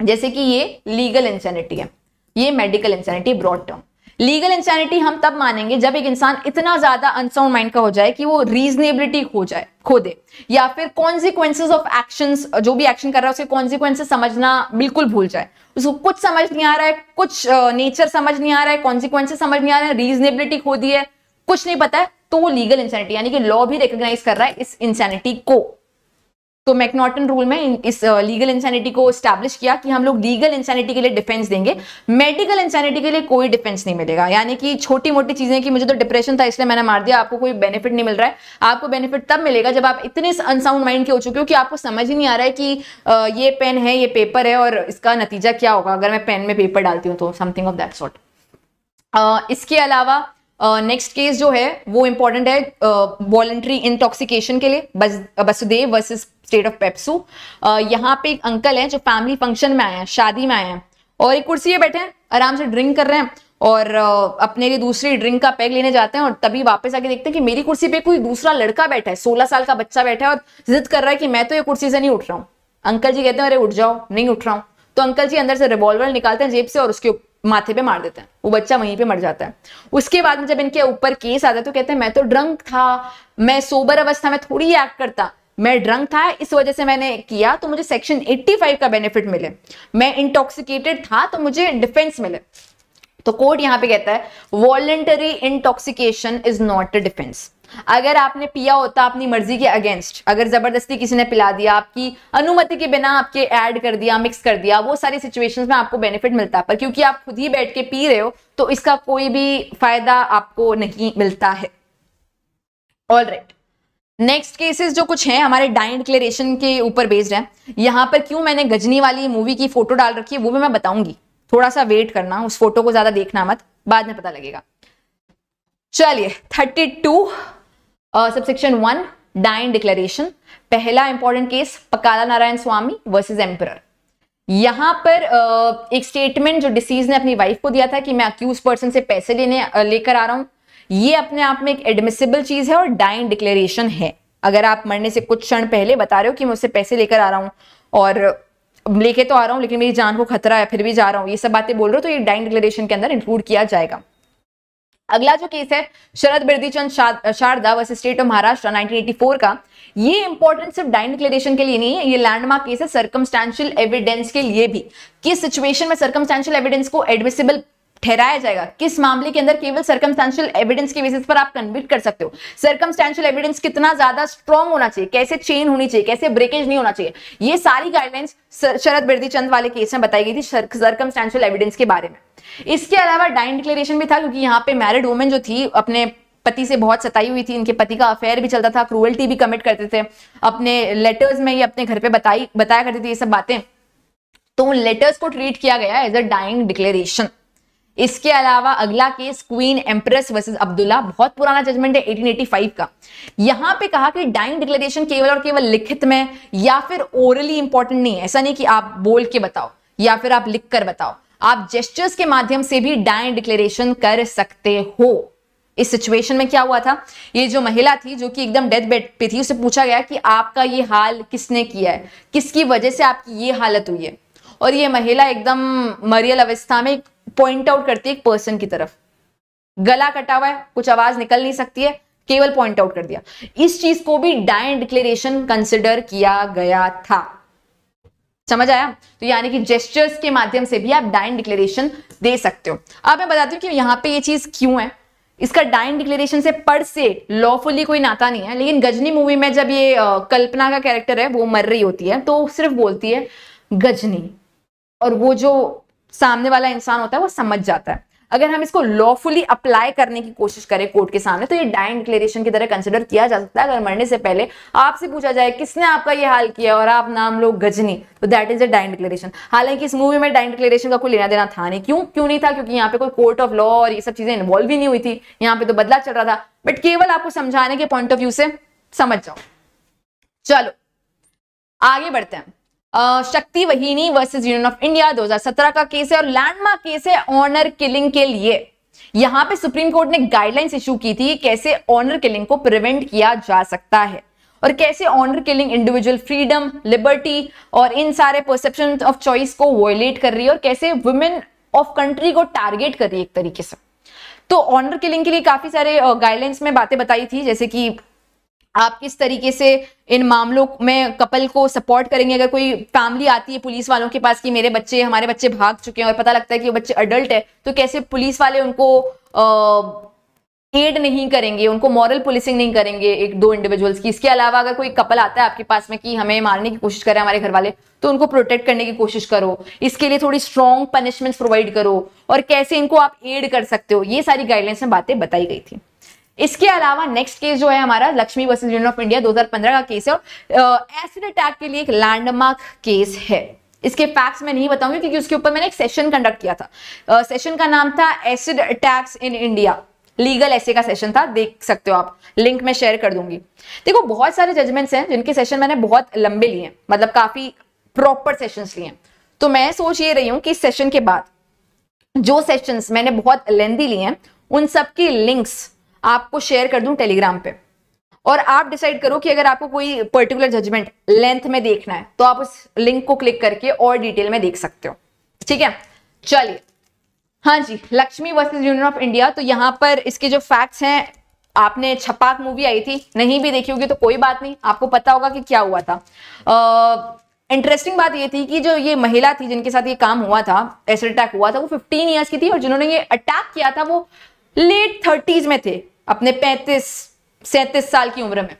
जैसे कि ये लीगल इंसैनिटी है। ये medical insanity broad term legal insanity हम तब मानेंगे जब एक इंसान इतना ज़्यादा अनसाउंड माइंड का हो जाए कि वो रीजनेबिलिटी खो जाए, खो दे। या फिर कॉन्सिक्वेंसेज ऑफ़ एक्शंस जो भी एक्शन कर रहा है, उसके कॉन्सिक्वेंसेज समझना बिल्कुल भूल जाए। उसको कुछ समझ नहीं आ रहा है, कुछ नेचर समझ नहीं आ रहा है कॉन्सिक्वेंसेज समझ नहीं आ रहा है रीजनेबिलिटी खो दी है, कुछ नहीं पता है तो वो लीगल इंसैनिटी यानी कि लॉ भी रिकॉग्नाइज कर रहा है इस इंसैनिटी को। तो मैकनॉटन रूल में इस लीगल इंसैनिटी को स्टैब्लिश किया कि हम लोग लीगल इंसैनिटी के लिए डिफेंस देंगे। मेडिकल इंसैनिटी के लिए कोई डिफेंस नहीं मिलेगा। यानी कि छोटी मोटी चीज़ें कि मुझे तो डिप्रेशन था इसलिए मैंने मार दिया आपको कोई बेनिफिट नहीं मिल रहा है। आपको बेनिफिट तब मिलेगा जब आप इतने अनसाउंड माइंड के हो चुके हो कि आपको समझ ही नहीं आ रहा है कि ये पेन है ये पेपर है और इसका नतीजा क्या होगा। अगर मैं पेन में पेपर डालती हूँ तो समथिंग ऑफ़ दैट सॉर्ट इसके अलावा नेक्स्ट uh, केस जो है वो इंपॉर्टेंट है वॉलेंट्री uh, इंटॉक्सिकेशन के लिए। बस Basudev versus state of PEPSU. यहाँ पे एक अंकल है जो फैमिली फ़ंक्शन में आए हैं, शादी में आए हैं। और एक कुर्सी पे बैठे हैं, आराम से ड्रिंक कर रहे हैं और अपने लिए दूसरी ड्रिंक का पैक लेने जाते हैं और तभी वापस आके देखते हैं कि मेरी कुर्सी पे कोई दूसरा लड़का बैठा है, सोलह साल का बच्चा बैठा है और जिद कर रहा है कि मैं तो ये कुर्सी से नहीं उठ रहा हूँ। अंकल जी कहते हैं, अरे, उठ जाओ, नहीं उठ रहा हूँ। तो अंकल जी अंदर से रिवॉल्वर निकालते हैं जेब से और उसके माथे पे मार देते हैं। वो बच्चा वहीं पे मर जाता है। उसके बाद में जब इनके ऊपर केस आता है तो कहते हैं, मैं तो ड्रंक था, मैं सोबर अवस्था में थोड़ी एक्ट करता मैं ड्रंक था, इस वजह से मैंने किया तो मुझे सेक्शन 85 का बेनिफिट मिले। मैं इंटॉक्सिकेटेड था तो मुझे डिफेंस मिले। तो कोर्ट यहाँ पे कहता है voluntary intoxication is not a defence अगर आपने पिया होता, अपनी मर्ज़ी के अगेंस्ट अगर ज़बरदस्ती किसी ने पिला दिया, आपकी अनुमति के बिना आपके ऐड कर दिया मिक्स कर दिया, वो सारी सिचुएशंस में आपको बेनिफिट मिलता है। पर क्योंकि आप खुद ही बैठ के पी रहे हो तो इसका कोई भी फ़ायदा आपको नहीं मिलता है। ऑल राइट नेक्स्ट केसेस जो कुछ हैं हमारे डाइन डिक्लेरेशन के ऊपर बेस्ड है। यहाँ पर क्यों मैंने गजनी वाली मूवी की फ़ोटो डाल रखी है वो भी मैं बताऊँगी। थोड़ा सा वेट करना उस फ़ोटो को ज़्यादा देखना मत बाद में पता लगेगा। चलिए thirty two subsection one dying declaration पहला important case Pakala Narayana Swami versus emperor यहाँ पर uh, एक स्टेटमेंट जो डिसीज ने अपनी वाइफ को दिया था कि मैं अक्यूज पर्सन से पैसे लेने uh, लेकर आ रहा हूँ। ये अपने आप में एक एडमिसिबल चीज़ है और डाइन डिक्लेरेशन है। अगर आप मरने से कुछ क्षण पहले बता रहे हो कि मैं उससे पैसे लेकर आ रहा हूँ और लेके तो आ रहा हूँ, लेकिन मेरी जान को खतरा है, फिर भी जा रहा हूँ, ये सब बातें बोल रहे हो तो ये डाइन डिक्लेरेशन के अंदर इंक्लूड किया जाएगा। अगला जो केस है, Sharad Birdhichand Sarda versus state of Maharashtra 1984 का। ये इंपॉर्टेंट सिर्फ़ डाइन डिक्लेरेशन के लिए नहीं है, ये लैंडमार्क केस है सर्कमस्टेंशियल एविडेंस के लिए भी। किस सिचुएशन में सर्कमस्टेंशियल एविडेंस को एडमिसिबल ठहराया जाएगा। किस मामले के अंदर केवल सर्कमस्टेंशियल एविडेंस के बेसिस पर आप कन्विक्ट कर सकते हो? सर्कमस्टेंशियल एविडेंस कितना ज़्यादा स्ट्रॉन्ग होना चाहिए? कैसे चेन होनी चाहिए? कैसे ब्रेकेज नहीं होना चाहिए? ये सारी गाइडलाइंस शरद बिरदी चंद वाले केस में बताई गई थी सर्कमस्टेंशियल एविडेंस के बारे में। इसके अलावा डाइन डिक्लेरेशन भी था, क्योंकि यहाँ पे मैरिड वुमेन जो थी, अपने पति से बहुत सताई हुई थी, इनके पति का अफेयर भी चलता था क्रूअल्टी भी कमिट करते थे, अपने लेटर्स में ये अपने घर पे बताई बताया करती थी ये सब बातें। तो उन लेटर्स को ट्रीट किया गया एज अ डाइंग डिक्लेरेशन इसके अलावा अगला case queen empress versus Abdullah, बहुत पुराना जजमेंट है 1885 का। यहाँ पे कहा कि डाइंग डिक्लेरेशन केवल और केवल लिखित में, या फिर ओरली इंपॉर्टेंट नहीं है ऐसा नहीं कि आप बोल के बताओ, या फिर आप लिख कर बताओ। आप जेस्टर्स के माध्यम से भी डाइन डिक्लेरेशन कर सकते हो। इस सिचुएशन में क्या हुआ था? ये जो महिला थी, जो कि एकदम डेथ बेड पे थी, उसे पूछा गया कि आपका ये हाल किसने किया है? किसकी वजह से आपकी ये हालत हुई है? और ये महिला एकदम मरियल अवस्था में पॉइंट आउट करती है एक पर्सन की तरफ़। गला कटा हुआ है, कुछ आवाज़ निकल नहीं सकती है, केवल पॉइंट आउट कर दिया। इस चीज़ को भी डाइन डिक्लेरेशन कंसिडर किया गया था। समझ आया? तो यानी कि जेस्टर्स के माध्यम से भी आप डाइन डिक्लेरेशन दे सकते हो। अब मैं बताती हूँ कि यहाँ पे ये चीज़ क्यों है। इसका डाइन डिक्लेरेशन से पर से लॉफुली कोई नाता नहीं है, लेकिन गजनी मूवी में जब ये कल्पना का कैरेक्टर है, वो मर रही होती है तो सिर्फ़ बोलती है, गजनी। और वो जो सामने वाला इंसान होता है, वो समझ जाता है। अगर हम इसको लॉफुली अप्लाई करने की कोशिश करें कोर्ट के सामने तो ये डाइन डिक्लेरेशन की तरह कंसिडर किया जा सकता है। अगर मरने से पहले आपसे पूछा जाए, किसने आपका ये हाल किया और आप नाम लो गजनी तो that is a dying declaration हालाँकि इस मूवी में डाइन डिक्लेरेशन का कोई लेना देना था नहीं। क्यों? क्यों नहीं था? क्योंकि यहाँ पे कोई कोर्ट ऑफ़ लॉ और ये सब चीज़ें इन्वॉल्व ही नहीं हुई थी। यहाँ पे तो बदला चल रहा था। बट केवल आपको समझाने के पॉइंट ऑफ़ व्यू से समझ जाओ। चलो, आगे बढ़ते हैं। Shakti Vahini versus union of India 2017 का केस है और लैंडमार्क केस है ऑनर किलिंग के लिए। यहाँ पे सुप्रीम कोर्ट ने गाइडलाइंस इशू की थी कैसे ऑनर किलिंग को प्रिवेंट किया जा सकता है और कैसे honour killing individual freedom liberty और इन सारे परसेप्शन ऑफ़ चॉइस को वोलेट कर रही है और कैसे वुमेन ऑफ़ कंट्री को टारगेट कर रही है एक तरीके से। तो ऑनर किलिंग के लिए काफ़ी सारे गाइडलाइंस में बातें बताई थी, जैसे कि आप किस तरीके से इन मामलों में कपल को सपोर्ट करेंगे? अगर कोई फैमिली आती है पुलिस वालों के पास कि मेरे बच्चे, हमारे बच्चे भाग चुके हैं और पता लगता है कि वो बच्चे अडल्ट है तो कैसे पुलिस वाले उनको एड नहीं करेंगे? उनको मॉरल पुलिसिंग नहीं करेंगे एक, दो इंडिविजुअल्स की? इसके अलावा अगर कोई कपल आता है आपके पास में कि हमें मारने की कोशिश करें हमारे घर वाले तो उनको प्रोटेक्ट करने की कोशिश करो। इसके लिए थोड़ी स्ट्रॉन्ग पनिशमेंट प्रोवाइड करो। और कैसे इनको आप एड कर सकते हो? ये सारी गाइडलाइंस में बातें बताई गई थी। इसके अलावा नेक्स्ट केस जो है हमारा Laxmi versus union of India 2015 का केस है और एसिड अटैक के लिए एक लैंडमार्क केस है। इसके फैक्ट्स मैं नहीं बताऊँगी क्योंकि उसके ऊपर मैंने एक सेशन कंडक्ट किया था। सेशन uh, का नाम था acid attacks in India legal ऐसे का सेशन था देख सकते हो आप। लिंक में शेयर कर दूँगी। देखो बहुत सारे जजमेंट्स हैं जिनके सेशन मैंने बहुत लंबे लिए मतलब काफ़ी प्रॉपर सेशंस लिए तो मैं सोच ये रही हूँ कि सेशन के बाद जो सेशंस मैंने बहुत लेंदी लिए हैं उन सब की लिंक्स आपको शेयर कर दूँ टेलीग्राम पे। और आप डिसाइड करो कि अगर आपको कोई पर्टिकुलर जजमेंट लेंथ में देखना है तो आप उस लिंक को क्लिक करके और डिटेल में देख सकते हो। ठीक है? चलिए। हाँ जी Laxmi versus union of India तो यहाँ पर इसके जो फैक्ट्स हैं, आपने छपाक मूवी आई थी, नहीं भी देखी होगी तो कोई बात नहीं, आपको पता होगा कि क्या हुआ था। इंटरेस्टिंग बात ये थी कि जो ये महिला थी जिनके साथ ये काम हुआ था एसिड अटैक हुआ था, वो 15 इयर्स की थी और जिन्होंने ये अटैक किया था, वो लेट थर्टीज में थे। अपने पैंतीस, सैतीस साल की उम्र में।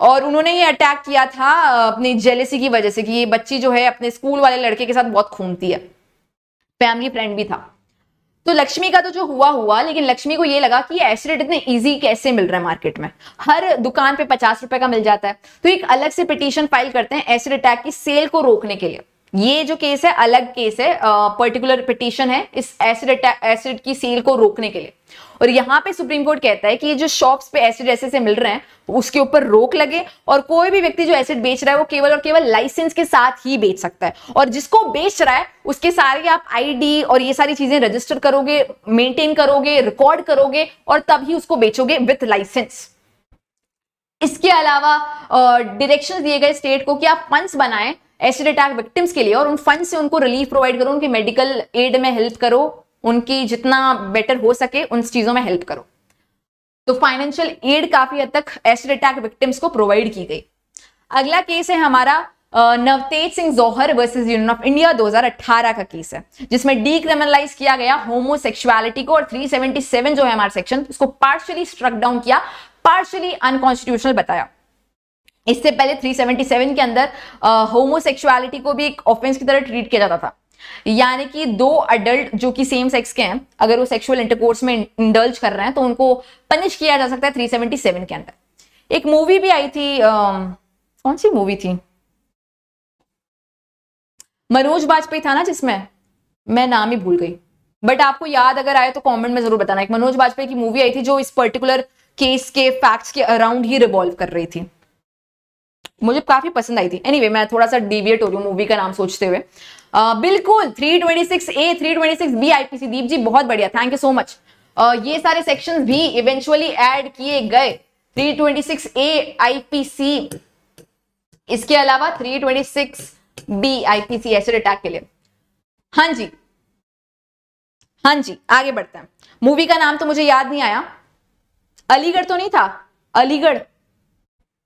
और उन्होंने ये अटैक किया था अपनी जेलेसी की वजह से कि ये बच्ची जो है अपने स्कूल वाले लड़के के साथ बहुत खूनती है। फैमिली फ्रेंड भी था। तो लक्ष्मी का तो जो हुआ हुआ, लेकिन लक्ष्मी को ये लगा कि एसिड इतने इजी कैसे मिल रहा है मार्केट में? हर दुकान पे पचास रुपए का मिल जाता है। तो एक अलग से पिटीशन फ़ाइल करते हैं एसिड अटैक की सेल को रोकने के लिए। ये जो केस है, अलग केस है पर्टिकुलर पिटीशन है इस एसिड अटैक एसिड की सेल को रोकने के लिए। और यहाँ पे सुप्रीम कोर्ट कहता है कि ये जो शॉप्स पे एसिड ऐसे से मिल रहे हैं उसके ऊपर रोक लगे और कोई भी व्यक्ति जो एसिड बेच रहा है, वो केवल और केवल लाइसेंस के साथ ही बेच सकता है। और जिसको बेच रहा है, उसके सारे आप आईडी और ये सारी चीज़ें रजिस्टर करोगे मेंटेन करोगे रिकॉर्ड करोगे और तब ही उसको बेचोगे विथ लाइसेंस इसके अलावा डायरेक्शन दिए गए स्टेट को कि आप फंड्स बनाएँ एसिड अटैक विक्टिम्स के लिए और उन फंड से उनको रिलीफ प्रोवाइड करो, उनके मेडिकल एड में हेल्प करो। उनकी जितना बेटर हो सके उन चीज़ों में हेल्प करो। तो फाइनेंशियल एड काफ़ी हद तक एसिड अटैक विक्टिम्स को प्रोवाइड की गई। अगला केस है हमारा Navtej Singh Johar versus union of India 2018 का केस है, जिसमें डीक्रिमिनलाइज किया गया होमोसेक्सुअलिटी को और 377 जो है हमारा सेक्शन उसको पार्शियली स्ट्रक डाउन किया पार्शियली अनकॉन्स्टिट्यूशनल बताया। इससे पहले 377 के अंदर होमोसेक्सुअलिटी को भी एक ऑफेंस की तरह ट्रीट किया जाता था। यानी कि दो अडल्ट जो कि सेम सेक्स के हैं अगर वो सेक्सुअल इंटरकोर्स में इंडल्ज कर रहे हैं तो उनको पनिश किया जा सकता है 377 के अंदर। एक मूवी भी आई थी आ, कौन सी मूवी थी? मनोज बाजपेयी था ना जिसमें? मैं नाम ही भूल गई। बट आपको याद अगर आए तो कमेंट में ज़रूर बताना। एक मनोज बाजपेयी की मूवी आई थी जो इस पर्टिकुलर केस के फैक्ट्स के अराउंड ही रिवॉल्व कर रही थी। मुझे काफ़ी पसंद आई थी। एनीवे anyway, मैं थोड़ा सा डिविएट हो रही हूँ मूवी का नाम सोचते हुए। Uh, बिल्कुल 326 ए 326 बी आईपीसी दीप जी बहुत बढ़िया। थैंक यू सो मच ये सारे सेक्शंस भी इवेंचुअली ऐड किए गए। 326 ए आईपीसी इसके अलावा 326 बी आईपीसी एसिड अटैक के लिए। हाँ जी। हाँ जी आगे बढ़ते हैं। मूवी का नाम तो मुझे याद नहीं आया। अलीगढ़ तो नहीं था? अलीगढ़।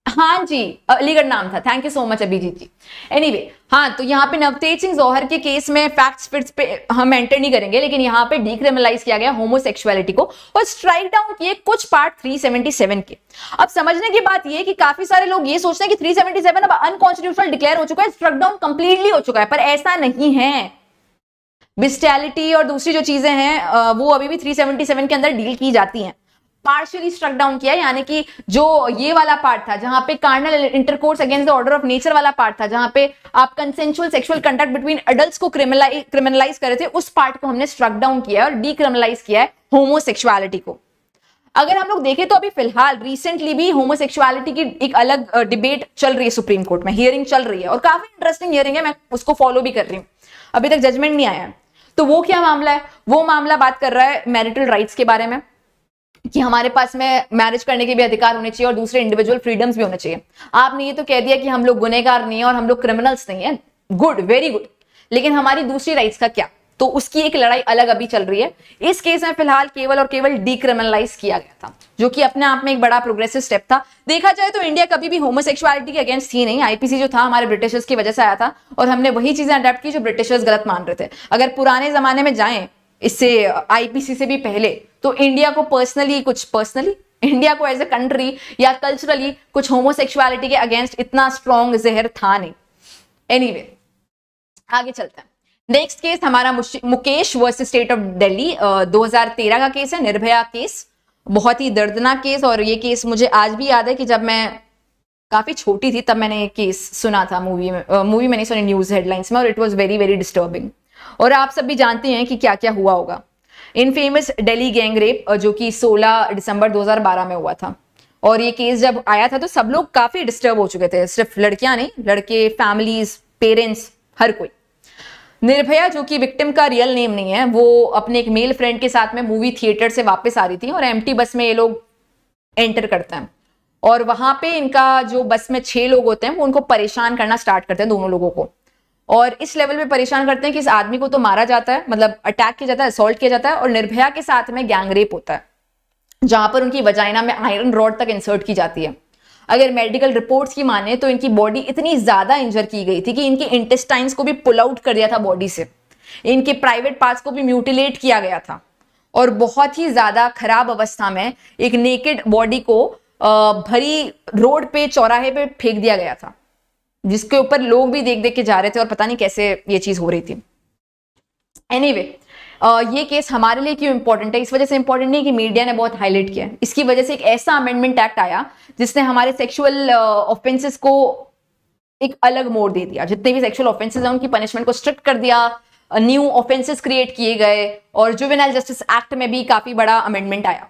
हाँ जी अलीगढ़ नाम था। Thank you so much Abhijit ji. Anyway anyway, हाँ तो यहाँ पे नवतेज सिंह जौहर के केस में फैक्ट्स फिट्स पे हम एंटर नहीं करेंगे लेकिन यहाँ पे डिक्रिमिनलाइज किया गया होमोसेक्सुअलिटी को और स्ट्राइक डाउन किए कुछ पार्ट 377 के। अब समझने की बात ये कि काफ़ी सारे लोग ये सोचते हैं कि 377 अब अनकॉन्स्टिट्यूशनल डिक्लेयर हो चुका है स्ट्रक डाउन कंप्लीटली हो चुका है पर ऐसा नहीं है। बिस्टैलिटी और दूसरी जो चीज़ें हैं वो अभी भी 377 के अंदर डील की जाती हैं। पार्शियली स्ट्रक डाउन किया, यानी कि जो ये वाला पार्ट था, जहाँ पे carnal intercourse against the order of nature वाला पार्ट था, जहाँ पे आप consensual sexual conduct between adult को क्रिमिनलाइज करे थे, उस पार्ट को हमने स्ट्रक डाउन किया और डीक्रिमिनलाइज किया है होमोसेक्सुअलिटी को। अगर हम लोग देखें तो अभी फ़िलहाल रिसेंटली भी होमोसेक्सुअलिटी की एक अलग डिबेट चल रही है सुप्रीम कोर्ट में हियरिंग चल रही है और काफ़ी इंटरेस्टिंग हियरिंग है, मैं उसको फॉलो भी कर रही हूँ। अभी तक जजमेंट नहीं आया। तो वो क्या मामला है? वो मामला बात कर रहा है मैरिटल राइट्स के बारे में। कि हमारे पास में मैरिज करने के भी अधिकार होने चाहिए और दूसरे इंडिविजुअल फ्रीडम्स भी होने चाहिए। आपने ये तो कह दिया कि हम लोग गुनेगार नहीं है और हम लोग क्रिमिनल्स नहीं है। गुड वेरी गुड लेकिन हमारी दूसरी राइट्स का क्या? तो उसकी एक लड़ाई अलग अभी चल रही है। इस केस में फ़िलहाल केवल और केवल डीक्रिमिनलाइज किया गया था, जो कि अपने आप में एक बड़ा प्रोग्रेसिव स्टेप था। देखा जाए तो इंडिया कभी भी होमोसेक्सुअलिटी के अगेंस्ट थी नहीं। आईपीसी जो था हमारे ब्रिटिशर्स की वजह से आया था और हमने वही चीज़ें अडेप्ट की जो ब्रिटिशर्स गलत मान रहे थे। अगर पुराने जमाने में जाएँ इससे आईपीसी से भी पहले तो इंडिया को पर्सनली कुछ पर्सनली इंडिया को एज ए कंट्री या कल्चरली कुछ होमोसेक्सुअलिटी के अगेंस्ट इतना स्ट्रॉन्ग जहर था नहीं। एनीवे anyway, आगे चलते हैं। नेक्स्ट केस हमारा Mukesh versus state of Delhi 2013 का केस है निर्भया केस बहुत ही दर्दनाक केस और ये केस मुझे आज भी याद है कि जब मैं काफ़ी छोटी थी तब मैंने केस सुना था मूवी में मूवी मैंने सुनी न्यूज़ हेडलाइंस में और it was very very disturbing और आप सब भी जानते हैं कि क्या क्या हुआ होगा। Infamous Delhi gang rape जो कि 16 दिसंबर 2012 में हुआ था। और ये केस जब आया था तो सब लोग काफ़ी डिस्टर्ब हो चुके थे। सिर्फ़ लड़कियाँ नहीं, लड़के फैमिलीज़ पेरेंट्स हर कोई। निर्भया, जो कि विक्टिम का रियल नेम नहीं है, वो अपने एक मेल फ्रेंड के साथ में मूवी थिएटर से वापस आ रही थी और एमटी बस में ये लोग एंटर करते हैं। और वहाँ पे इनका जो बस में छह लोग होते हैं, वो उनको परेशान करना स्टार्ट करते हैं दोनों लोगों को। और इस लेवल पे परेशान करते हैं कि इस आदमी को तो मारा जाता है मतलब अटैक किया जाता है असोल्ट किया जाता है और निर्भया के साथ में गैंग रेप होता है, जहाँ पर उनकी वजाइना में आयरन रॉड तक इंसर्ट की जाती है। अगर मेडिकल रिपोर्ट्स की माने तो इनकी बॉडी इतनी ज़्यादा इंजर की गई थी कि इनके इंटेस्टाइन्स को भी पुल आउट कर दिया था बॉडी से। इनके प्राइवेट पार्ट्स को भी म्यूटिलेट किया गया था। और बहुत ही ज़्यादा खराब अवस्था में एक नेकेड बॉडी को भरी रोड पे, चौराहे पे फेंक दिया गया था। जिसके ऊपर लोग भी देख देख के जा रहे थे और पता नहीं कैसे ये चीज़ हो रही थी। एनीवे anyway, ये केस हमारे लिए क्यों इंपॉर्टेंट है? इस वजह से इंपॉर्टेंट नहीं कि मीडिया ने बहुत हाईलाइट किया इसकी वजह से एक ऐसा अमेंडमेंट एक्ट आया जिसने हमारे सेक्सुअल ऑफेंसेस को एक अलग मोड़ दे दिया। जितने भी सेक्सुअल ऑफेंसेस हैं उनकी पनिशमेंट को स्ट्रिक्ट कर दिया न्यू ऑफेंसेस क्रिएट किए गए और जुवेनाइल जस्टिस एक्ट में भी काफ़ी बड़ा अमेंडमेंट आया।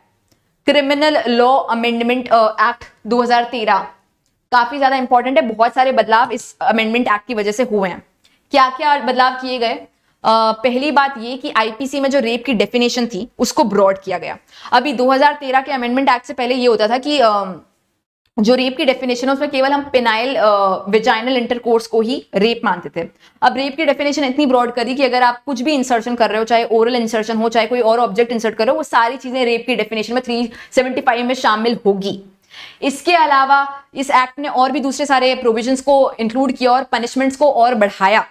क्रिमिनल लॉ अमेंडमेंट एक्ट 2013 काफ़ी ज़्यादा इंपॉर्टेंट है। बहुत सारे बदलाव इस अमेंडमेंट एक्ट की वजह से हुए हैं। क्या क्या बदलाव किए गए? Uh, पहली बात ये कि आईपीसी में जो रेप की डेफिनेशन थी उसको ब्रॉड किया गया। अभी 2013 के अमेंडमेंट एक्ट से पहले ये होता था कि uh, जो रेप की डेफिनेशन है उसमें केवल हम पेनाइल विजाइनल इंटरकोर्स को ही रेप मानते थे। अब रेप की डेफिनेशन इतनी ब्रॉड करी कि अगर आप कुछ भी इंसर्शन कर रहे हो चाहे ओरल इंसर्शन हो चाहे कोई और ऑब्जेक्ट इंसर्ट कर वो सारी चीज़ें रेप की डेफिनेशन में 375 में शामिल होगी। इसके अलावा इस एक्ट ने और भी दूसरे सारे प्रोविजंस को इंक्लूड किया और पनिशमेंट्स को और बढ़ाया।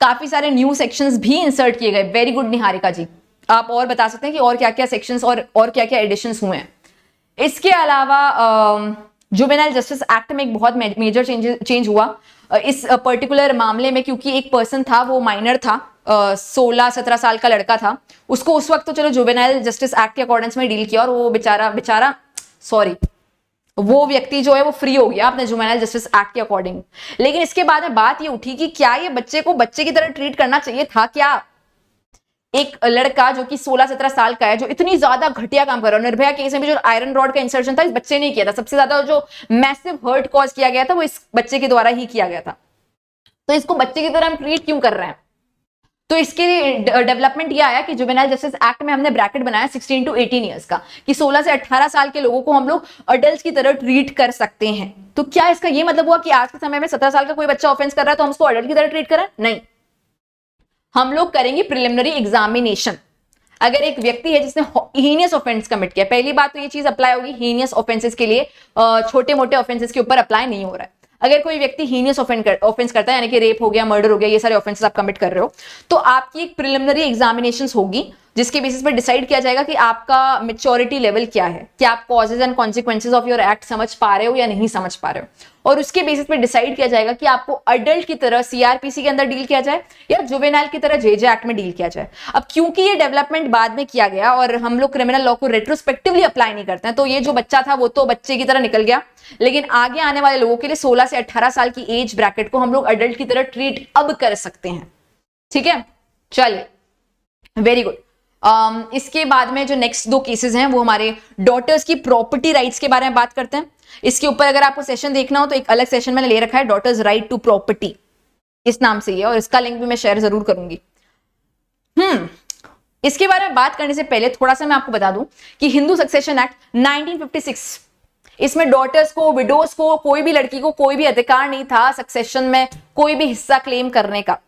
काफ़ी सारे न्यू सेक्शंस भी इंसर्ट किए गए। Very good Niharika ji. आप और बता सकते हैं कि और क्या क्या सेक्शंस और और क्या क्या एडिशन हुए हैं। इसके अलावा जुबेनाइल जस्टिस एक्ट में एक बहुत मेजर चेंज चेंज हुआ। इस पर्टिकुलर मामले में क्योंकि एक पर्सन था, वो माइनर था। सोलह सत्रह साल का लड़का था। उसको उस वक्त तो चलो जुबेनाइल जस्टिस एक्ट के अकॉर्डेंस में डील किया और वो बेचारा बेचारा सॉरी वो व्यक्ति जो है वो फ्री हो गया अपने जुमेनल जस्टिस एक्ट के अकॉर्डिंग लेकिन इसके बाद में बात ये उठी कि क्या ये बच्चे को बच्चे की तरह ट्रीट करना चाहिए? था क्या? एक लड़का जो कि 16-17 साल का है, जो इतनी ज़्यादा घटिया काम कर रहा है। निर्भया केस में भी जो आयरन रॉड का इंसर्शन था, इस बच्चे ने किया था। सबसे ज़्यादा जो मैसिव हर्ट कॉज किया गया था, वो इस बच्चे के द्वारा ही किया गया था। तो इसको बच्चे की तरह हम ट्रीट क्यों कर रहे हैं? तो इसके डेवलपमेंट ये आया कि जुवेनाइल जस्टिस एक्ट में हमने ब्रैकेट बनाया 16 टू 18 इयर्स का, कि 16 से 18 साल के लोगों को हम लोग अडल्ट की तरह ट्रीट कर सकते हैं। तो क्या इसका ये मतलब हुआ कि आज के समय में 17 साल का कोई बच्चा ऑफेंस कर रहा है तो हम उसको अडल्ट की तरह ट्रीट करें? नहीं। हम लोग करेंगे प्रिलिमिनरी एग्जामिनेशन अगर एक व्यक्ति है जिसने हीनियस ऑफेंस कमिट किया, पहली बात तो ये चीज़ अप्लाई होगी हीनियस ऑफेंसेस के लिए छोटे मोटे ऑफेंसेस के ऊपर अप्लाई नहीं हो रहा है। अगर कोई व्यक्ति हीनियस ऑफेंस करता है, यानी कि रेप हो गया मर्डर हो गया, ये सारे ऑफेंसेस आप कमिट कर रहे हो तो आपकी एक प्रिलिमिनरी एग्जामिनेशन होगी, जिसके बेसिस पर डिसाइड किया जाएगा कि आपका मेच्योरिटी लेवल क्या है। क्या आप causes and consequences of your act समझ पा रहे हो या नहीं समझ पा रहे हो। और उसके बेसिस पे डिसाइड किया जाएगा कि आपको अडल्ट की तरह सीआरपीसी के अंदर डील किया जाए या जुवेनाइल की तरह जेजे एक्ट में डील किया जाए। अब क्योंकि ये डेवलपमेंट बाद में किया गया और हम लोग क्रिमिनल लॉ को रेट्रोस्पेक्टिवली अप्लाई नहीं करते हैं तो ये जो बच्चा था वो तो बच्चे की तरह निकल गया। लेकिन आगे आने वाले लोगों के लिए 16 से 18 साल की एज ब्रैकेट को हम लोग अडल्ट की तरह ट्रीट अब कर सकते हैं। ठीक है? चलिए। वेरी गुड um, इसके बाद में जो नेक्स्ट दो केसेस हैं वो हमारे डॉटर्स की प्रॉपर्टी राइट्स के बारे में बात करते हैं। इसके ऊपर अगर आपको सेशन देखना हो तो एक अलग सेशन मैंने ले रखा है डॉटर्स राइट टू प्रॉपर्टी इस नाम से ये, और इसका लिंक भी मैं शेयर ज़रूर करूँगी। हम्म इसके बारे में बात करने से पहले थोड़ा सा मैं आपको बता दूँ कि हिंदू सक्सेशन एक्ट 1956 इसमें डॉटर्स को विडोज को, कोई भी लड़की को कोई भी अधिकार नहीं था सक्सेशन में कोई भी हिस्सा क्लेम करने का।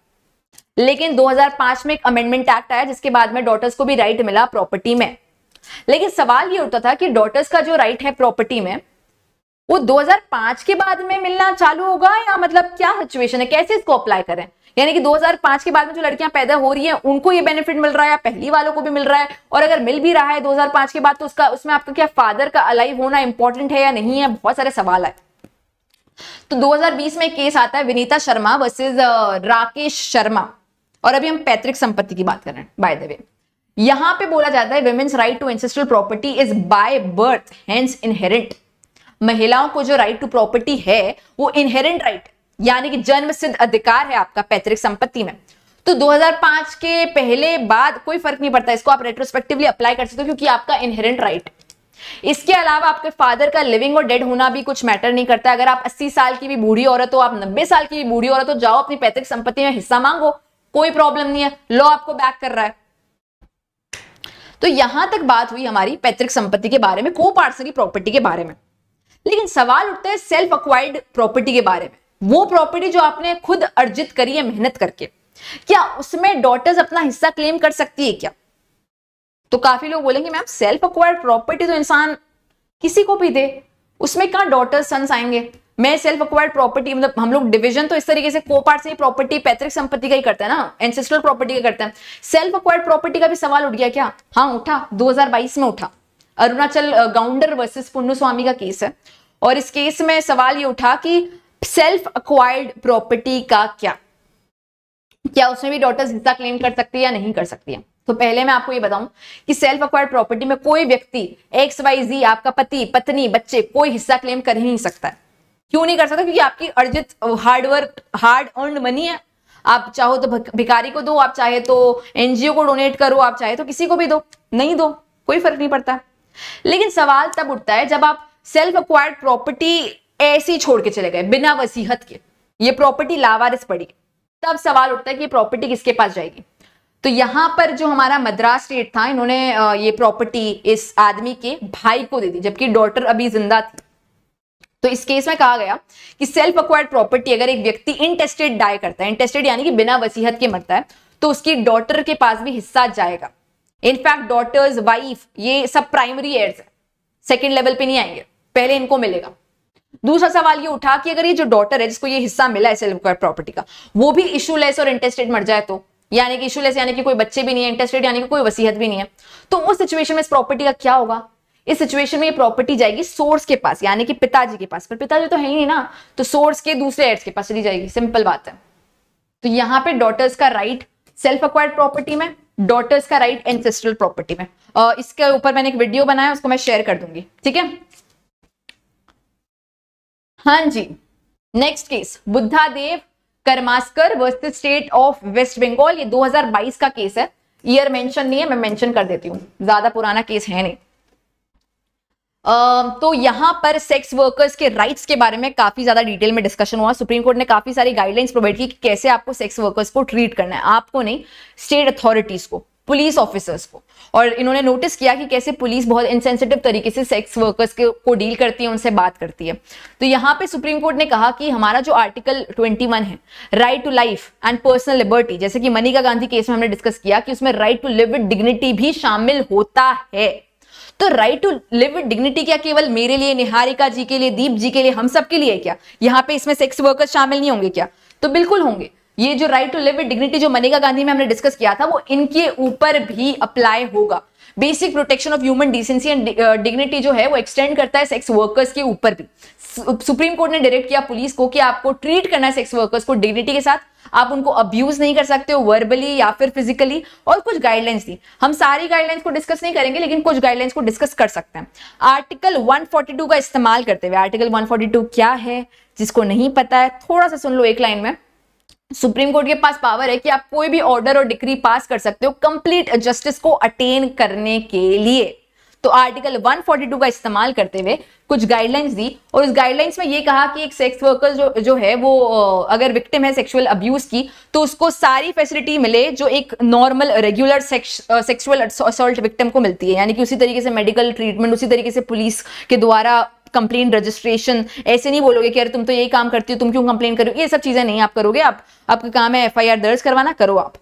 लेकिन 2005 में एक अमेंडमेंट एक्ट आया, जिसके बाद में डॉटर्स को भी राइट मिला प्रॉपर्टी में। लेकिन सवाल ये उठता था कि डॉटर्स का जो राइट है प्रॉपर्टी में वो 2005 के बाद में मिलना चालू होगा या मतलब क्या सिचुएशन है? कैसे इसको अप्लाई करें? यानी कि 2005 के बाद में जो लड़कियाँ पैदा हो रही हैं, उनको ये बेनिफिट मिल रहा है पहली वालों को भी मिल रहा है? और अगर मिल भी रहा है 2005 के बाद तो उसका, उसमें आपका क्या फादर का अलाइव होना इंपॉर्टेंट है या नहीं है? बहुत सारे सवाल है। तो 2020 में केस आता है विनीता शर्मा वर्सेज राकेश शर्मा। और अभी हम पैतृक संपत्ति की बात कर रहे हैं बाय द वे यहाँ पे बोला जाता है women's right to ancestral property is by birth hence inherent महिलाओं को जो राइट टू प्रॉपर्टी है, वो इनहेरेंट राइट यानी कि जन्म सिद्ध अधिकार है आपका पैतृक संपत्ति में। तो 2005 के पहले बाद कोई फ़र्क नहीं पड़ता, इसको आप रेट्रोस्पेक्टिवली अप्लाई कर सकते हो क्योंकि आपका इनहेरेंट राइट इसके अलावा आपके फादर का लिविंग और डेड होना भी कुछ मैटर नहीं करता। अगर आप 80 साल की भी बूढ़ी औरत हो, आप 90 साल की भी बूढ़ी औरत हो, जाओ अपनी पैतृक संपत्ति में हिस्सा मांगो, कोई प्रॉब्लम नहीं है लॉ आपको बैक कर रहा है। तो यहाँ तक बात हुई हमारी पैतृक संपत्ति के बारे में को पार्सनरी प्रॉपर्टी के बारे में। लेकिन सवाल उठता है सेल्फ अक्वायर्ड प्रॉपर्टी के बारे में। वो प्रॉपर्टी जो आपने खुद अर्जित करी है, मेहनत करके। क्या उसमें डॉटर्स अपना हिस्सा क्लेम कर सकती है क्या? तो काफ़ी लोग बोलेंगे, मैम सेल्फ अक्वायर्ड प्रॉपर्टी तो इंसान किसी को भी दे। उसमें कहा डॉटर्स सन्स आएँगे? मैं सेल्फ अक्वायर्ड प्रॉपर्टी मतलब हम लोग डिवीज़न तो इस तरीके से को पार्ट से प्रॉपर्टी पैतृक संपत्ति का ही करते हैं ना एंसेस्ट्रल प्रॉपर्टी का करते हैं। सेल्फ अक्वायर्ड प्रॉपर्टी का भी सवाल उठ गया क्या? हाँ उठा 2022 में उठा। अरुणाचल गाउंडर वर्सेस पुन्नु स्वामी का केस है। और इस केस में सवाल ये उठा कि सेल्फ अक्वायर्ड प्रॉपर्टी का क्या? क्या उसमें भी डॉटर्स हिस्सा क्लेम कर सकती है या नहीं कर सकती है? तो पहले मैं आपको ये बताऊँ कि सेल्फ अक्वायर्ड प्रॉपर्टी में कोई व्यक्ति एक्स वाई जी आपका पति, पत्नी, बच्चे, कोई हिस्सा क्लेम कर ही नहीं सकता है। क्यों नहीं कर सकता? क्योंकि आपकी अर्जित हार्डवर्क हार्ड अर्न मनी है। आप चाहो तो भिकारी को दो, आप चाहे तो एनजीओ को डोनेट करो, आप चाहे तो किसी को भी दो। नहीं दो, कोई फ़र्क नहीं पड़ता। लेकिन सवाल तब उठता है जब आप सेल्फ अक्वायर्ड प्रॉपर्टी ऐसी छोड़ के चले गए, बिना वसीहत के। ये प्रॉपर्टी लावारिस पड़ी। तब सवाल उठता है कि प्रॉपर्टी किसके पास जाएगी? तो यहाँ पर जो हमारा मद्रास स्टेट था, इन्होंने ये प्रॉपर्टी इस आदमी के भाई को दे दी, जबकि डॉटर अभी ज़िंदा थी। तो इस केस में कहा गया कि सेल्फ अक्वायर्ड प्रॉपर्टी अगर एक व्यक्ति इंटेस्टेड डाई करता है इंटेस्टेड यानी कि बिना वसीहत के मरता है तो उसकी डॉटर के पास भी हिस्सा जाएगा। इनफैक्ट डॉटर्स वाइफ ये सब प्राइमरी एयर्स है। सेकेंड लेवल पे नहीं आएँगे। पहले इनको मिलेगा। दूसरा सवाल ये उठा कि अगर ये जो डॉटर है, जिसको ये हिस्सा मिला है सेल्फ प्रॉपर्टी का, वो भी इशूलेस और इंटरेस्टेड मर जाए तो? यानी कि इशूलेस यानी कि कोई बच्चे भी नहीं है इंटरेस्टेड यानी कि कोई वसीहत भी नहीं है। तो उस सिचुएशन में इस प्रॉपर्टी का क्या होगा? इस सिचुएशन में ये प्रॉपर्टी जाएगी सोर्स के पास, यानी कि पिताजी के पास। पर पिताजी तो है ही नहीं ना। तो सोर्स के दूसरे एड्स के पास चली जाएगी। सिंपल बात है। तो यहाँ पे डॉटर्स का राइट सेल्फ अक्वायर्ड प्रॉपर्टी में डॉटर्स का राइट एंसेस्ट्रल प्रॉपर्टी में। uh, इसके ऊपर मैंने एक वीडियो बनाया उसको मैं शेयर कर दूँगी ठीक है? हाँ जी next case Buddha Dev Karmaskar versus state of West Bengal ये 2022 का केस है। ईयर मेंशन नहीं है मैं मेंशन कर देती हूँ ज़्यादा पुराना केस है नहीं। तो यहाँ पर सेक्स वर्कर्स के राइट्स के बारे में काफ़ी ज़्यादा डिटेल में डिस्कशन हुआ। सुप्रीम कोर्ट ने काफ़ी सारी गाइडलाइंस प्रोवाइड की कि कैसे आपको सेक्स वर्कर्स को ट्रीट करना है। आपको नहीं स्टेट अथॉरिटीज को पुलिस ऑफिसर्स को। और इन्होंने नोटिस किया कि कैसे पुलिस बहुत इनसेंसिटिव तरीके से सेक्स वर्कर्स के, को डील करती है, उनसे बात करती है। तो यहाँ पे सुप्रीम कोर्ट ने कहा कि हमारा जो आर्टिकल 21 है right to life and personal liberty जैसे कि मनिका गांधी केस में हमने डिस्कस किया कि उसमें right to live with dignity भी शामिल होता है। तो right to live with dignity क्या केवल मेरे लिए, निहारिका जी के लिए, दीप जी के लिए, हम सब के लिए क्या? यहाँ पे इसमें सेक्स वर्कर्स शामिल नहीं होंगे क्या? तो बिल्कुल होंगे। ये जो right to live with dignity जो मनेगा गांधी में हमने डिस्कस किया था, वो इनके ऊपर भी अप्लाई होगा। Basic protection of human decency and dignity जो है वो एक्सटेंड करता है सेक्स वर्कर्स के ऊपर भी। सुप्रीम कोर्ट ने डायरेक्ट किया पुलिस को कि आपको ट्रीट करना है सेक्स वर्कर्स को डिग्निटी के साथ। आप उनको अब्यूज नहीं कर सकते हो वर्बली या फिर फिजिकली और कुछ गाइडलाइंस दी। हम सारी गाइडलाइंस को डिस्कस नहीं करेंगे, लेकिन कुछ गाइडलाइंस को डिस्कस कर सकते हैं। आर्टिकल 142 का इस्तेमाल करते हुए आर्टिकल 142 क्या है, जिसको नहीं पता है, थोड़ा सा सुन लो एक लाइन में। सुप्रीम कोर्ट के पास पावर है कि आप कोई भी ऑर्डर और डिग्री पास कर सकते हो कंप्लीट जस्टिस को अटेन करने के लिए। तो आर्टिकल 142 का इस्तेमाल करते हुए कुछ गाइडलाइंस दी और उस गाइडलाइंस में ये कहा कि एक सेक्स वर्कर जो जो है वो अगर विक्टिम है सेक्सुअल अब्यूज की तो उसको सारी फैसिलिटी मिले जो एक normal regular sexual assault victim को मिलती है। यानी कि उसी तरीके से मेडिकल ट्रीटमेंट उसी तरीके से पुलिस के द्वारा कंप्लेन रजिस्ट्रेशन ऐसे नहीं बोलोगे कि, अरे, तुम तो यही काम करती हो, तुम क्यों कंप्लेन करो ये सब चीज़ें नहीं आप करोगे। आप, आपका काम है एफआईआर दर्ज करवाना, करो आप।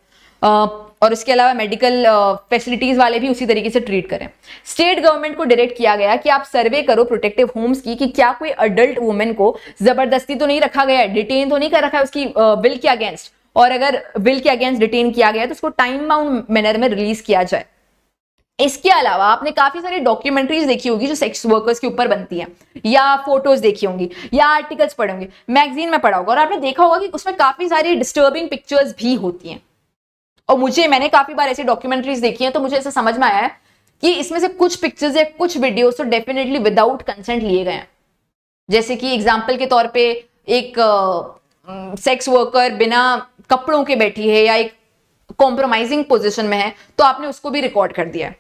और उसके अलावा मेडिकल फैसिलिटीज़ वाले भी उसी तरीके से ट्रीट करें। स्टेट गवर्नमेंट को डायरेक्ट किया गया कि आप सर्वे करो प्रोटेक्टिव होम्स की कि क्या कोई अडल्ट वुमेन को ज़बरदस्ती तो नहीं रखा गया है डिटेन तो नहीं कर रखा है उसकी विल के अगेंस्ट और अगर विल के अगेंस्ट डिटेन किया गया तो उसको टाइम बाउंड मैनर में रिलीज़ किया जाए। इसके अलावा आपने काफ़ी सारी डॉक्यूमेंट्रीज देखी होगी जो सेक्स वर्कर्स के ऊपर बनती हैं, या फ़ोटोज़ देखी होंगी, या आर्टिकल्स पढ़े होंगे मैगजीन में पढ़ा होगा, और आपने देखा होगा कि उसमें काफ़ी सारी डिस्टर्बिंग पिक्चर्स भी होती हैं। और मुझे, मैंने काफ़ी बार ऐसी डॉक्यूमेंट्रीज देखी हैं तो मुझे ऐसा समझ में आया है कि इसमें से कुछ पिक्चर्स या कुछ वीडियोस तो डेफिनेटली विदाउट कंसेंट लिए गए हैं। जैसे कि एग्ज़ाम्पल के तौर पर एक सेक्स वर्कर बिना कपड़ों के बैठी है या एक कॉम्प्रोमाइजिंग पोजिशन में है तो आपने उसको भी रिकॉर्ड कर दिया है।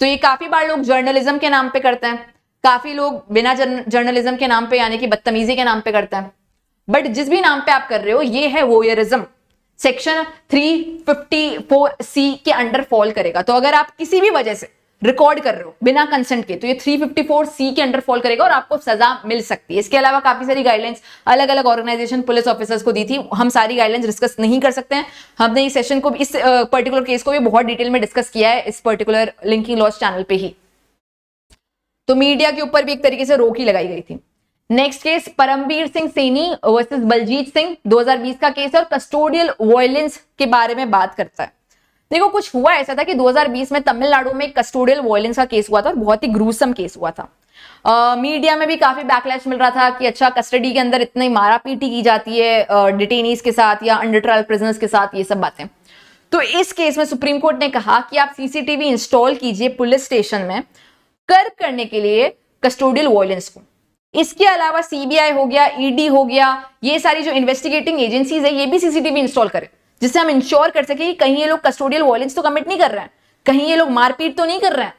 तो ये काफ़ी बार लोग जर्नलिज्म के नाम पे करते हैं। काफ़ी लोग बिना जर्नलिज्म के नाम पे, यानी कि बदतमीजी के नाम पे करते हैं। बट जिस भी नाम पे आप कर रहे हो, ये है वोयरिज्म सेक्शन 354 सी के अंडर फॉल करेगा। तो अगर आप किसी भी वजह से रिकॉर्ड कर रहे हो, बिना कंसेंट के तो ये 354 सी के अंडर फॉल करेगा और आपको सजा मिल सकती है। इसके अलावा काफ़ी सारी गाइडलाइंस अलग अलग ऑर्गेनाइजेशन पुलिस ऑफिसर्स को दी थी। हम सारी गाइडलाइंस डिस्कस नहीं कर सकते हैं। हमने इस सेशन को, इस पर्टिकुलर केस को भी बहुत डिटेल में डिस्कस किया है, इस पर्टिकुलर लिंकिंग लॉस चैनल पे ही। तो मीडिया के ऊपर भी एक तरीके से रोक ही लगाई गई थी। Next case Paramvir Singh Saini versus Baljit Singh 2020 का केस और कस्टोडियल वायलेंस के बारे में बात करता है। देखो कुछ हुआ ऐसा था कि 2020 में तमिलनाडु में कस्टोडियल वॉयलेंस का केस हुआ था और बहुत ही ग्रूसम केस हुआ था। मीडिया uh, में भी काफ़ी बैकलैश मिल रहा था कि अच्छा कस्टडी के अंदर इतनी मारा पीटी की जाती है डिटेनीज uh, के साथ या अंडर ट्रायल प्रिजनर्स के साथ ये सब बातें। तो इस केस में सुप्रीम कोर्ट ने कहा कि आप सीसीटीवी इंस्टॉल कीजिए पुलिस स्टेशन में कर्व करने के लिए कस्टोडियल वॉयलेंस को। इसके अलावा सीबीआई हो गया ईडी e हो गया ये सारी जो इन्वेस्टिगेटिंग एजेंसीज है ये भी सीसीटीवी इंस्टॉल करें। जिससे हम इंश्योर कर सके कि कहीं ये लोग कस्टोडियल वॉयलेंस तो कमिट नहीं कर रहे हैं। कहीं ये लोग मारपीट तो नहीं कर रहे हैं।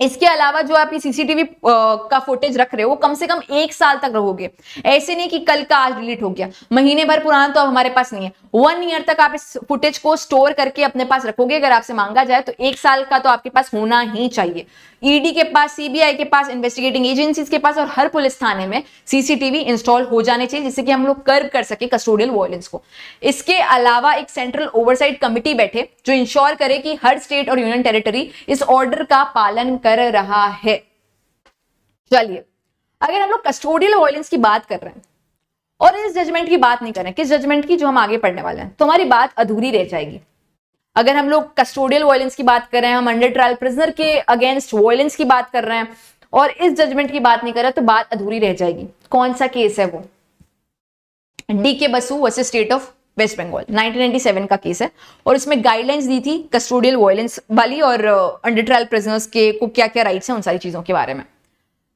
इसके अलावा जो आप ये सीसीटीवी का फुटेज रख रहे हो, वो कम से कम एक साल तक रहोगे। ऐसे नहीं कि कल का आज डिलीट हो गया। महीने भर पुराना तो अब हमारे पास नहीं है। वन ईयर तक आप इस फुटेज को स्टोर करके अपने पास रखोगे, अगर आपसे मांगा जाए तो एक साल का तो आपके पास होना ही चाहिए। ईडी e के पास सीबीआई के पास इन्वेस्टिगेटिंग एजेंसीज के पास और हर पुलिस थाने में सीसीटीवी इंस्टॉल हो जाने चाहिए, जिससे कि हम लोग कर्व कर सके कस्टोडियल वायलेंस को। इसके अलावा एक सेंट्रल ओवरसाइट कमिटी बैठे, जो इंश्योर करे कि हर स्टेट और यूनियन टेरिटरी इस ऑर्डर का पालन कर रहा है। चलिए, अगर हम लोग कस्टोडियल वायलेंस की बात कर रहे हैं, और इस जजमेंट की बात नहीं कर रहे किस जजमेंट की जो हम आगे पढ़ने वाले हैं तो हमारी बात अधूरी रह जाएगी। अगर हम लोग कस्टोडियल वायलेंस की बात कर रहे हैं, हम अंडर ट्रायल प्रिजनर के अगेंस्ट वायलेंस की बात कर रहे हैं, और इस जजमेंट की बात नहीं कर रहे तो बात अधूरी रह जाएगी। कौन सा केस है वो? D K Basu versus state of West Bengal 1997 का केस है। और इसमें गाइडलाइंस दी थी कस्टोडियल वायलेंस वाली और अंडर ट्रायल प्रिजनर्स के को क्या क्या राइट्स हैं उन सारी चीज़ों के बारे में।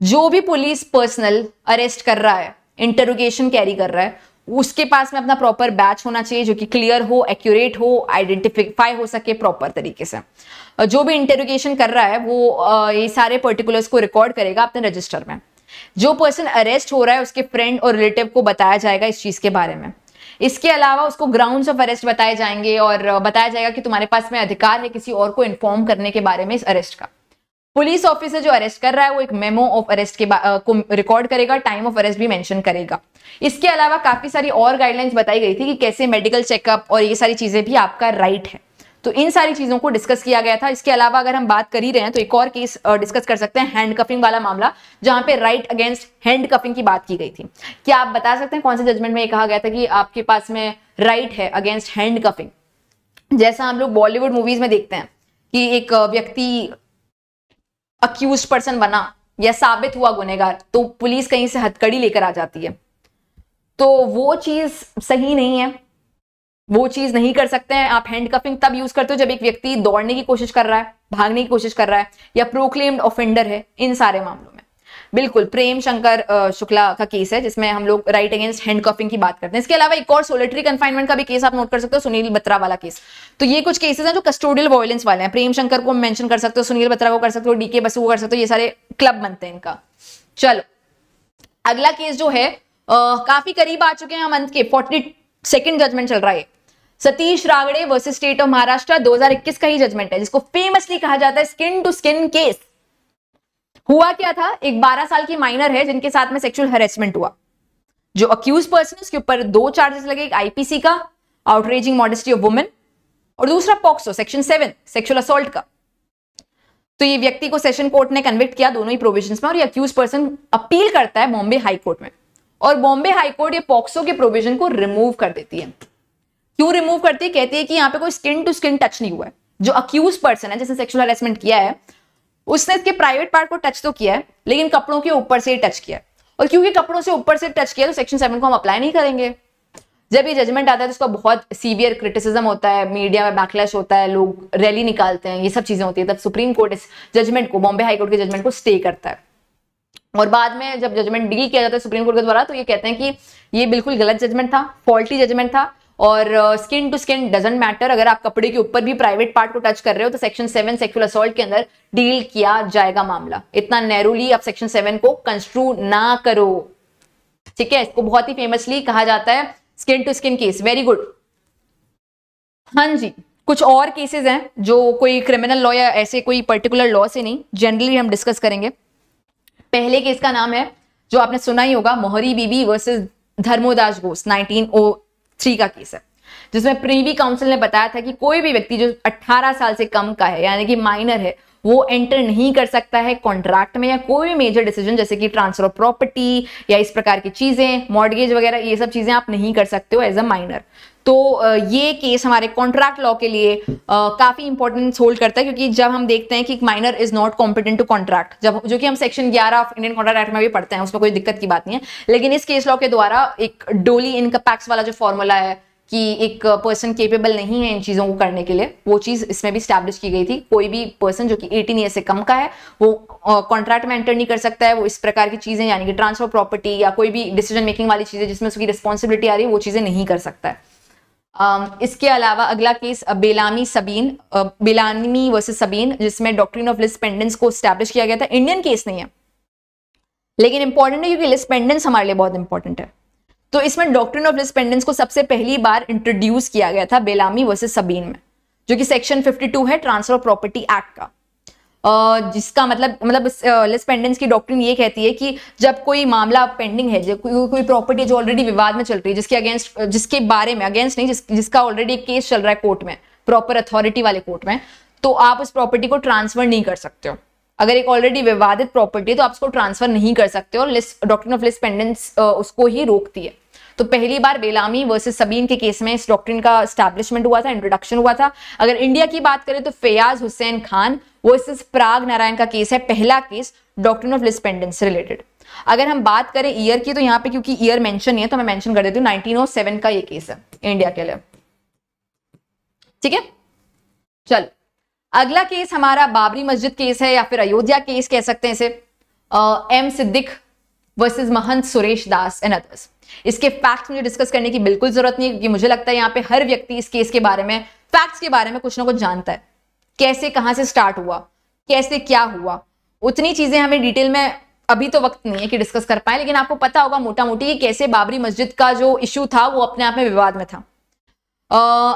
जो भी पुलिस पर्सनल अरेस्ट कर रहा है इंटरोगेशन कैरी कर रहा है, उसके पास में अपना प्रॉपर बैच होना चाहिए जो कि क्लियर हो एक्यूरेट हो आइडेंटिफाई हो सके प्रॉपर तरीके से। जो भी इंटेरोगेशन कर रहा है, वो ये सारे पर्टिकुलर्स को रिकॉर्ड करेगा अपने रजिस्टर में। जो पर्सन अरेस्ट हो रहा है, उसके फ्रेंड और रिलेटिव को बताया जाएगा इस चीज़ के बारे में। इसके अलावा उसको ग्राउंड ऑफ़ अरेस्ट बताए जाएँगे और बताया जाएगा कि तुम्हारे पास में अधिकार है किसी और को इन्फॉर्म करने के बारे में इस अरेस्ट का। पुलिस ऑफिसर जो अरेस्ट कर रहा है, वो एक मेमो ऑफ़ अरेस्ट के को रिकॉर्ड करेगा टाइम ऑफ़ अरेस्ट भी मेंशन करेगा। इसके अलावा काफ़ी सारी और गाइडलाइंस बताई गई थी कि कैसे मेडिकल चेकअप और ये सारी चीज़ें भी आपका राइट है। तो इन सारी चीज़ों को डिस्कस किया गया था। इसके अलावा अगर हम बात कर ही रहे हैं तो एक और केस डिस्कस कर सकते हैं हैंड कफिंग वाला मामला, जहाँ पे राइट अगेंस्ट हैंड कफिंग की बात की गई थी। क्या आप बता सकते हैं, कौन से जजमेंट में ये कहा गया था कि आपके पास में राइट है अगेंस्ट हैंड कफिंग जैसा हम लोग बॉलीवुड मूवीज़ में देखते हैं कि एक व्यक्ति अक्यूज पर्सन बना या साबित हुआ गुनेगार तो पुलिस कहीं से हथकड़ी लेकर आ जाती है। तो वो चीज़ सही नहीं है। वो चीज़ नहीं कर सकते हैं। आप हैंड कफिंग तब यूज़ करते हो जब एक व्यक्ति दौड़ने की कोशिश कर रहा है भागने की कोशिश कर रहा है या प्रोक्लेम्ड ऑफेंडर है इन सारे मामलों में। बिल्कुल प्रेम शंकर शुक्ला का केस है जिसमें हम लोग राइट अगेंस्ट हैंड कॉपिंग की बात करते हैं। इसके अलावा एक और सोलिटरी कन्फाइनमेंट का भी केस आप नोट कर सकते हो सुनील बत्रा वाला केस तो ये कुछ केसेस हैं जो कस्टोडियल वायलेंस वाले हैं। प्रेम शंकर को मेंशन कर सकते हो सुनील बत्रा को कर सकते हो डीके बसु को कर सकते हो ये सारे क्लब बनते हैं इनका। चलो अगला केस जो है आ, काफ़ी करीब आ चुके हैं हम अंत के। फोर्टी सेकेंड जजमेंट चल रहा है। Satish Ragde versus state of Maharashtra 2021 का ही जजमेंट है, जिसको फेमसली कहा जाता है स्किन टू स्किन केस हुआ क्या था? एक 12 साल की माइनर है, जिनके साथ में सेक्सुअल हेरेसमेंट हुआ. जो अक्यूज पर्सन उसके ऊपर दो चार्जेस लगे, एक आईपीसी का आउटरेजिंग मॉडेस्टी ऑफ़ वुमेन और दूसरा POCSO section seven sexual assault का. तो ये व्यक्ति को सेशन कोर्ट ने कन्विक्ट किया दोनों ही प्रोविज़न में, और ये अक्यूज पर्सन अपील करता है बॉम्बे हाईकोर्ट में. और बॉम्बे हाईकोर्ट ये पॉक्सो के प्रोविज़न को रिमूव कर देती है. क्यों रिमूव करती है? कहती है कि यहाँ पे कोई स्किन टू स्किन टच नहीं हुआ है। जो अक्यूज पर्सन है जिसने सेक्सुअल हेरेसमेंट किया है, उसने इसके प्राइवेट पार्ट को टच तो किया है, लेकिन कपड़ों के ऊपर से ही टच किया और क्योंकि कपड़ों से ऊपर से टच किया तो सेक्शन सेवन को हम अप्लाई नहीं करेंगे। जब ये जजमेंट आता है तो उसका बहुत सीवियर क्रिटिसिज्म होता है मीडिया में बैकलैश होता है, लोग रैली निकालते हैं, ये सब चीज़ें होती है। तब सुप्रीम कोर्ट इस जजमेंट को बॉम्बे हाई कोर्ट के जजमेंट को स्टे करता है। और बाद में जब जजमेंट डील किया जाता है सुप्रीम कोर्ट के द्वारा तो ये कहते हैं कि ये बिल्कुल गलत जजमेंट था फॉल्टी जजमेंट था। और skin to skin doesn't matter अगर आप कपड़े के ऊपर भी प्राइवेट पार्ट को टच कर रहे हो तो सेक्शन सेवन सेक्सुअल असोल्ट के अंदर डील किया जाएगा मामला। इतना नैरोली आप सेक्शन सेवन को कंस्ट्रू ना करो। ठीक है? इसको बहुत ही फेमसली कहा जाता है skin to skin case very good हाँ जी, कुछ और केसेस हैं जो कोई क्रिमिनल लॉ या ऐसे कोई पर्टिकुलर लॉ से नहीं जनरली हम डिस्कस करेंगे। पहले केस का नाम है, जो आपने सुना ही होगा, मोहरी बीबी वर्सेस धर्मोदास घोष 1903 का केस है। जिसमें प्रीवी काउंसिल ने बताया था कि कोई भी व्यक्ति जो 18 साल से कम का है, यानी कि माइनर है, वो एंटर नहीं कर सकता है कॉन्ट्रैक्ट में या कोई भी मेजर डिसीज़न जैसे कि ट्रांसफ़र ऑफ़ प्रॉपर्टी या इस प्रकार की चीज़ें मॉडगेज वगैरह, ये सब चीज़ें आप नहीं कर सकते हो एज अ माइनर तो ये केस हमारे कॉन्ट्रैक्ट लॉ के लिए काफ़ी इंपॉर्टेंस होल्ड करता है क्योंकि जब हम देखते हैं कि minor is not competent to contract जब जो कि हम section 11 of Indian contract act में भी पढ़ते हैं, उसमें कोई दिक्कत की बात नहीं है। लेकिन इस केस लॉ के द्वारा एक डोली इनका पैक्स वाला जो फॉर्मूला है कि एक पर्सन केपेबल नहीं है इन चीज़ों को करने के लिए, वो चीज़ इसमें भी स्टैब्लिश की गई थी। कोई भी पर्सन जो कि 18 ईयर से कम का है, वो कॉन्ट्रैक्ट में एंटर नहीं कर सकता है, वो इस प्रकार की चीज़ें, यानी कि ट्रांसफ़र प्रॉपर्टी या कोई भी डिसीज़न मेकिंग वाली चीज़ें जिसमें उसकी रिस्पॉन्सिबिलिटी आ रही है, वो चीज़ें नहीं कर सकता है। इसके अलावा अगला case Bellamy Sabin Bellamy versus Sabin जिसमें डॉक्ट्रिन ऑफ़ लिस्ट पेंडेंस को स्टैब्लिश किया गया था। इंडियन केस नहीं है। लेकिन इंपॉर्टेंट है क्योंकि लिस्ट पेंडेंस हमारे लिए बहुत इंपॉर्टेंट है। तो इसमें डॉक्ट्रिन ऑफ़ लिस्पेंडेंस को सबसे पहली बार इंट्रोड्यूस किया गया था बेलामी वर्सेज सबीन में जो कि सेक्शन 52 है ट्रांसफ़र ऑफ़ प्रॉपर्टी एक्ट का। Uh, जिसका मतलब मतलब लिस्पेंडेंस की डॉक्ट्रिन ये कहती है कि जब कोई मामला पेंडिंग है कोई कोई प्रॉपर्टी जो ऑलरेडी विवाद में चल रही है जिसके अगेंस्ट जिसके बारे में अगेंस्ट नहीं जिस, जिसका ऑलरेडी केस चल रहा है कोर्ट में प्रॉपर अथॉरिटी वाले कोर्ट में तो आप उस प्रॉपर्टी को ट्रांसफ़र नहीं कर सकते हो। अगर एक ऑलरेडी विवादित प्रॉपर्टी है तो आप उसको ट्रांसफ़र नहीं कर सकते और डॉक्ट्रिन ऑफ़ लिस्ट पेंडेंस उसको ही रोकती है। तो पहली बार बेलामी वर्सेस सबीन के केस में इस डॉक्ट्रिन का स्टैब्लिशमेंट हुआ था इंट्रोडक्शन हुआ था। अगर इंडिया की बात करें तो फैयाज हुसैन खान वर्सेस प्राग नारायण का केस है, पहला case doctrine of lis pendens से रिलेटेड अगर हम बात करें ईयर की तो यहाँ पे क्योंकि ईयर मेंशन नहीं है तो मैं मेंशन कर देती हूँ 1907 का ये केस है इंडिया के लिए। ठीक है? चलो। अगला केस हमारा बाबरी मस्जिद केस है या फिर अयोध्या केस कह सकते हैं इसे। M Siddiq versus Mahant Suresh Das and others इसके फैक्ट्स मुझे डिस्कस करने की बिल्कुल ज़रूरत नहीं क्योंकि मुझे लगता है यहाँ पे हर व्यक्ति इस केस के बारे में फैक्ट्स के बारे में कुछ ना कुछ जानता है। कैसे, कहाँ से स्टार्ट हुआ, कैसे, क्या हुआ, उतनी चीज़ें हमें डिटेल में अभी तो वक्त नहीं है कि डिस्कस कर पाए, लेकिन आपको पता होगा मोटा मोटी कि कैसे बाबरी मस्जिद का जो इश्यू था, वो अपने आप में विवाद में था।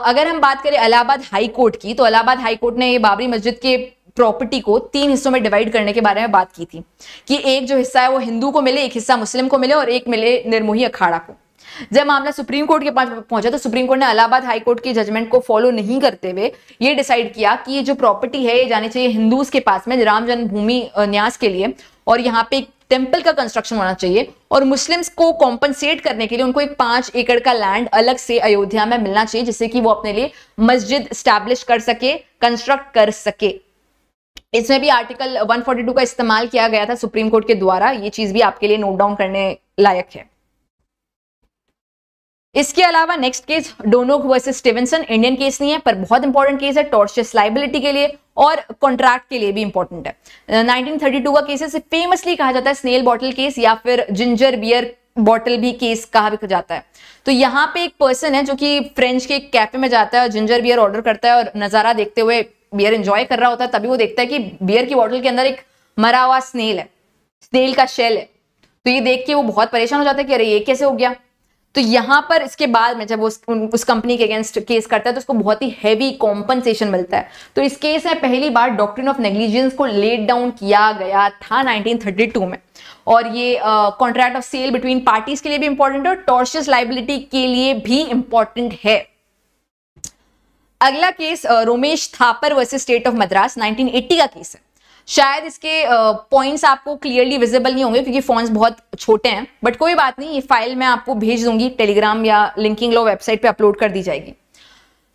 अगर हम बात करें इलाहाबाद हाई कोर्ट की तो इलाहाबाद हाई कोर्ट ने ये बाबरी मस्जिद के प्रॉपर्टी को तीन हिस्सों में डिवाइड करने के बारे में बात की थी, कि एक जो हिस्सा है वो हिंदू को मिले, एक हिस्सा मुस्लिम को मिले और एक मिले निर्मोही अखाड़ा को। जब मामला सुप्रीम कोर्ट के पास पहुँचा तो सुप्रीम कोर्ट ने इलाहाबाद हाई कोर्ट की जजमेंट को फॉलो नहीं करते हुए ये डिसाइड किया कि ये जो प्रॉपर्टी है, ये जानी चाहिए हिंदूज के पास में, राम जन्मभूमि न्यास के लिए, और यहाँ पे टेंपल का कंस्ट्रक्शन होना चाहिए, और मुस्लिम्स को कॉम्पनसेट करने के लिए उनको एक पाँच एकड़ का लैंड अलग से अयोध्या में मिलना चाहिए, जिससे कि वो अपने लिए मस्जिद स्टैब्लिश कर सके कंस्ट्रक्ट कर सके। इसमें भी आर्टिकल 142 का इस्तेमाल किया गया था सुप्रीम कोर्ट के द्वारा, ये चीज़ भी आपके लिए नोट डाउन करने लायक है। इसके अलावा next case Donoghue versus Stevenson Indian case नहीं है, पर बहुत इंपॉर्टेंट केस है टॉर्शियस लाइबिलिटी के लिए और कॉन्ट्रैक्ट के लिए भी इंपॉर्टेंट है। 1932 का केस है फेमसली कहा जाता है स्नेल बॉटल केस या फिर जिंजर बियर बॉटल भी केस कहा भी जाता है। तो यहाँ पे एक पर्सन है जो कि फ्रेंच के कैफ़े में जाता है और जिंजर बियर ऑर्डर करता है और नज़ारा देखते हुए बियर एंजॉय कर रहा होता है, तभी वो देखता है कि बियर की बॉटल के अंदर एक मरा हुआ स्नेल है स्नेल का शेल है। तो ये देख के वो बहुत परेशान हो जाता है कि अरे ये कैसे हो गया? तो यहाँ पर इसके बाद में जब वो उस, उस कंपनी के अगेंस्ट केस करता है तो उसको बहुत ही हैवी कॉम्पनसेशन मिलता है। तो इस केस में पहली बार डॉक्ट्रिन ऑफ़ नेग्लिजेंस को लेट डाउन किया गया था 1932 में। और ये contract of sale between parties के लिए भी इंपॉर्टेंट है और टॉर्शियस लाइबिलिटी के लिए भी इंपॉर्टेंट है। अगला case Romesh Thapar versus state of Madras 1980 का केस है। शायद इसके पॉइंट्स आपको क्लियरली विजिबल नहीं होंगे, क्योंकि फोन्स बहुत छोटे हैं। बट कोई बात नहीं, ये फ़ाइल मैं आपको भेज दूँगी टेलीग्राम या लिंकिंग लो वेबसाइट पे अपलोड कर दी जाएगी।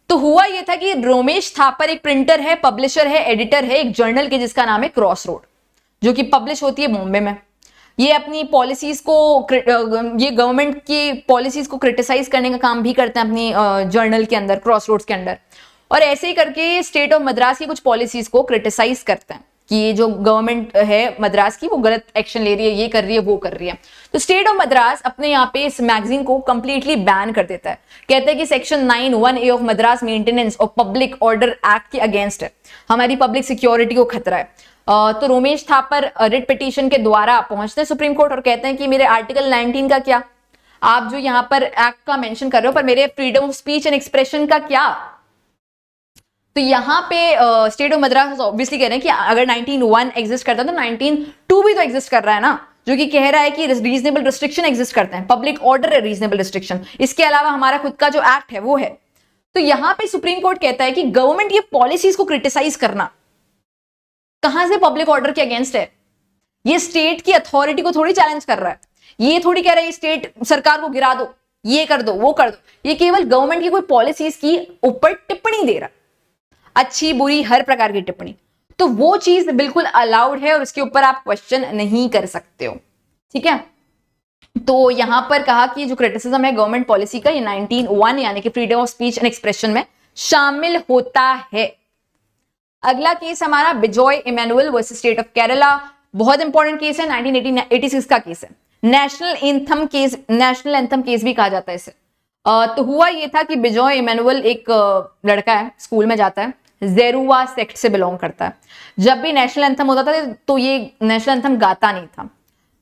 तो हुआ ये था कि रोमेश थापर एक प्रिंटर है पब्लिशर है एडिटर है, एक जर्नल के जिसका नाम है क्रॉस रोड जो कि पब्लिश होती है बॉम्बे में। ये अपनी पॉलिसीज़ को ये गवर्नमेंट की पॉलिसीज़ को क्रिटिसाइज करने का काम भी करते हैं अपनी जर्नल के अंदर क्रॉस रोड्स के अंदर। और ऐसे ही करके स्टेट ऑफ़ मद्रास की कुछ पॉलिसीज़ को क्रिटिसाइज करते हैं। कि ये जो गवर्नमेंट है मद्रास की, वो गलत एक्शन ले रही है, ये कर रही है, वो कर रही है। तो स्टेट ऑफ़ मद्रास अपने यहाँ पे इस मैगजीन को कंप्लीटली बैन कर देता है। कहते हैं कि section nine one A of Madras maintenance of public order act के अगेंस्ट है। हमारी पब्लिक सिक्योरिटी को खतरा है। तो रोमेश थापर रिट पिटीशन के द्वारा पहुँचते हैं सुप्रीम कोर्ट और कहते हैं कि मेरे आर्टिकल 19 का क्या? आप जो यहाँ पर एक्ट का मेंशन कर रहे हो, पर मेरे freedom of speech and expression का क्या? तो यहाँ पे स्टेट ऑफ़ मद्रास ऑब्वियसली कह रहे हैं कि अगर 19 एग्जिस्ट करता है तो 19 टू भी तो एग्जिस्ट कर रहा है ना? जो कि कह रहा है कि रीजनेबल रिस्ट्रिक्शन एग्जिस्ट करते हैं। पब्लिक ऑर्डर है रीजनेबल रिस्ट्रिक्शन इसके अलावा हमारा खुद का जो एक्ट है, वो है। तो यहाँ पे सुप्रीम कोर्ट कहता है कि गवर्नमेंट ये पॉलिसीज़ को क्रिटिसाइज करना। कहाँ से पब्लिक ऑर्डर के अगेंस्ट है? ये स्टेट की अथॉरिटी को थोड़ी चैलेंज कर रहा है। ये थोड़ी कह रहा है स्टेट सरकार को गिरा दो, ये कर दो, वो कर दो। ये केवल गवर्नमेंट की कोई पॉलिसीज़ की ऊपर टिप्पणी दे रहा अच्छी बुरी हर प्रकार की टिप्पणी। तो वो चीज़ बिल्कुल अलाउड है और उसके ऊपर आप क्वेश्चन नहीं कर सकते हो। ठीक है? तो यहाँ पर कहा कि जो क्रिटिसिज्म है गवर्नमेंट पॉलिसी का, ये 19 यानी कि freedom of speech and expression में शामिल होता है। अगला केस हमारा Bijoe Emmanuel versus state of Kerala बहुत इंपॉर्टेंट केस है 1986 का केस है। National anthem case national anthem case भी कहा जाता है इसे। तो हुआ ये था कि बिजॉय इमेनुअल एक लड़का है स्कूल में जाता है। जेरुआ सेक्ट से बिलोंग करता है। जब भी नेशनल एंथम होता था तो ये नेशनल एंथम गाता नहीं था।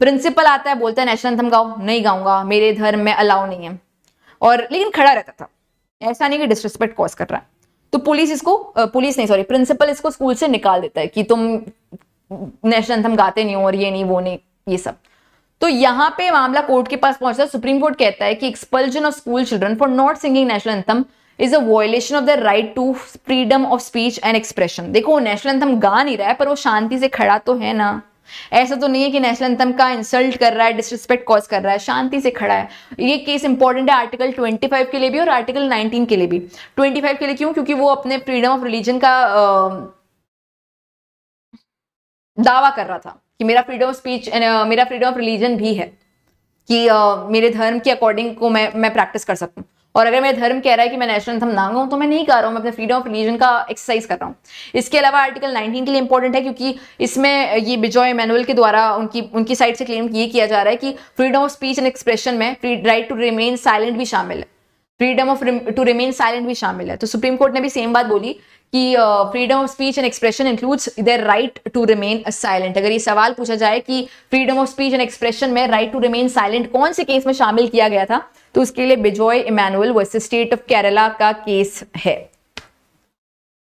प्रिंसिपल आता है, बोलता है नेशनल एंथम गाओ, नहीं गाऊँगा, मेरे धर्म में अलाउ नहीं है। और, लेकिन खड़ा रहता था। ऐसा नहीं कि डिसरिस्पेक्ट कॉज कर रहा है। तो पुलिस इसको पुलिस नहीं सॉरी प्रिंसिपल इसको स्कूल से निकाल देता है कि तुम नेशनल एंथम गाते नहीं हो और ये नहीं, वो नहीं, ये सब। तो यहाँ पे मामला कोर्ट के पास पहुँचता है। सुप्रीम कोर्ट कहता है कि expulsion of school children for not singing national anthem is a violation of the right to freedom of speech and expression देखो वो नेशनल एंथम गा नहीं रहा है पर वो शांति से खड़ा तो है ना। ऐसा तो नहीं है कि नेशनल एंथम का इंसल्ट कर रहा है डिसरिस्पेक्ट कॉज कर रहा है शांति से खड़ा है। ये केस इंपॉर्टेंट है आर्टिकल 25 के लिए भी और आर्टिकल 19 के लिए भी। 25 के लिए क्यों? क्योंकि वो अपने फ्रीडम ऑफ़ रिलीजन का दावा कर रहा था कि मेरा फ्रीडम ऑफ़ स्पीच मेरा फ्रीडम ऑफ़ रिलीजन भी है कि uh, मेरे धर्म के अकॉर्डिंग को मैं मैं प्रैक्टिस कर सकूँ। और अगर मेरा धर्म कह रहा है कि मैं नेशनल एंथम ना गाऊं तो मैं नहीं कर रहा हूँ, मैं अपने फ्रीडम ऑफ़ रिलीजन का एक्सरसाइज कर रहा हूँ। इसके अलावा आर्टिकल 19 के लिए इंपॉर्टेंट है, क्योंकि इसमें, ये बिजॉय मैनुअल के द्वारा उनकी उनकी साइड से क्लेम ये किया जा रहा है कि freedom of speech and expression में राइट टू रिमेन साइलेंट भी शामिल है। Freedom of to remain silent भी शामिल है। तो सुप्रीम कोर्ट ने भी सेम बात बोली कि freedom of speech and expression includes their right to remain silent अगर ये सवाल पूछा जाए कि freedom of speech and expression में राइट टू रिमेन साइलेंट कौन से केस में शामिल किया गया था तो उसके लिए Bijoe Emmanuel versus state of Kerala का केस है।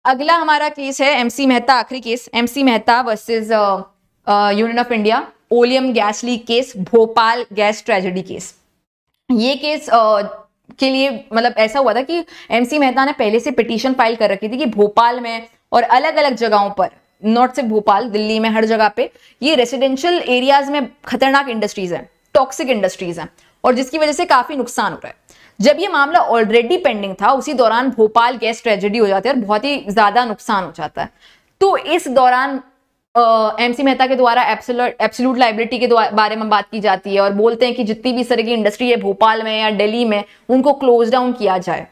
अगला हमारा केस है एमसी मेहता आखिरी case M C Mehta versus union of India oleum gas leak case Bhopal gas tragedy case ये केस uh, के लिए मतलब ऐसा हुआ था कि एमसी मेहता ने पहले से पिटीशन फ़ाइल कर रखी थी कि भोपाल में और अलग अलग जगहों पर नॉट सिर्फ़ भोपाल, दिल्ली में, हर जगह पे, ये रेसिडेंशियल एरियाज़ में खतरनाक इंडस्ट्रीज़ है टॉक्सिक इंडस्ट्रीज़ है, और जिसकी वजह से काफ़ी नुकसान हो रहा है। जब ये मामला ऑलरेडी पेंडिंग था, उसी दौरान भोपाल गैस ट्रेजेडी हो जाती है और बहुत ही ज़्यादा नुकसान हो जाता है। तो इस दौरान एमसी मेहता के द्वारा एब्सोल्यूट लाइबिलिटी के बारे में बात की जाती है और बोलते हैं कि जितनी भी तरह की इंडस्ट्री है, भोपाल में या दिल्ली में, उनको क्लोज डाउन किया जाए।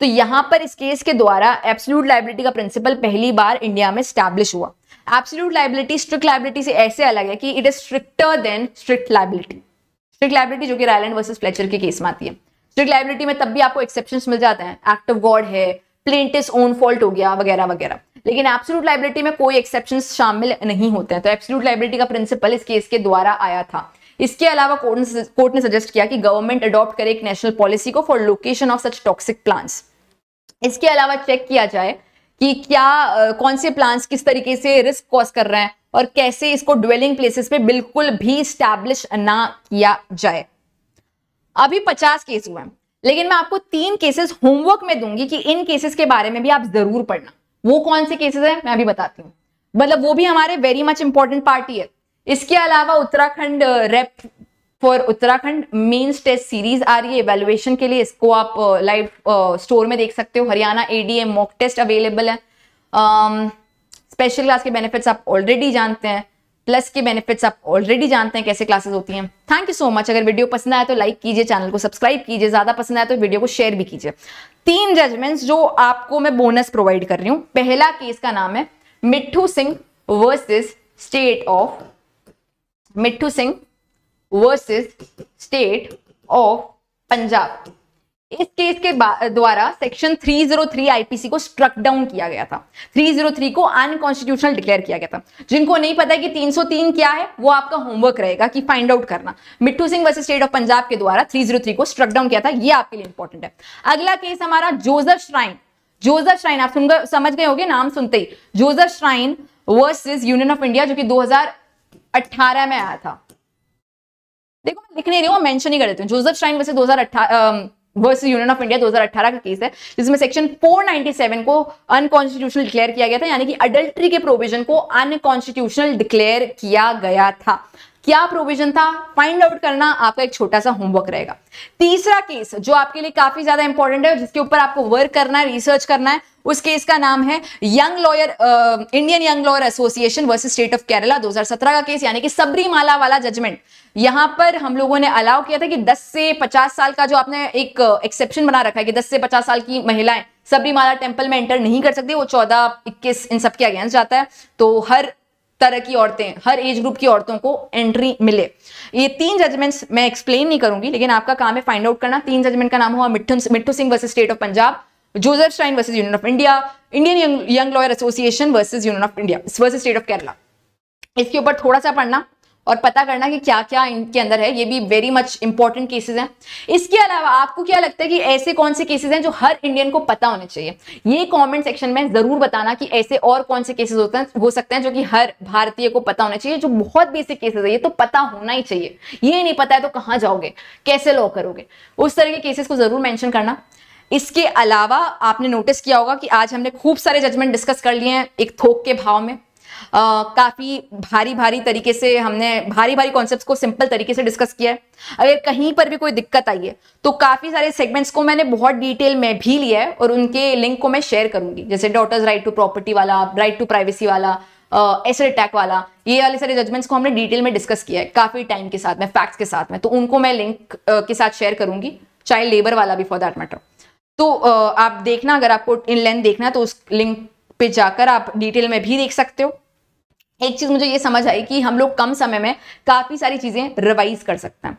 तो यहाँ पर इस केस के द्वारा एब्सोल्यूट लाइबिलिटी का प्रिंसिपल पहली बार इंडिया में स्टैब्लिश हुआ। एब्सोल्यूट लाइबिलिटी स्ट्रिक्ट लाइबिलिटी से ऐसे अलग है कि it is stricter than strict liability strict liability जो कि रायलैंड वर्सेस फ्लेचर के केस में आती है। स्ट्रिक्ट लाइबिलिटी में तब भी आपको एक्सेप्शन मिल जाते हैं। एक्ट ऑफ़ गॉड है प्लेंटिस ओन फॉल्ट हो गया, वगैरह वगैरह। लेकिन एब्सोल्यूट लाइबिलिटी में कोई एक्सेप्शन शामिल नहीं होते हैं। तो एब्सोल्यूट लाइबिलिटी का प्रिंसिपल इस केस के द्वारा आया था। इसके अलावा कोर्ट ने सजेस्ट किया कि गवर्नमेंट अडॉप्ट करे एक नेशनल पॉलिसी को for location of such toxic plants इसके अलावा चेक किया जाए कि क्या कौन से प्लांट्स किस तरीके से रिस्क कॉज कर रहे हैं और कैसे इसको ड्वेलिंग प्लेसेस पे बिल्कुल भी स्टैब्लिश ना किया जाए। अभी 50 केस हुए हैं। लेकिन मैं आपको तीन केसेस होमवर्क में दूँगी कि इन केसेस के बारे में भी आप ज़रूर पढ़ना। वो कौन से केसेस हैं मैं भी बताती हूँ। मतलब वो भी हमारे वेरी मच इंपॉर्टेंट पार्टी है। इसके अलावा Uttarakhand rep for Uttarakhand mains test series आ रही है एवेलुएशन के लिए। इसको आप लाइव uh, स्टोर uh, में देख सकते हो। Haryana A D M mock test available है। स्पेशल um, क्लास के बेनिफिट्स आप ऑलरेडी जानते हैं। प्लस के बेनिफिट्स आप ऑलरेडी जानते हैं कैसे क्लासेस होती हैं। थैंक यू सो मच अगर वीडियो पसंद आया तो लाइक कीजिए चैनल को सब्सक्राइब कीजिए। ज़्यादा पसंद आया तो वीडियो को शेयर भी कीजिए। तीन जजमेंट्स जो आपको मैं बोनस प्रोवाइड कर रही हूँ। पहला केस का नाम है Mitthu Singh versus state of Mitthu Singh versus state of Punjab. इस केस के द्वारा सेक्शन 303 आईपीसी को स्ट्रक डाउन किया गया था। 303 को अनकॉन्स्टिट्यूशनल डिक्लेयर किया गया था। जिनको नहीं पता है कि 303 क्या है, वो आपका होमवर्क रहेगा कि फाइंड आउट करना। Mitthu Singh versus state of Punjab के द्वारा 303 को स्ट्रक डाउन किया था, ये आपके लिए इंपॉर्टेंट है। अगला केस हमारा जोजफ श्राइन जोजफ श्राइन आप सुनकर, समझ गए होंगे नाम सुनते ही। Joseph Shine versus union of India जो कि दो हज़ार अठारह में आया था। देखो, मैं लिख नहीं रही हूँ मेंशन ही कर देती हूँ। जोसेफ श्राइन वैसे 2018 वर्सेस यूनियन ऑफ़ इंडिया 2018 का केस है, जिसमें सेक्शन 497 को अनकॉन्स्टिट्यूशनल डिक्लेयर किया गया था, यानी कि अडल्ट्री के प्रोविज़न को अनकॉन्स्टिट्यूशनल डिक्लेयर किया गया था। क्या प्रोविज़न था? फाइंड आउट करना आपका एक छोटा सा होमवर्क रहेगा। तीसरा केस जो आपके लिए काफ़ी ज़्यादा इंपॉर्टेंट है, जिसके ऊपर आपको वर्क करना है रिसर्च करना है, उस केस का नाम है young lawyer Indian young lawyer association versus state of Kerala 2017 का केस यानी कि सबरीमाला वाला जजमेंट यहाँ पर हम लोगों ने अलाउ किया था कि 10 से 50 साल का जो आपने एक एक्सेप्शन बना रखा है कि 10 से 50 साल की महिलाएँ सबरीमाला टेंपल में एंटर नहीं कर सकती, वो 14 21 इन सब के अगेंस्ट जाता है। तो हर तरह की औरतें, हर एज ग्रुप की औरतों को एंट्री मिले। ये तीन जजमेंट्स मैं एक्सप्लेन नहीं करूँगी, लेकिन आपका काम है फाइंड आउट करना। तीन जजमेंट का नाम हुआ Mitthu Singh versus state of Punjab Joseph Shine versus union of India Indian young lawyer association versus union of India versus state of Kerala इसके ऊपर थोड़ा सा पढ़ना और पता करना कि क्या क्या इनके अंदर है, ये भी वेरी मच इंपॉर्टेंट केसेस हैं। इसके अलावा आपको क्या लगता है कि ऐसे कौन से केसेस हैं जो हर इंडियन को पता होने चाहिए? ये कमेंट सेक्शन में ज़रूर बताना कि ऐसे और कौन से केसेस होते हैं, हो सकते हैं जो कि हर भारतीय को पता होना चाहिए, जो बहुत बेसिक केसेस है, ये तो पता होना ही चाहिए। ये नहीं पता है तो कहाँ जाओगे? कैसे लॉ करोगे? उस तरह के केसेस को ज़रूर मैंशन करना। इसके अलावा आपने नोटिस किया होगा कि आज हमने खूब सारे जजमेंट डिस्कस कर लिए हैं, एक थोक के भाव में। काफ़ी भारी भारी तरीके से हमने, भारी भारी कॉन्सेप्ट्स को सिंपल तरीके से डिस्कस किया है। अगर कहीं पर भी कोई दिक्कत आई है तो काफ़ी सारे सेगमेंट्स को मैंने बहुत डिटेल में भी लिया है और उनके लिंक को मैं शेयर करूँगी। जैसे डॉटर्स राइट टू प्रॉपर्टी वाला राइट टू प्राइवेसी वाला एसेट अटैक वाला, ये वाले सारे जजमेंट्स को हमने डिटेल में डिस्कस किया है काफ़ी टाइम के साथ में फैक्ट्स के साथ में। तो उनको मैं लिंक के साथ शेयर करूँगी चाइल्ड लेबर वाला भी फॉर दैट मैटर तो आप देखना, अगर आपको इन लेंथ देखना है तो उस लिंक पे जाकर आप डिटेल में भी देख सकते हो। एक चीज़ मुझे ये समझ आई कि हम लोग कम समय में काफ़ी सारी चीज़ें रिवाइज कर सकते हैं।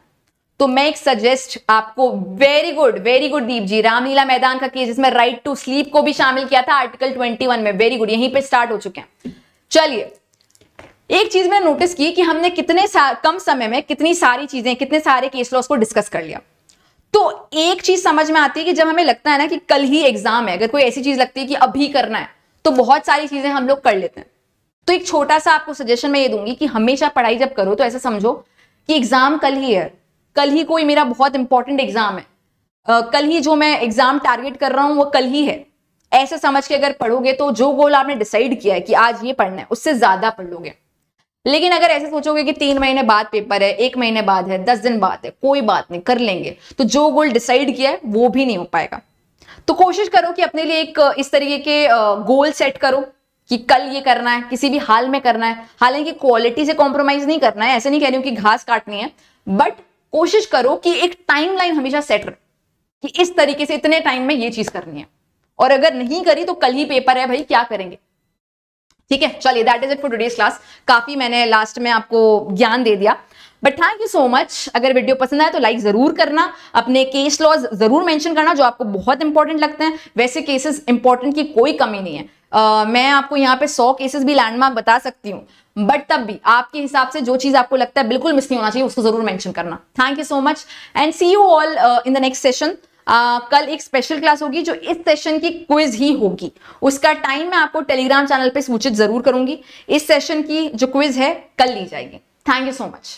तो मैं एक सजेस्ट आपको very good very good Deep ji Ramlila Maidan का केस जिसमें राइट टू स्लीप को भी शामिल किया था आर्टिकल 21 में। वेरी गुड यहीं पे स्टार्ट हो चुके हैं। चलिए, एक चीज़ मैंने नोटिस की कि हमने कितने कम समय में कितनी सारी चीज़ें, कितने सारे केस लॉस को डिस्कस कर लिया। तो एक चीज़ समझ में आती है कि जब हमें लगता है ना कि कल ही एग्ज़ाम है, अगर कोई ऐसी चीज़ लगती है कि अभी करना है तो बहुत सारी चीज़ें हम लोग कर लेते हैं। तो एक छोटा सा आपको सजेशन मैं ये दूँगी कि हमेशा पढ़ाई जब करो तो ऐसा समझो कि एग्ज़ाम कल ही है। कल ही कोई मेरा बहुत इंपॉर्टेंट एग्ज़ाम है। आ, कल ही जो मैं एग्ज़ाम टारगेट कर रहा हूँ वो कल ही है। ऐसे समझ के अगर पढ़ोगे तो जो गोल आपने डिसाइड किया है कि आज ये पढ़ना है उससे ज़्यादा पढ़ लोगे। लेकिन अगर ऐसे सोचोगे कि तीन महीने बाद पेपर है एक महीने बाद है दस दिन बाद है कोई बात नहीं कर लेंगे। तो जो गोल डिसाइड किया है वो भी नहीं हो पाएगा। तो कोशिश करो कि अपने लिए एक इस तरीके के गोल सेट करो। कि कल ये करना है, किसी भी हाल में करना है। हालाँकि क्वालिटी से कॉम्प्रोमाइज नहीं करना है, ऐसे नहीं कह रही हूँ कि घास काटनी है बट कोशिश करो कि एक टाइमलाइन हमेशा सेट रहे कि इस तरीके से इतने टाइम में ये चीज़ करनी है। और अगर नहीं करी तो कल ही पेपर है भाई, क्या करेंगे? ठीक है, चलिए that is it for today's class काफ़ी मैंने लास्ट में आपको ज्ञान दे दिया। But thank you so much अगर वीडियो पसंद आए तो लाइक ज़रूर करना, अपने केस लॉज ज़रूर मेंशन करना, जो आपको बहुत इंपॉर्टेंट लगते हैं। वैसे केसेस इंपॉर्टेंट की कोई कमी नहीं है। Uh, मैं आपको यहाँ पे सौ केसेस भी लैंडमार्क बता सकती हूँ। बट तब भी आपके हिसाब से जो चीज़ आपको लगता है बिल्कुल मिस नहीं होना चाहिए उसको ज़रूर मेंशन करना। Thank you so much and see you all in the next session कल एक स्पेशल क्लास होगी जो इस सेशन की क्विज ही होगी। उसका टाइम मैं आपको टेलीग्राम चैनल पे सूचित ज़रूर करूँगी। इस सेशन की जो क्विज है कल ली जाएगी। Thank you so much